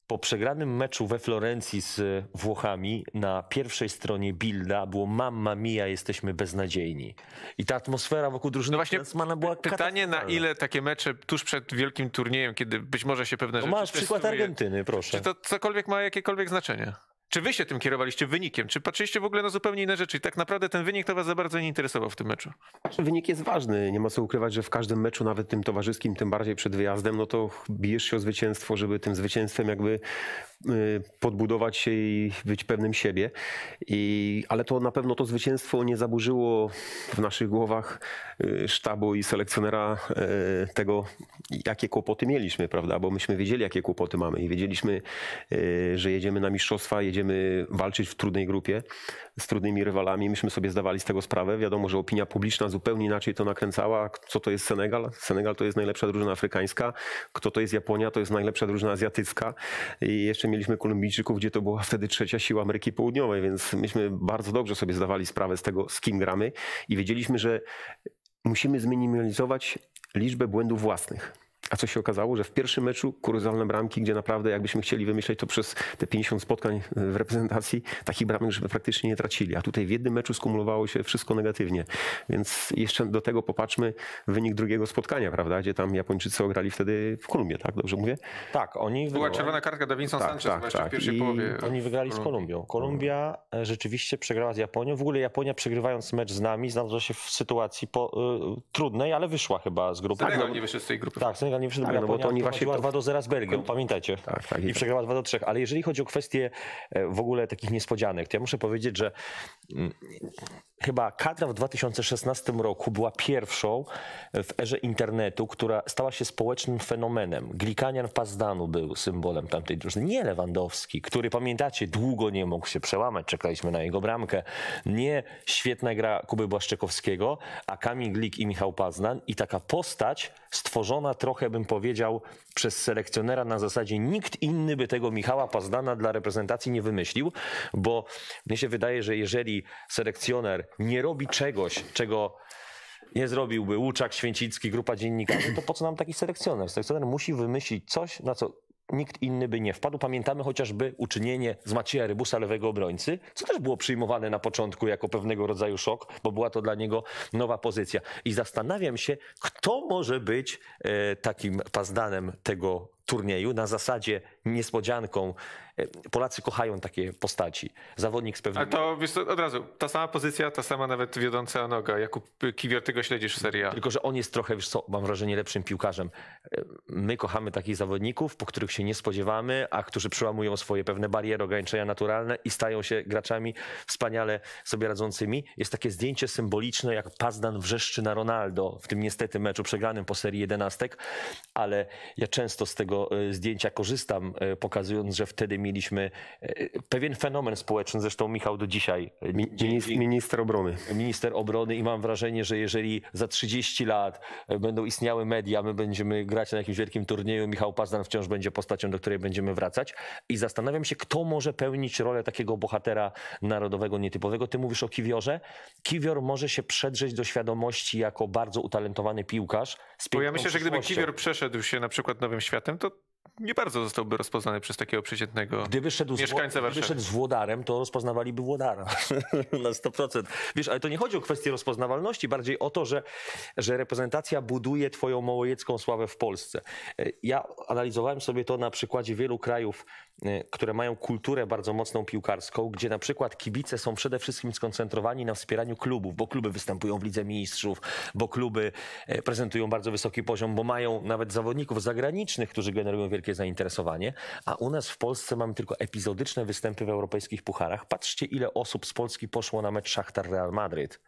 Po przegranym meczu we Florencji z Włochami na pierwszej stronie Bilda było Mamma mia, jesteśmy beznadziejni. I ta atmosfera wokół drużyny No właśnie Klinsmana była pytanie, na ile takie mecze tuż przed wielkim turniejem, kiedy być może się pewne No rzeczy masz przykład Argentyny, proszę. Czy to cokolwiek ma jakiekolwiek znaczenie? Czy wy się tym kierowaliście wynikiem? Czy patrzyliście w ogóle na zupełnie inne rzeczy? I tak naprawdę ten wynik to was za bardzo nie interesował w tym meczu. Wynik jest ważny. Nie ma co ukrywać, że w każdym meczu, nawet tym towarzyskim, tym bardziej przed wyjazdem, no to bijesz się o zwycięstwo, żeby tym zwycięstwem jakby podbudować się i być pewnym siebie. I, ale to na pewno to zwycięstwo nie zaburzyło w naszych głowach y, sztabu i selekcjonera y, tego, jakie kłopoty mieliśmy, prawda? Bo myśmy wiedzieli, jakie kłopoty mamy i wiedzieliśmy, y, że jedziemy na mistrzostwa, jedziemy walczyć w trudnej grupie z trudnymi rywalami. Myśmy sobie zdawali z tego sprawę. Wiadomo, że opinia publiczna zupełnie inaczej to nakręcała. Co to jest Senegal? Senegal to jest najlepsza drużyna afrykańska. Kto to jest Japonia? To jest najlepsza drużyna azjatycka. I jeszcze mieliśmy Kolumbijczyków, gdzie to była wtedy trzecia siła Ameryki Południowej, więc myśmy bardzo dobrze sobie zdawali sprawę z tego, z kim gramy i wiedzieliśmy, że musimy zminimalizować liczbę błędów własnych. A co się okazało, że w pierwszym meczu kuryzalne bramki, gdzie naprawdę jakbyśmy chcieli wymyśleć to przez te 50 spotkań w reprezentacji, takich bramek, żeby praktycznie nie tracili. A tutaj w jednym meczu skumulowało się wszystko negatywnie. Więc jeszcze do tego popatrzmy wynik drugiego spotkania, prawda? Gdzie tam Japończycy ograli wtedy w Kolumbii, tak? Dobrze mówię? Tak, oni Była wygrali, czerwona kartka Davinson Tak, Sanchez tak, właśnie tak. w pierwszej I połowie. oni wygrali z Kolumbią. Kolumbia e, rzeczywiście przegrała z Japonią. W ogóle Japonia przegrywając mecz z nami znalazła się w sytuacji po, y, trudnej, ale wyszła chyba z grupy. Senegal nie wyszedł z tej grupy. Tak, Senegal nie wyszedł, Tak, no bo to oni właśnie to- 2 do 0 z Belgią, pamiętajcie. Tak, tak. I tak. przegrała 2 do 3. Ale jeżeli chodzi o kwestie e, w ogóle takich niespodzianek, to ja muszę powiedzieć, że mm, chyba kadra w 2016 roku była pierwszą w erze internetu, która stała się społecznym fenomenem. Glikanian Pazdanu był symbolem tamtej drużyny. Nie Lewandowski, który pamiętacie, długo nie mógł się przełamać, czekaliśmy na jego bramkę. Nie świetna gra Kuby Błaszczykowskiego, a Kamil Glik i Michał Pazdan i taka postać stworzona trochę, bym powiedział, przez selekcjonera na zasadzie nikt inny by tego Michała Pazdana dla reprezentacji nie wymyślił, bo mnie się wydaje, że jeżeli selekcjoner nie robi czegoś, czego nie zrobiłby Łuczak, Święcicki, grupa dziennikarzy, to po co nam taki selekcjoner? Selekcjoner musi wymyślić coś, na co nikt inny by nie wpadł. Pamiętamy chociażby uczynienie z Macieja Rybusa lewego obrońcy, co też było przyjmowane na początku jako pewnego rodzaju szok, bo była to dla niego nowa pozycja. I zastanawiam się, kto może być e, takim pazdanem tego turnieju na zasadzie niespodzianką. E, Polacy kochają takie postaci. Zawodnik z pewnym... Ale to wiesz, od razu, ta sama pozycja, ta sama nawet wiodąca noga. Jakub Kiwior, ty go śledzisz w Serie A. Tylko, że on jest trochę, wiesz co, mam wrażenie, lepszym piłkarzem. E, My kochamy takich zawodników, po których się nie spodziewamy, a którzy przełamują swoje pewne bariery, ograniczenia naturalne i stają się graczami wspaniale sobie radzącymi. Jest takie zdjęcie symboliczne, jak Pazdan wrzeszczy na Ronaldo w tym niestety meczu przegranym po serii jedenastek, ale ja często z tego e, zdjęcia korzystam, pokazując, że wtedy mieliśmy e, pewien fenomen społeczny, zresztą Michał do dzisiaj. e, Mi- minis- Minister obrony. minister obrony i mam wrażenie, że jeżeli za 30 lat e, będą istniały media, my będziemy grać na jakimś wielkim turnieju, Michał Pazdan wciąż będzie postacią, do której będziemy wracać i zastanawiam się, kto może pełnić rolę takiego bohatera narodowego, nietypowego. Ty mówisz o Kiwiorze. Kiwior może się przedrzeć do świadomości jako bardzo utalentowany piłkarz. Z Bo ja myślę, że gdyby. Kiwior przeszedł się na przykład nowym światem, to nie bardzo zostałby rozpoznany przez takiego przeciętnego Gdyby szedł, z, mieszkańca Wło- gdyby Warszawy. szedł z Włodarem, to rozpoznawaliby Włodara [laughs] na 100%. Wiesz, ale to nie chodzi o kwestię rozpoznawalności, bardziej o to, że, że reprezentacja buduje twoją małojecką sławę w Polsce. E, Ja analizowałem sobie to na przykładzie wielu krajów, które mają kulturę bardzo mocną piłkarską, gdzie na przykład kibice są przede wszystkim skoncentrowani na wspieraniu klubów, bo kluby występują w Lidze Mistrzów, bo kluby e, prezentują bardzo wysoki poziom, bo mają nawet zawodników zagranicznych, którzy generują wielkie zainteresowanie, a u nas w Polsce mamy tylko epizodyczne występy w europejskich pucharach. Patrzcie, ile osób z Polski poszło na mecz Szachtar Real Madryt.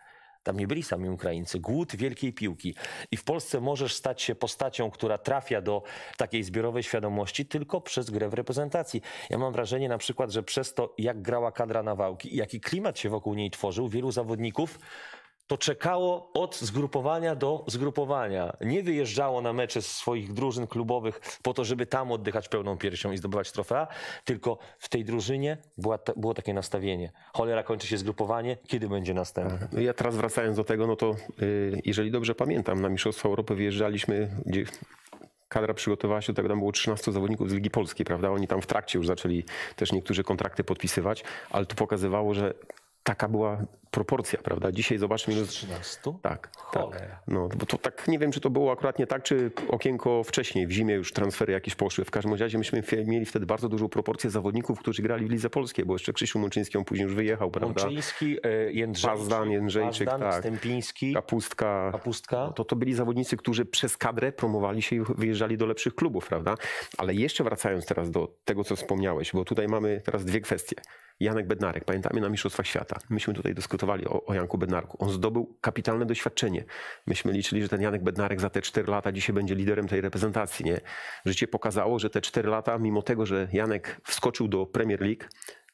Tam nie byli sami Ukraińcy. Głód wielkiej piłki. I w Polsce możesz stać się postacią, która trafia do takiej zbiorowej świadomości tylko przez grę w reprezentacji. Ja mam wrażenie na przykład, że przez to, jak grała kadra Nawałki i jaki klimat się wokół niej tworzył, wielu zawodników to czekało od zgrupowania do zgrupowania. Nie wyjeżdżało na mecze z swoich drużyn klubowych po to, żeby tam oddychać pełną piersią i zdobywać trofea, tylko w tej drużynie była było takie nastawienie. Cholera, kończy się zgrupowanie, kiedy będzie następne? No Ja teraz wracając do tego, no to y, jeżeli dobrze pamiętam, na Mistrzostwa Europy wyjeżdżaliśmy, gdzie kadra przygotowała się do tego, tam było 13 zawodników z Ligi Polskiej, prawda? Oni tam w trakcie już zaczęli też niektórzy kontrakty podpisywać, ale to pokazywało, że taka była proporcja, prawda? Dzisiaj zobaczmy... ile- 13? Tak, tak. No, bo to tak, nie wiem, czy to było akurat nie tak, czy okienko wcześniej, w zimie już transfery jakieś poszły. W każdym razie myśmy mieli wtedy bardzo dużą proporcję zawodników, którzy grali w Lidze Polskiej, bo jeszcze Krzysiu Mączyński, on później już wyjechał, prawda? Łączyński, e, Jędrzejczyk, Pazdan, Jędrzejczyk, Pazdan, tak. Stępiński, Kapustka. Kapustka. No, to, to byli zawodnicy, którzy przez kadrę promowali się i wyjeżdżali do lepszych klubów, prawda? Ale jeszcze wracając teraz do tego, co wspomniałeś, bo tutaj mamy teraz dwie kwestie. Janek Bednarek, pamiętamy na Mistrzostwach Świata. Myśmy tutaj dyskutowali o, o Janku Bednarku. On zdobył kapitalne doświadczenie. Myśmy liczyli, że ten Janek Bednarek za te 4 lata dzisiaj będzie liderem tej reprezentacji. Nie? Życie pokazało, że te 4 lata, mimo tego, że Janek wskoczył do Premier League,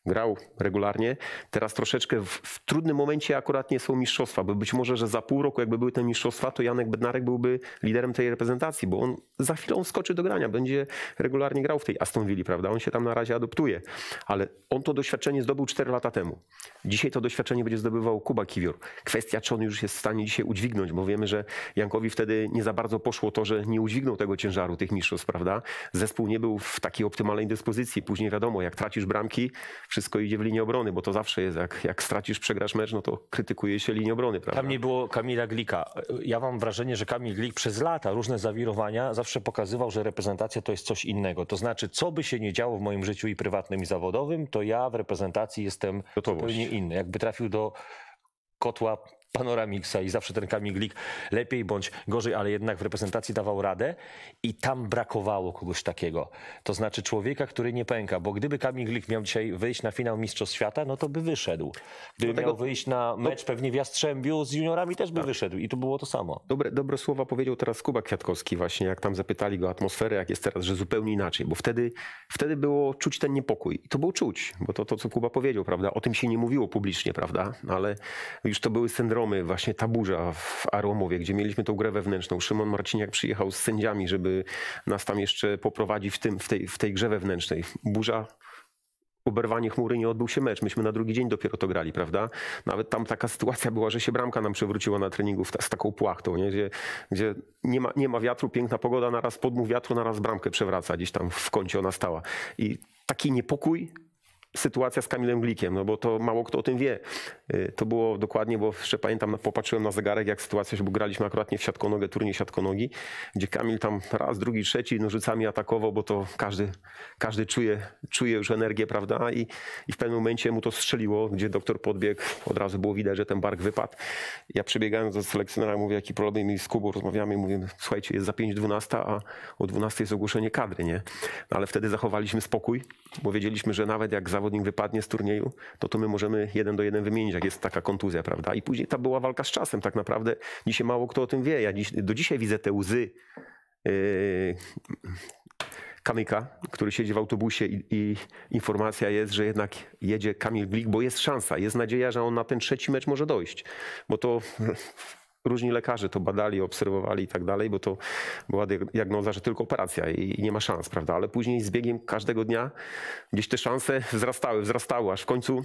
grał regularnie. Teraz troszeczkę w, w trudnym momencie akurat nie są mistrzostwa, bo być może, że za pół roku, jakby były te mistrzostwa, to Janek Bednarek byłby liderem tej reprezentacji, bo on za chwilę on skoczy do grania, będzie regularnie grał w tej Aston Villa, prawda? On się tam na razie adoptuje, ale on to doświadczenie zdobył 4 lata temu. Dzisiaj to doświadczenie będzie zdobywał Kuba Kiwior. Kwestia, czy on już jest w stanie dzisiaj udźwignąć, bo wiemy, że Jankowi wtedy nie za bardzo poszło to, że nie udźwignął tego ciężaru tych mistrzostw, prawda? Zespół nie był w takiej optymalnej dyspozycji. Później wiadomo, jak tracisz bramki, wszystko idzie w linię obrony, bo to zawsze jest, jak, jak stracisz, przegrasz mecz, no to krytykuje się linię obrony, prawda? Tam nie było Kamila Glika. Ja mam wrażenie, że Kamil Glik przez lata, różne zawirowania, zawsze pokazywał, że reprezentacja to jest coś innego. To znaczy, co by się nie działo w moim życiu i prywatnym, i zawodowym, to ja w reprezentacji jestem Gotowość. zupełnie inny. Jakby trafił do kotła Panoramiksa i zawsze ten Kamil Glik lepiej bądź gorzej, ale jednak w reprezentacji dawał radę i tam brakowało kogoś takiego. To znaczy człowieka, który nie pęka, bo gdyby Kamil Glik miał dzisiaj wyjść na finał Mistrzostw Świata, no to by wyszedł. Gdyby Dlatego- miał wyjść na mecz pewnie w Jastrzębiu z juniorami też by wyszedł i to było to samo. Dobre, dobre słowa powiedział teraz Kuba Kwiatkowski właśnie, jak tam zapytali go atmosferę, jak jest teraz, że zupełnie inaczej, bo wtedy, wtedy było czuć ten niepokój. I to było czuć, bo to, to co Kuba powiedział, prawda, o tym się nie mówiło publicznie, prawda, ale już to były syndromy, właśnie ta burza w Aromowie, gdzie mieliśmy tą grę wewnętrzną. Szymon Marciniak przyjechał z sędziami, żeby nas tam jeszcze poprowadzić w, tym, w, tej, w tej grze wewnętrznej. Burza oberwanie chmury nie odbył się mecz. Myśmy na drugi dzień dopiero to grali, prawda? Nawet tam taka sytuacja była, że się bramka nam przewróciła na treningu ta, z taką płachtą, nie? Gdzie, gdzie nie, ma, nie ma wiatru, piękna pogoda, naraz podmuch wiatru, naraz bramkę przewraca, gdzieś tam w kącie ona stała. I taki niepokój sytuacja z Kamilem Glikiem, no bo to mało kto o tym wie. Y, To było dokładnie, bo jeszcze pamiętam, popatrzyłem na zegarek, jak sytuacja się, bo graliśmy akurat nie w siatkonogę, turniej siatkonogi, gdzie Kamil tam raz, drugi, trzeci nożycami atakował, bo to każdy, każdy czuje, czuje już energię, prawda? I, I w pewnym momencie mu to strzeliło, gdzie doktor podbiegł, od razu było widać, że ten bark wypadł. Ja przebiegając do selekcjonera, mówię, jaki problem i z Kubą rozmawiamy mówię, słuchajcie, jest za 5.12, a o 12 jest ogłoszenie kadry, nie? No, ale wtedy zachowaliśmy spokój, bo wiedzieliśmy, że nawet jak zawodnik wypadnie z turnieju, to to my możemy jeden do jeden wymienić, jak jest taka kontuzja, prawda? I później ta była walka z czasem, tak naprawdę. Dzisiaj mało kto o tym wie. Ja dziś, do dzisiaj widzę te łzy yy, Kamyka, który siedzi w autobusie i, i informacja jest, że jednak jedzie Kamil Glik, bo jest szansa, jest nadzieja, że on na ten trzeci mecz może dojść, bo to różni lekarze to badali, obserwowali i tak dalej, bo to była diagnoza, że tylko operacja i nie ma szans, prawda? Ale później z biegiem każdego dnia gdzieś te szanse wzrastały, wzrastały, aż w końcu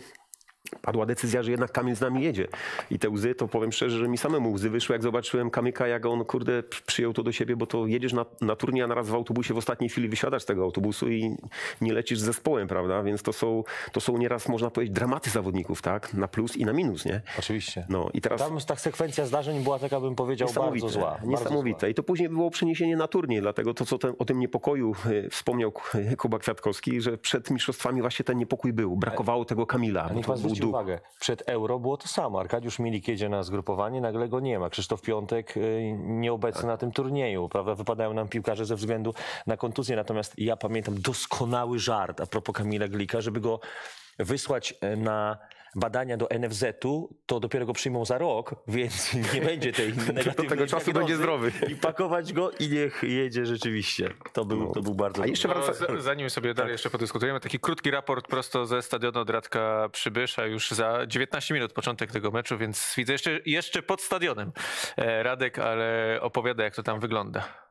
padła decyzja, że jednak Kamil z nami jedzie. I te łzy, to powiem szczerze, że mi samemu łzy wyszły, jak zobaczyłem Kamyka, jak on, kurde, przyjął to do siebie, bo to jedziesz na, na turniej, a naraz w autobusie w ostatniej chwili wysiadasz z tego autobusu i nie lecisz z zespołem, prawda? Więc to są, to są nieraz, można powiedzieć, dramaty zawodników, tak? Na plus i na minus, nie? Oczywiście. No i teraz... Tam ta sekwencja zdarzeń była taka, bym powiedział, bardzo zła. bardzo zła. I to później było przeniesienie na turniej, dlatego to, co ten, o tym niepokoju y, wspomniał K- Kuba Kwiatkowski, że przed mistrzostwami właśnie ten niepokój był. Brakowało tego Kamila. A bo niech to pan był zwróci duch. uwagę, przed Euro było to samo. Arkadiusz Milik jedzie na zgrupowanie, nagle go nie ma. Krzysztof Piątek y, nieobecny Tak. na tym turnieju, prawda? Wypadają nam piłkarze ze względu na kontuzję. Natomiast ja pamiętam doskonały żart a propos Kamila Glika, żeby go wysłać e, na badania do NFZ-u, to dopiero go przyjmą za rok, więc [laughs] nie będzie tej [laughs] negatywnej tego czasu będzie zdrowy. I pakować go i niech jedzie rzeczywiście. To był, to był bardzo... A jeszcze No, wraca... z- zanim sobie dalej jeszcze podyskutujemy, taki krótki raport prosto ze stadionu od Radka Przybysza już za 19 minut początek tego meczu, więc widzę jeszcze, jeszcze pod stadionem e, Radek, ale opowiada jak to tam wygląda.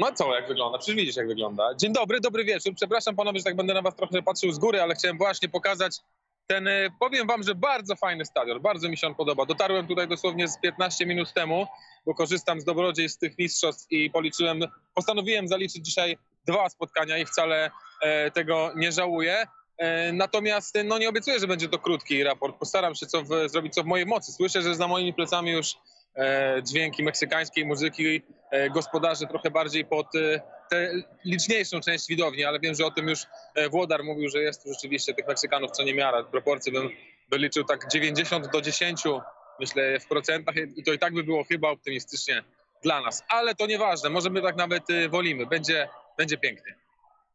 No co, jak wygląda? Przecież widzisz, jak wygląda. Dzień dobry, dobry wieczór. Przepraszam panowie, że tak będę na was trochę patrzył z góry, ale chciałem właśnie pokazać, ten, e, powiem wam, że bardzo fajny stadion, bardzo mi się on podoba. Dotarłem tutaj dosłownie z 15 minut temu, bo korzystam z dobrodziejstw tych mistrzostw i policzyłem, postanowiłem zaliczyć dzisiaj dwa spotkania i wcale e, tego nie żałuję. E, Natomiast e, no, nie obiecuję, że będzie to krótki raport. Postaram się co w, zrobić co w mojej mocy. Słyszę, że za moimi plecami już e, dźwięki meksykańskiej muzyki, e, gospodarze trochę bardziej pod e, tę liczniejszą część widowni, ale wiem, że o tym już e, Włodar mówił, że jest rzeczywiście tych Meksykanów co niemiara. Proporcje bym wyliczył tak 90 do 10, myślę w procentach i to i tak by było chyba optymistycznie dla nas. Ale to nieważne, może my tak nawet e, wolimy. Będzie, będzie pięknie.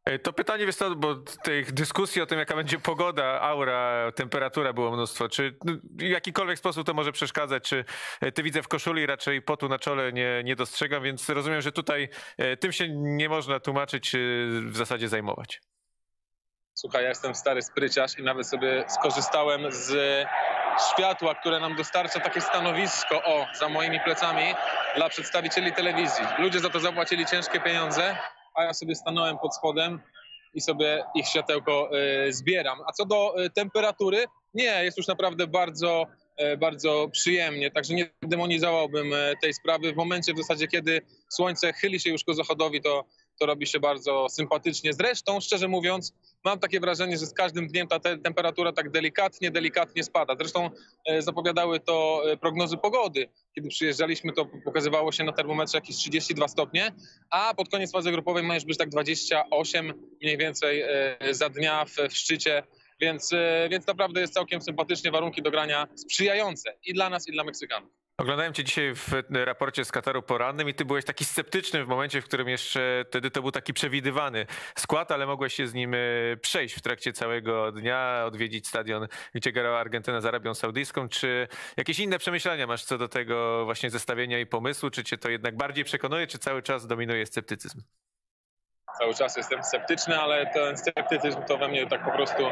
E, To pytanie jest to, bo tych dyskusji o tym, jaka będzie pogoda, aura, temperatura było mnóstwo. Czy no, w jakikolwiek sposób to może przeszkadzać? Czy e, ty widzę w koszuli raczej potu na czole nie, nie dostrzegam, więc rozumiem, że tutaj e, tym się nie można tłumaczyć, czy w zasadzie zajmować. Słuchaj, ja jestem stary spryciarz i nawet sobie skorzystałem z światła, które nam dostarcza takie stanowisko, o, za moimi plecami, dla przedstawicieli telewizji. Ludzie za to zapłacili ciężkie pieniądze, a ja sobie stanąłem pod spodem i sobie ich światełko y, zbieram. A co do y, temperatury, nie, jest już naprawdę bardzo, y, bardzo przyjemnie, także nie demonizowałbym tej sprawy. W momencie w zasadzie, kiedy słońce chyli się już ku zachodowi, to, to robi się bardzo sympatycznie. Zresztą, szczerze mówiąc, mam takie wrażenie, że z każdym dniem ta te temperatura tak delikatnie, delikatnie spada. Zresztą e, zapowiadały to e, prognozy pogody. Kiedy przyjeżdżaliśmy, to pokazywało się na termometrze jakieś 32 stopnie, a pod koniec fazy grupowej ma już być tak 28 mniej więcej e, za dnia w, w szczycie. Więc, więc naprawdę jest całkiem sympatycznie, warunki do grania sprzyjające i dla nas, i dla Meksykanów. Oglądałem cię dzisiaj w raporcie z Kataru porannym i ty byłeś taki sceptyczny w momencie, w którym jeszcze wtedy to był taki przewidywany skład, ale mogłeś się z nim e, przejść w trakcie całego dnia, odwiedzić stadion, gdzie grała Argentyna z Arabią Saudyjską. Czy jakieś inne przemyślenia masz co do tego właśnie zestawienia i pomysłu? Czy cię to jednak bardziej przekonuje, czy cały czas dominuje sceptycyzm? cały czas jestem sceptyczny, ale ten sceptycyzm to we mnie tak po prostu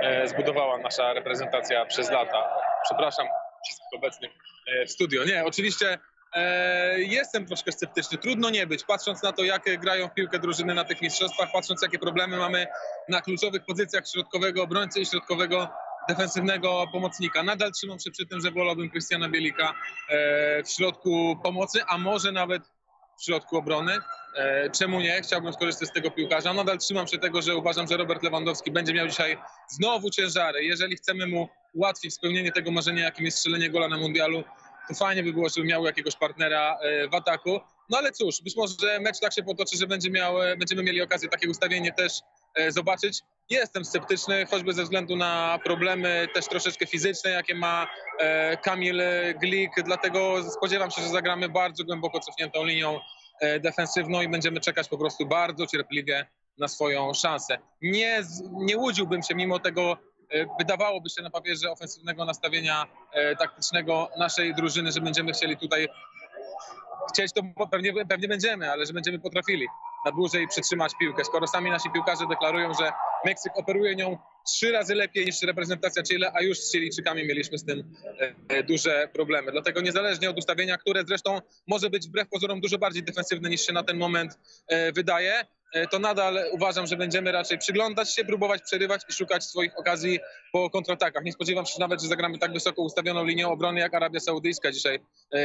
e, zbudowała nasza reprezentacja przez lata. Przepraszam wszystkich obecnych e, w studio. Nie, oczywiście e, jestem troszkę sceptyczny. Trudno nie być, patrząc na to, jak grają w piłkę drużyny na tych mistrzostwach, patrząc, jakie problemy mamy na kluczowych pozycjach środkowego obrońcy i środkowego defensywnego pomocnika. Nadal trzymam się przy tym, że wolałbym Krystiana Bielika e, w środku pomocy, a może nawet w środku obrony. E, Czemu nie? Chciałbym skorzystać z tego piłkarza. Nadal trzymam się tego, że uważam, że Robert Lewandowski będzie miał dzisiaj znowu ciężary. Jeżeli chcemy mu ułatwić spełnienie tego marzenia, jakim jest strzelenie gola na mundialu, to fajnie by było, żeby miał jakiegoś partnera e, w ataku. No ale cóż, być może mecz tak się potoczy, że będzie miał, e, będziemy mieli okazję takie ustawienie też zobaczyć. Jestem sceptyczny, choćby ze względu na problemy też troszeczkę fizyczne, jakie ma e, Kamil Glik, dlatego spodziewam się, że zagramy bardzo głęboko cofniętą linią e, defensywną i będziemy czekać po prostu bardzo cierpliwie na swoją szansę. Nie, nie łudziłbym się mimo tego, e, wydawałoby się na papierze ofensywnego nastawienia e, taktycznego naszej drużyny, że będziemy chcieli tutaj chcieć to pewnie, pewnie będziemy, ale że będziemy potrafili na dłużej przytrzymać piłkę. Skoro sami nasi piłkarze deklarują, że Meksyk operuje nią trzy razy lepiej niż reprezentacja Chile, a już z Chilijczykami mieliśmy z tym e, e, duże problemy. Dlatego niezależnie od ustawienia, które zresztą może być wbrew pozorom dużo bardziej defensywne niż się na ten moment e, wydaje, to nadal uważam, że będziemy raczej przyglądać się, próbować przerywać i szukać swoich okazji po kontratakach. Nie spodziewam się nawet, że zagramy tak wysoko ustawioną linię obrony jak Arabia Saudyjska dzisiaj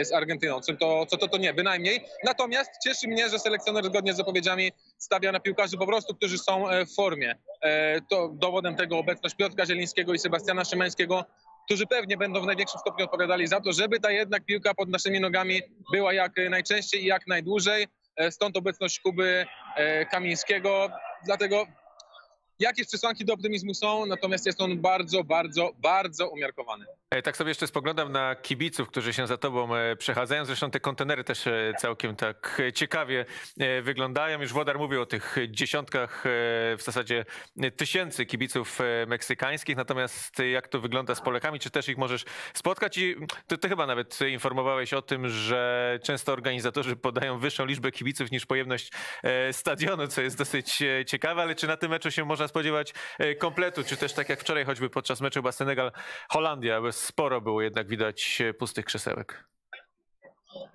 z Argentyną. Co to, co to, to nie, bynajmniej. Natomiast cieszy mnie, że selekcjoner zgodnie z zapowiedziami stawia na piłkarzy po prostu, którzy są e, w formie. E, To dowodem tego obecność Piotra Zielińskiego i Sebastiana Szymańskiego, którzy pewnie będą w największym stopniu odpowiadali za to, żeby ta jednak piłka pod naszymi nogami była jak najczęściej i jak najdłużej. E, Stąd obecność Kuby Kamińskiego. Dlatego jakieś przesłanki do optymizmu są, natomiast jest on bardzo, bardzo, bardzo umiarkowany. E, Tak sobie jeszcze spoglądam na kibiców, którzy się za tobą e, przechadzają. Zresztą te kontenery też e, całkiem tak ciekawie wyglądają. Już Wodar mówił o tych dziesiątkach, w zasadzie tysięcy kibiców meksykańskich. Natomiast jak to wygląda z Polakami? Czy też ich możesz spotkać? I ty, ty chyba nawet informowałeś o tym, że często organizatorzy podają wyższą liczbę kibiców niż pojemność stadionu, co jest dosyć ciekawe. Ale czy na tym meczu się można spodziewać kompletu? Czy też tak jak wczoraj choćby podczas meczu chyba Senegal-Holandia, bo sporo było jednak widać e, pustych krzesełek.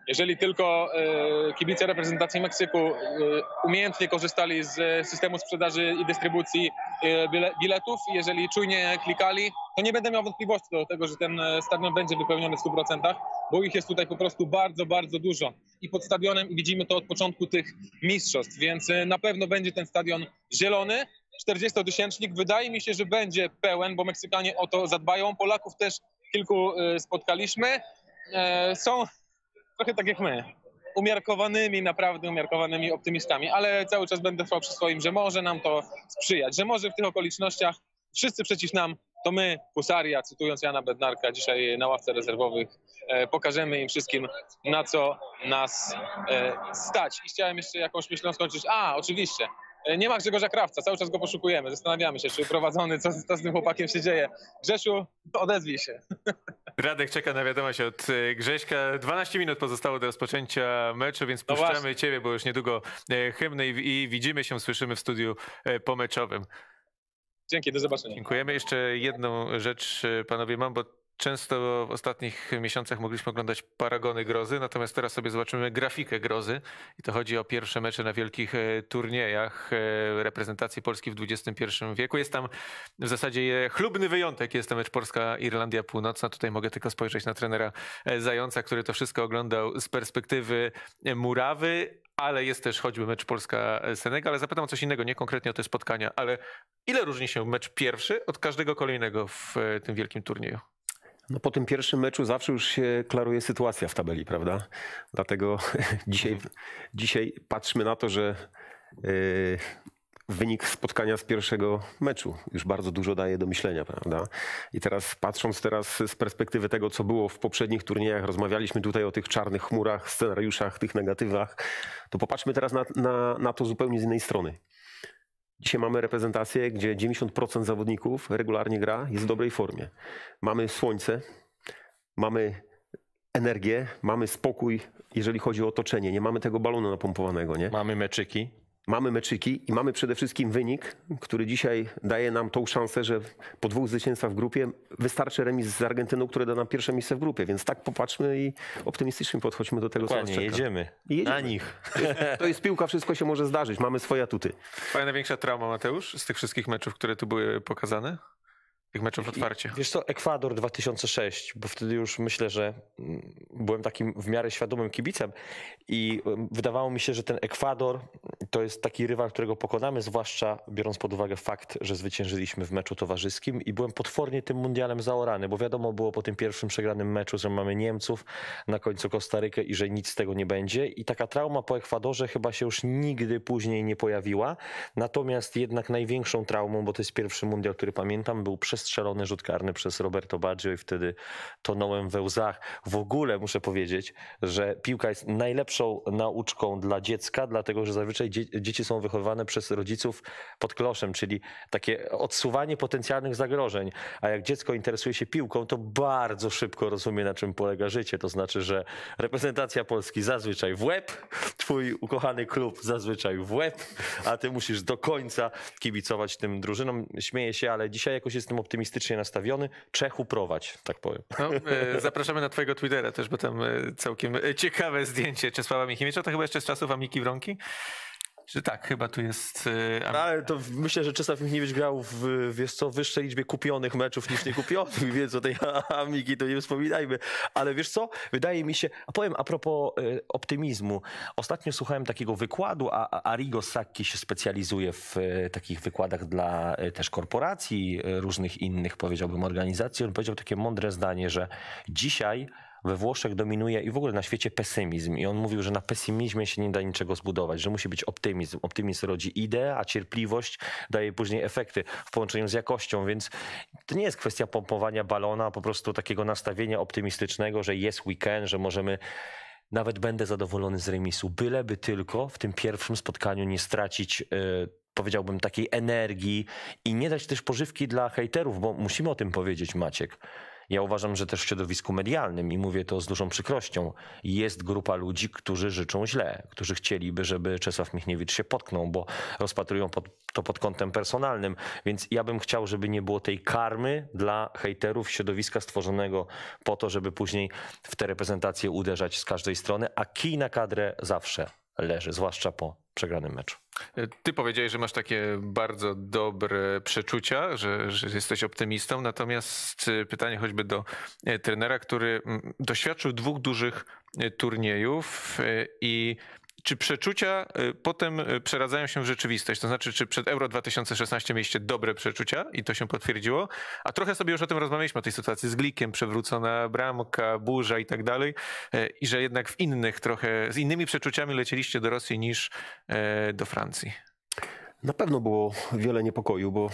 Jeżeli tylko e, kibice reprezentacji Meksyku e, umiejętnie korzystali z systemu sprzedaży i dystrybucji bile- biletów, jeżeli czujnie klikali, to nie będę miał wątpliwości do tego, że ten stadion będzie wypełniony w 100%, bo ich jest tutaj po prostu bardzo, bardzo dużo. I pod stadionem widzimy to od początku tych mistrzostw, więc na pewno będzie ten stadion zielony. 40-tysięcznik wydaje mi się, że będzie pełen, bo Meksykanie o to zadbają. Polaków też kilku e, spotkaliśmy. E, Są trochę tak jak my. Umiarkowanymi, naprawdę umiarkowanymi optymistami, ale cały czas będę trwał przy swoim, że może nam to sprzyjać, że może w tych okolicznościach wszyscy przeciw nam, to my, Husaria, cytując Jana Bednarka dzisiaj na ławce rezerwowych, e, pokażemy im wszystkim, na co nas e, stać. I chciałem jeszcze jakąś myślą skończyć. A, oczywiście, nie ma Grzegorza Krawca, cały czas go poszukujemy, zastanawiamy się, czy prowadzony, co, co z tym chłopakiem się dzieje. Grzesiu, odezwij się. Radek czeka na wiadomość od e, Grześka. 12 minut pozostało do rozpoczęcia meczu, więc No puszczamy właśnie. ciebie, bo już niedługo e, hymny i, i widzimy się, słyszymy w studiu e, pomeczowym. Dzięki, do zobaczenia. Dziękujemy. Jeszcze jedną rzecz, e, panowie, mam, bo często w ostatnich miesiącach mogliśmy oglądać paragony grozy, natomiast teraz sobie zobaczymy grafikę grozy. I to chodzi o pierwsze mecze na wielkich e, turniejach e, reprezentacji Polski w XXI wieku. Jest tam w zasadzie chlubny wyjątek, jest to mecz Polska-Irlandia Północna. Tutaj mogę tylko spojrzeć na trenera e, Zająca, który to wszystko oglądał z perspektywy murawy, ale jest też choćby mecz Polska-Senegal. Ale zapytam o coś innego, nie konkretnie o te spotkania, ale ile różni się mecz pierwszy od każdego kolejnego w tym wielkim turnieju? No po tym pierwszym meczu zawsze już się klaruje sytuacja w tabeli, prawda? Dlatego [laughs] dzisiaj, dzisiaj patrzmy na to, że yy, wynik spotkania z pierwszego meczu już bardzo dużo daje do myślenia, prawda? I teraz patrząc teraz z perspektywy tego, co było w poprzednich turniejach, rozmawialiśmy tutaj o tych czarnych chmurach, scenariuszach, tych negatywach, to popatrzmy teraz na, na, na to zupełnie z innej strony. Dzisiaj mamy reprezentację, gdzie 90% zawodników regularnie gra, jest w dobrej formie. Mamy słońce, mamy energię, mamy spokój, jeżeli chodzi o otoczenie. Nie mamy tego balonu napompowanego, nie? Mamy meczyki. Mamy meczyki i mamy przede wszystkim wynik, który dzisiaj daje nam tą szansę, że po dwóch zwycięstwach w grupie wystarczy remis z Argentyną, które da nam pierwsze miejsce w grupie. Więc tak popatrzmy i optymistycznie podchodźmy do tego, co nas Dokładnie, czeka. jedziemy. I jedziemy. Na nich. [laughs] To jest piłka, wszystko się może zdarzyć. Mamy swoje atuty. Twoja największa trauma, Mateusz, z tych wszystkich meczów, które tu były pokazane? Tych meczów otwarcie. Wiesz co, Ekwador 2006, bo wtedy już myślę, że mm, byłem takim w miarę świadomym kibicem i wydawało mi się, że ten Ekwador to jest taki rywal, którego pokonamy, zwłaszcza biorąc pod uwagę fakt, że zwyciężyliśmy w meczu towarzyskim i byłem potwornie tym mundialem zaorany, bo wiadomo było po tym pierwszym przegranym meczu, że mamy Niemców, na końcu Kostarykę i że nic z tego nie będzie i taka trauma po Ekwadorze chyba się już nigdy później nie pojawiła, natomiast jednak największą traumą, bo to jest pierwszy mundial, który pamiętam, był przestrzelony rzut karny przez Roberto Baggio i wtedy tonąłem we łzach. W ogóle muszę powiedzieć, że piłka jest najlepszą nauczką dla dziecka, dlatego że zazwyczaj dzie dzieci są wychowywane przez rodziców pod kloszem, czyli takie odsuwanie potencjalnych zagrożeń. A jak dziecko interesuje się piłką, to bardzo szybko rozumie, na czym polega życie. To znaczy, że reprezentacja Polski zazwyczaj w łeb, twój ukochany klub zazwyczaj w łeb, a ty musisz do końca kibicować tym drużynom. Śmieję się, ale dzisiaj jakoś jestem optymistycznie nastawiony. Czechu prowadź, tak powiem. No, e, zapraszamy na twojego Twittera też, bo tam e, całkiem e, ciekawe zdjęcie Czesława Michniewicza. To chyba jeszcze z czasów Amiki Wronki? Czy tak, chyba tu jest... Am- No, ale to myślę, że Czesław Michniewicz grał w wiesz co, wyższej liczbie kupionych meczów niż niekupionych, [laughs] więc o tej [laughs] Amiki to nie wspominajmy. Ale wiesz co, wydaje mi się, a powiem a propos e, optymizmu. Ostatnio słuchałem takiego wykładu, a a Arrigo Sacchi się specjalizuje w e, takich wykładach dla e, też korporacji, e, różnych innych, powiedziałbym, organizacji. On powiedział takie mądre zdanie, że dzisiaj we Włoszech dominuje i w ogóle na świecie pesymizm. I on mówił, że na pesymizmie się nie da niczego zbudować, że musi być optymizm. Optymizm rodzi ideę, a cierpliwość daje później efekty w połączeniu z jakością, więc to nie jest kwestia pompowania balona, po prostu takiego nastawienia optymistycznego, że jest weekend, że możemy nawet będę zadowolony z remisu, byleby tylko w tym pierwszym spotkaniu nie stracić, e, powiedziałbym, takiej energii i nie dać też pożywki dla hejterów, bo musimy o tym powiedzieć, Maciek. Ja uważam, że też w środowisku medialnym, i mówię to z dużą przykrością, jest grupa ludzi, którzy życzą źle, którzy chcieliby, żeby Czesław Michniewicz się potknął, bo rozpatrują pod, to pod kątem personalnym. Więc ja bym chciał, żeby nie było tej karmy dla hejterów środowiska stworzonego po to, żeby później w te reprezentacje uderzać z każdej strony, a kij na kadrę zawsze leży, zwłaszcza po przegranym meczu. Ty powiedziałeś, że masz takie bardzo dobre przeczucia, że, że jesteś optymistą, natomiast y, pytanie choćby do e, trenera, który mm, doświadczył dwóch dużych e, turniejów e, i czy przeczucia y, potem y, przeradzają się w rzeczywistość? To znaczy, czy przed Euro 2016 mieliście dobre przeczucia i to się potwierdziło? A trochę sobie już o tym rozmawialiśmy, o tej sytuacji z Glikiem, przewrócona bramka, burza i tak dalej. e, I że jednak w innych trochę, z innymi przeczuciami lecieliście do Rosji niż do Francji. Na pewno było wiele niepokoju, bo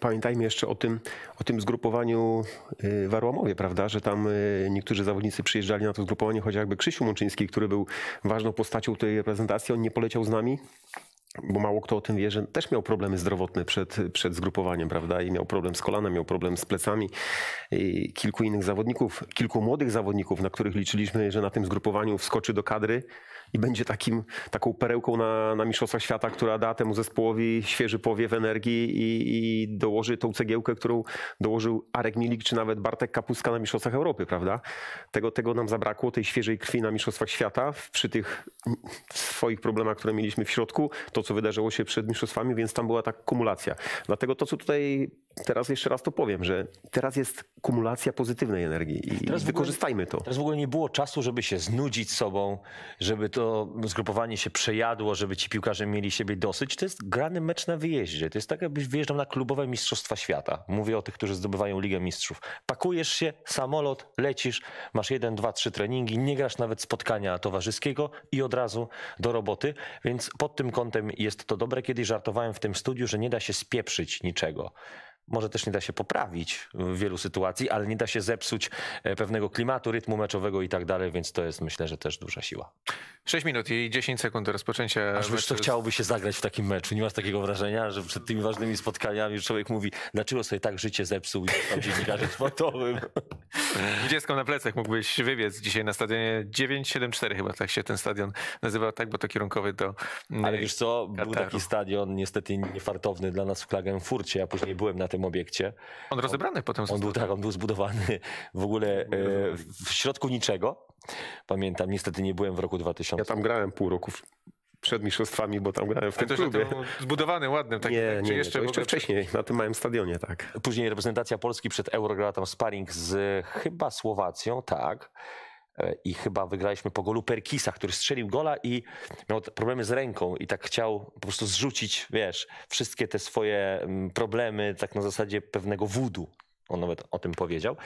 pamiętajmy jeszcze o tym, o tym zgrupowaniu y, w Arłamowie, prawda, że tam y, niektórzy zawodnicy przyjeżdżali na to zgrupowanie, chociażby Krzysiu Mączyński, który był ważną postacią tej reprezentacji, on nie poleciał z nami, bo mało kto o tym wie, że też miał problemy zdrowotne przed, przed zgrupowaniem, prawda? I miał problem z kolanem, miał problem z plecami. I kilku innych zawodników, kilku młodych zawodników, na których liczyliśmy, że na tym zgrupowaniu wskoczy do kadry i będzie takim, taką perełką na, na Mistrzostwach Świata, która da temu zespołowi świeży powiew energii i, i dołoży tą cegiełkę, którą dołożył Arek Milik czy nawet Bartek Kapuska na Mistrzostwach Europy, prawda? Tego, tego nam zabrakło, tej świeżej krwi na Mistrzostwach Świata przy tych swoich problemach, które mieliśmy w środku, to co wydarzyło się przed mistrzostwami, więc tam była ta kumulacja. Dlatego to, co tutaj teraz jeszcze raz to powiem, że teraz jest kumulacja pozytywnej energii i Teraz w ogóle- wykorzystajmy to. Teraz w ogóle nie było czasu, żeby się znudzić sobą, żeby to zgrupowanie się przejadło, żeby ci piłkarze mieli siebie dosyć. To jest grany mecz na wyjeździe. To jest tak, jakbyś wyjeżdżał na klubowe Mistrzostwa Świata. Mówię o tych, którzy zdobywają Ligę Mistrzów. Pakujesz się, samolot, lecisz, masz jeden, dwa, trzy treningi, nie grasz nawet spotkania towarzyskiego i od razu do roboty. Więc pod tym kątem jest to dobre. Kiedyś żartowałem w tym studiu, że nie da się spieprzyć niczego. Może też nie da się poprawić w wielu sytuacji, ale nie da się zepsuć e, pewnego klimatu, rytmu meczowego i tak dalej, więc to jest myślę, że też duża siła. 6 minut i 10 sekund do rozpoczęcia Aż wiesz, co z- chciałoby się zagrać w takim meczu. Nie masz takiego wrażenia, że przed tymi ważnymi spotkaniami człowiek mówi, dlaczego sobie tak życie zepsuł i tam dziennikarzem sportowym. 20 na plecach mógłbyś wybiec dzisiaj na stadionie 974 chyba tak się ten stadion nazywał, tak, bo to kierunkowy do Ale wiesz co, był Kataru. taki stadion niestety niefartowny dla nas w Klagenfurcie. Ja później byłem na tym obiekcie. On rozebrany potem On został. był tak, on był zbudowany w ogóle e, w środku niczego. Pamiętam, niestety nie byłem w roku 2000. Ja tam grałem pół roku przed mistrzostwami, bo tam grałem w tym to, klubie. to zbudowany, ładny, taki, Nie, tak, nie, nie, jeszcze, jeszcze wcześniej, na tym małym stadionie, tak. Później reprezentacja Polski przed Euro grała tam sparring z chyba Słowacją, tak. E, I chyba wygraliśmy po golu Perkisa, który strzelił gola i miał problemy z ręką i tak chciał po prostu zrzucić, wiesz, wszystkie te swoje mm, problemy tak na zasadzie pewnego wudu. On nawet o tym powiedział.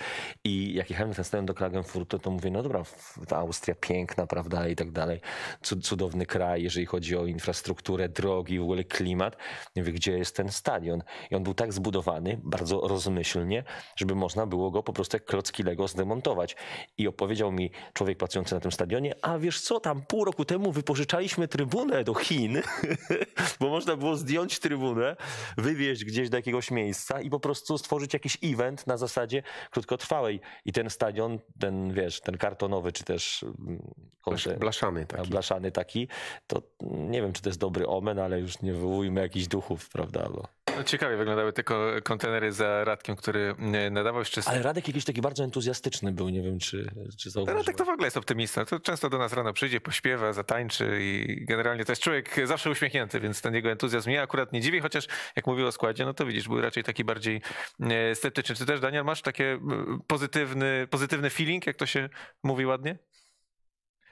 I jak jechałem ten do Klagenfurtu, to mówię, no dobra, Austria piękna, prawda, i tak dalej. Cud- Cudowny kraj, jeżeli chodzi o infrastrukturę, drogi, w ogóle klimat. Nie wiem, gdzie jest ten stadion. I on był tak zbudowany, bardzo rozmyślnie, żeby można było go po prostu jak klocki Lego zdemontować. I opowiedział mi człowiek pracujący na tym stadionie, a wiesz co, tam pół roku temu wypożyczaliśmy trybunę do Chin, [laughs] bo można było zdjąć trybunę, wywieźć gdzieś do jakiegoś miejsca i po prostu stworzyć jakiś event na zasadzie krótkotrwałej. I ten stadion, ten wiesz, ten kartonowy, czy też mm, konse- Blaszany taki. blaszany taki, to nie wiem, czy to jest dobry omen, ale już nie wywołujmy jakichś duchów, prawda? Bo... No, ciekawie wyglądały te ko- kontenery za Radkiem, który e, nadawał jeszcze... Ale Radek jakiś taki bardzo entuzjastyczny był, nie wiem, czy, czy No, zauważyłeś. tak to w ogóle jest optymista. To często do nas rano przyjdzie, pośpiewa, zatańczy i generalnie to jest człowiek zawsze uśmiechnięty, więc ten jego entuzjazm mnie akurat nie dziwi, chociaż jak mówił o składzie, no to widzisz, był raczej taki bardziej e, sceptyczny. Czy też, Daniel, masz takie e, pozytywny, pozytywny feeling, jak to się mówi ładnie?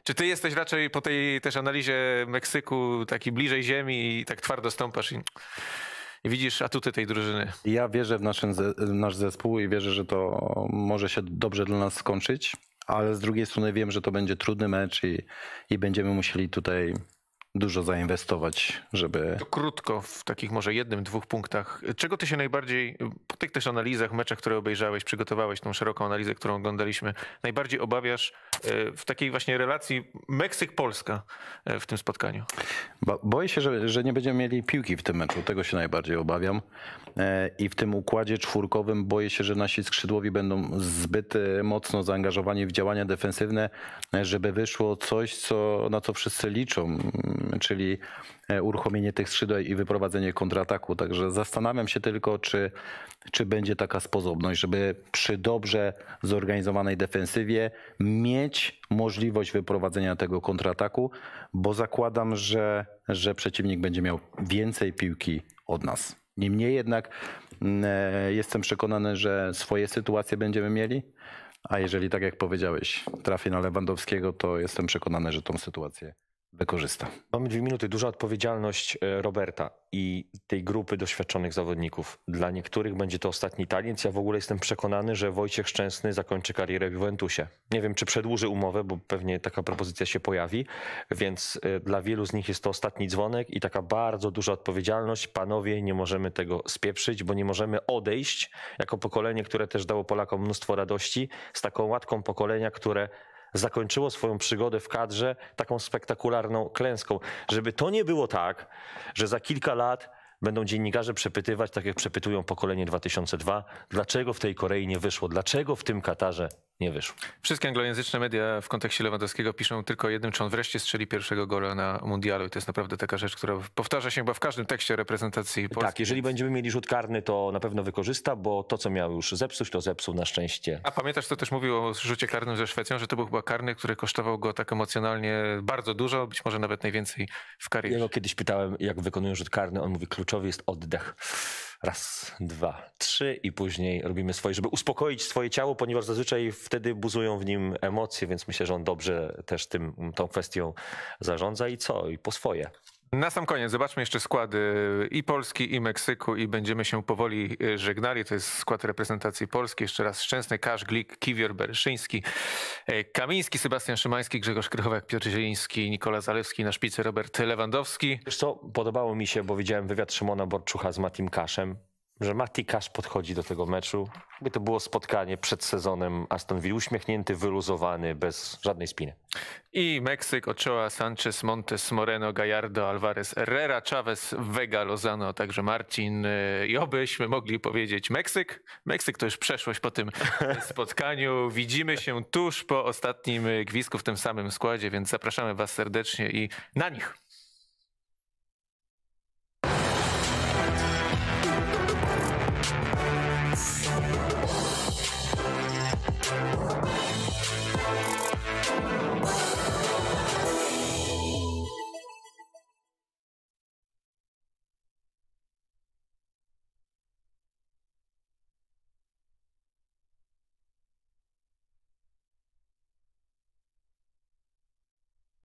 Czy ty jesteś raczej po tej też analizie Meksyku taki bliżej ziemi i tak twardo stąpasz i widzisz atuty tej drużyny? Ja wierzę w, naszym, w nasz zespół i wierzę, że to może się dobrze dla nas skończyć, ale z drugiej strony wiem, że to będzie trudny mecz i, i będziemy musieli tutaj dużo zainwestować, żeby To krótko, w takich może jednym, dwóch punktach. Czego ty się najbardziej, po tych też analizach, meczach, które obejrzałeś, przygotowałeś tą szeroką analizę, którą oglądaliśmy, najbardziej obawiasz e, w takiej właśnie relacji Meksyk-Polska e, w tym spotkaniu? Bo, boję się, że, że nie będziemy mieli piłki w tym meczu. Tego się najbardziej obawiam. E, I w tym układzie czwórkowym boję się, że nasi skrzydłowi będą zbyt mocno zaangażowani w działania defensywne, żeby wyszło coś, co, na co wszyscy liczą, czyli e, uruchomienie tych skrzydeł i wyprowadzenie kontrataku. Także zastanawiam się tylko, czy, czy będzie taka sposobność, żeby przy dobrze zorganizowanej defensywie mieć możliwość wyprowadzenia tego kontrataku, bo zakładam, że, że przeciwnik będzie miał więcej piłki od nas. Niemniej jednak mm, e, jestem przekonany, że swoje sytuacje będziemy mieli, a jeżeli tak jak powiedziałeś, trafię na Lewandowskiego, to jestem przekonany, że tą sytuację wykorzysta. Mamy dwie minuty. Duża odpowiedzialność e, Roberta i tej grupy doświadczonych zawodników. Dla niektórych będzie to ostatni talent. Ja w ogóle jestem przekonany, że Wojciech Szczęsny zakończy karierę w Juventusie. Nie wiem, czy przedłuży umowę, bo pewnie taka propozycja się pojawi, więc e, dla wielu z nich jest to ostatni dzwonek i taka bardzo duża odpowiedzialność. Panowie, nie możemy tego spieprzyć, bo nie możemy odejść jako pokolenie, które też dało Polakom mnóstwo radości, z taką łatką pokolenia, które zakończyło swoją przygodę w kadrze taką spektakularną klęską. Żeby to nie było tak, że za kilka lat będą dziennikarze przepytywać, tak jak przepytują pokolenie 2002, dlaczego w tej Korei nie wyszło, dlaczego w tym Katarze nie wyszło. Wszystkie anglojęzyczne media w kontekście Lewandowskiego piszą tylko jednym, czy on wreszcie strzeli pierwszego gola na mundialu i to jest naprawdę taka rzecz, która powtarza się chyba w każdym tekście reprezentacji Polski. Tak, jeżeli będziemy mieli rzut karny, to na pewno wykorzysta, bo to, co miał już zepsuć, to zepsuł na szczęście. A pamiętasz, co też mówił o rzucie karnym ze Szwecją, że to był chyba karny, który kosztował go tak emocjonalnie bardzo dużo, być może nawet najwięcej w Ja karierze. go kiedyś pytałem, jak wykonują rzut karny, on mówi, kluczowy jest oddech. Raz, dwa, trzy i później robimy swoje, żeby uspokoić swoje ciało, ponieważ zazwyczaj wtedy buzują w nim emocje, więc myślę, że on dobrze też tym, tą kwestią zarządza i co, i po swoje. Na sam koniec zobaczmy jeszcze składy i Polski, i Meksyku i będziemy się powoli y, żegnali. To jest skład reprezentacji Polski. Jeszcze raz Szczęsny, Kasz, Glik, Kiwior, Bereszyński, e, Kamiński, Sebastian Szymański, Grzegorz Krychowiak, Piotr Zieliński, Nikola Zalewski, na szpicy Robert Lewandowski. Wiesz co, podobało mi się, bo widziałem wywiad Szymona Borczucha z Matim Kaszem, że Mati Kasz podchodzi do tego meczu. Jakby to było spotkanie przed sezonem Aston Villa, uśmiechnięty, wyluzowany, bez żadnej spiny. I Meksyk, Ochoa, Sanchez, Montes, Moreno, Gallardo, Alvarez, Herrera, Chavez, Vega, Lozano, także Marcin. y, I obyśmy mogli powiedzieć Meksyk. Meksyk to już przeszłość po tym [laughs] spotkaniu. Widzimy się tuż po ostatnim y, gwizdku w tym samym składzie, więc zapraszamy Was serdecznie i na nich.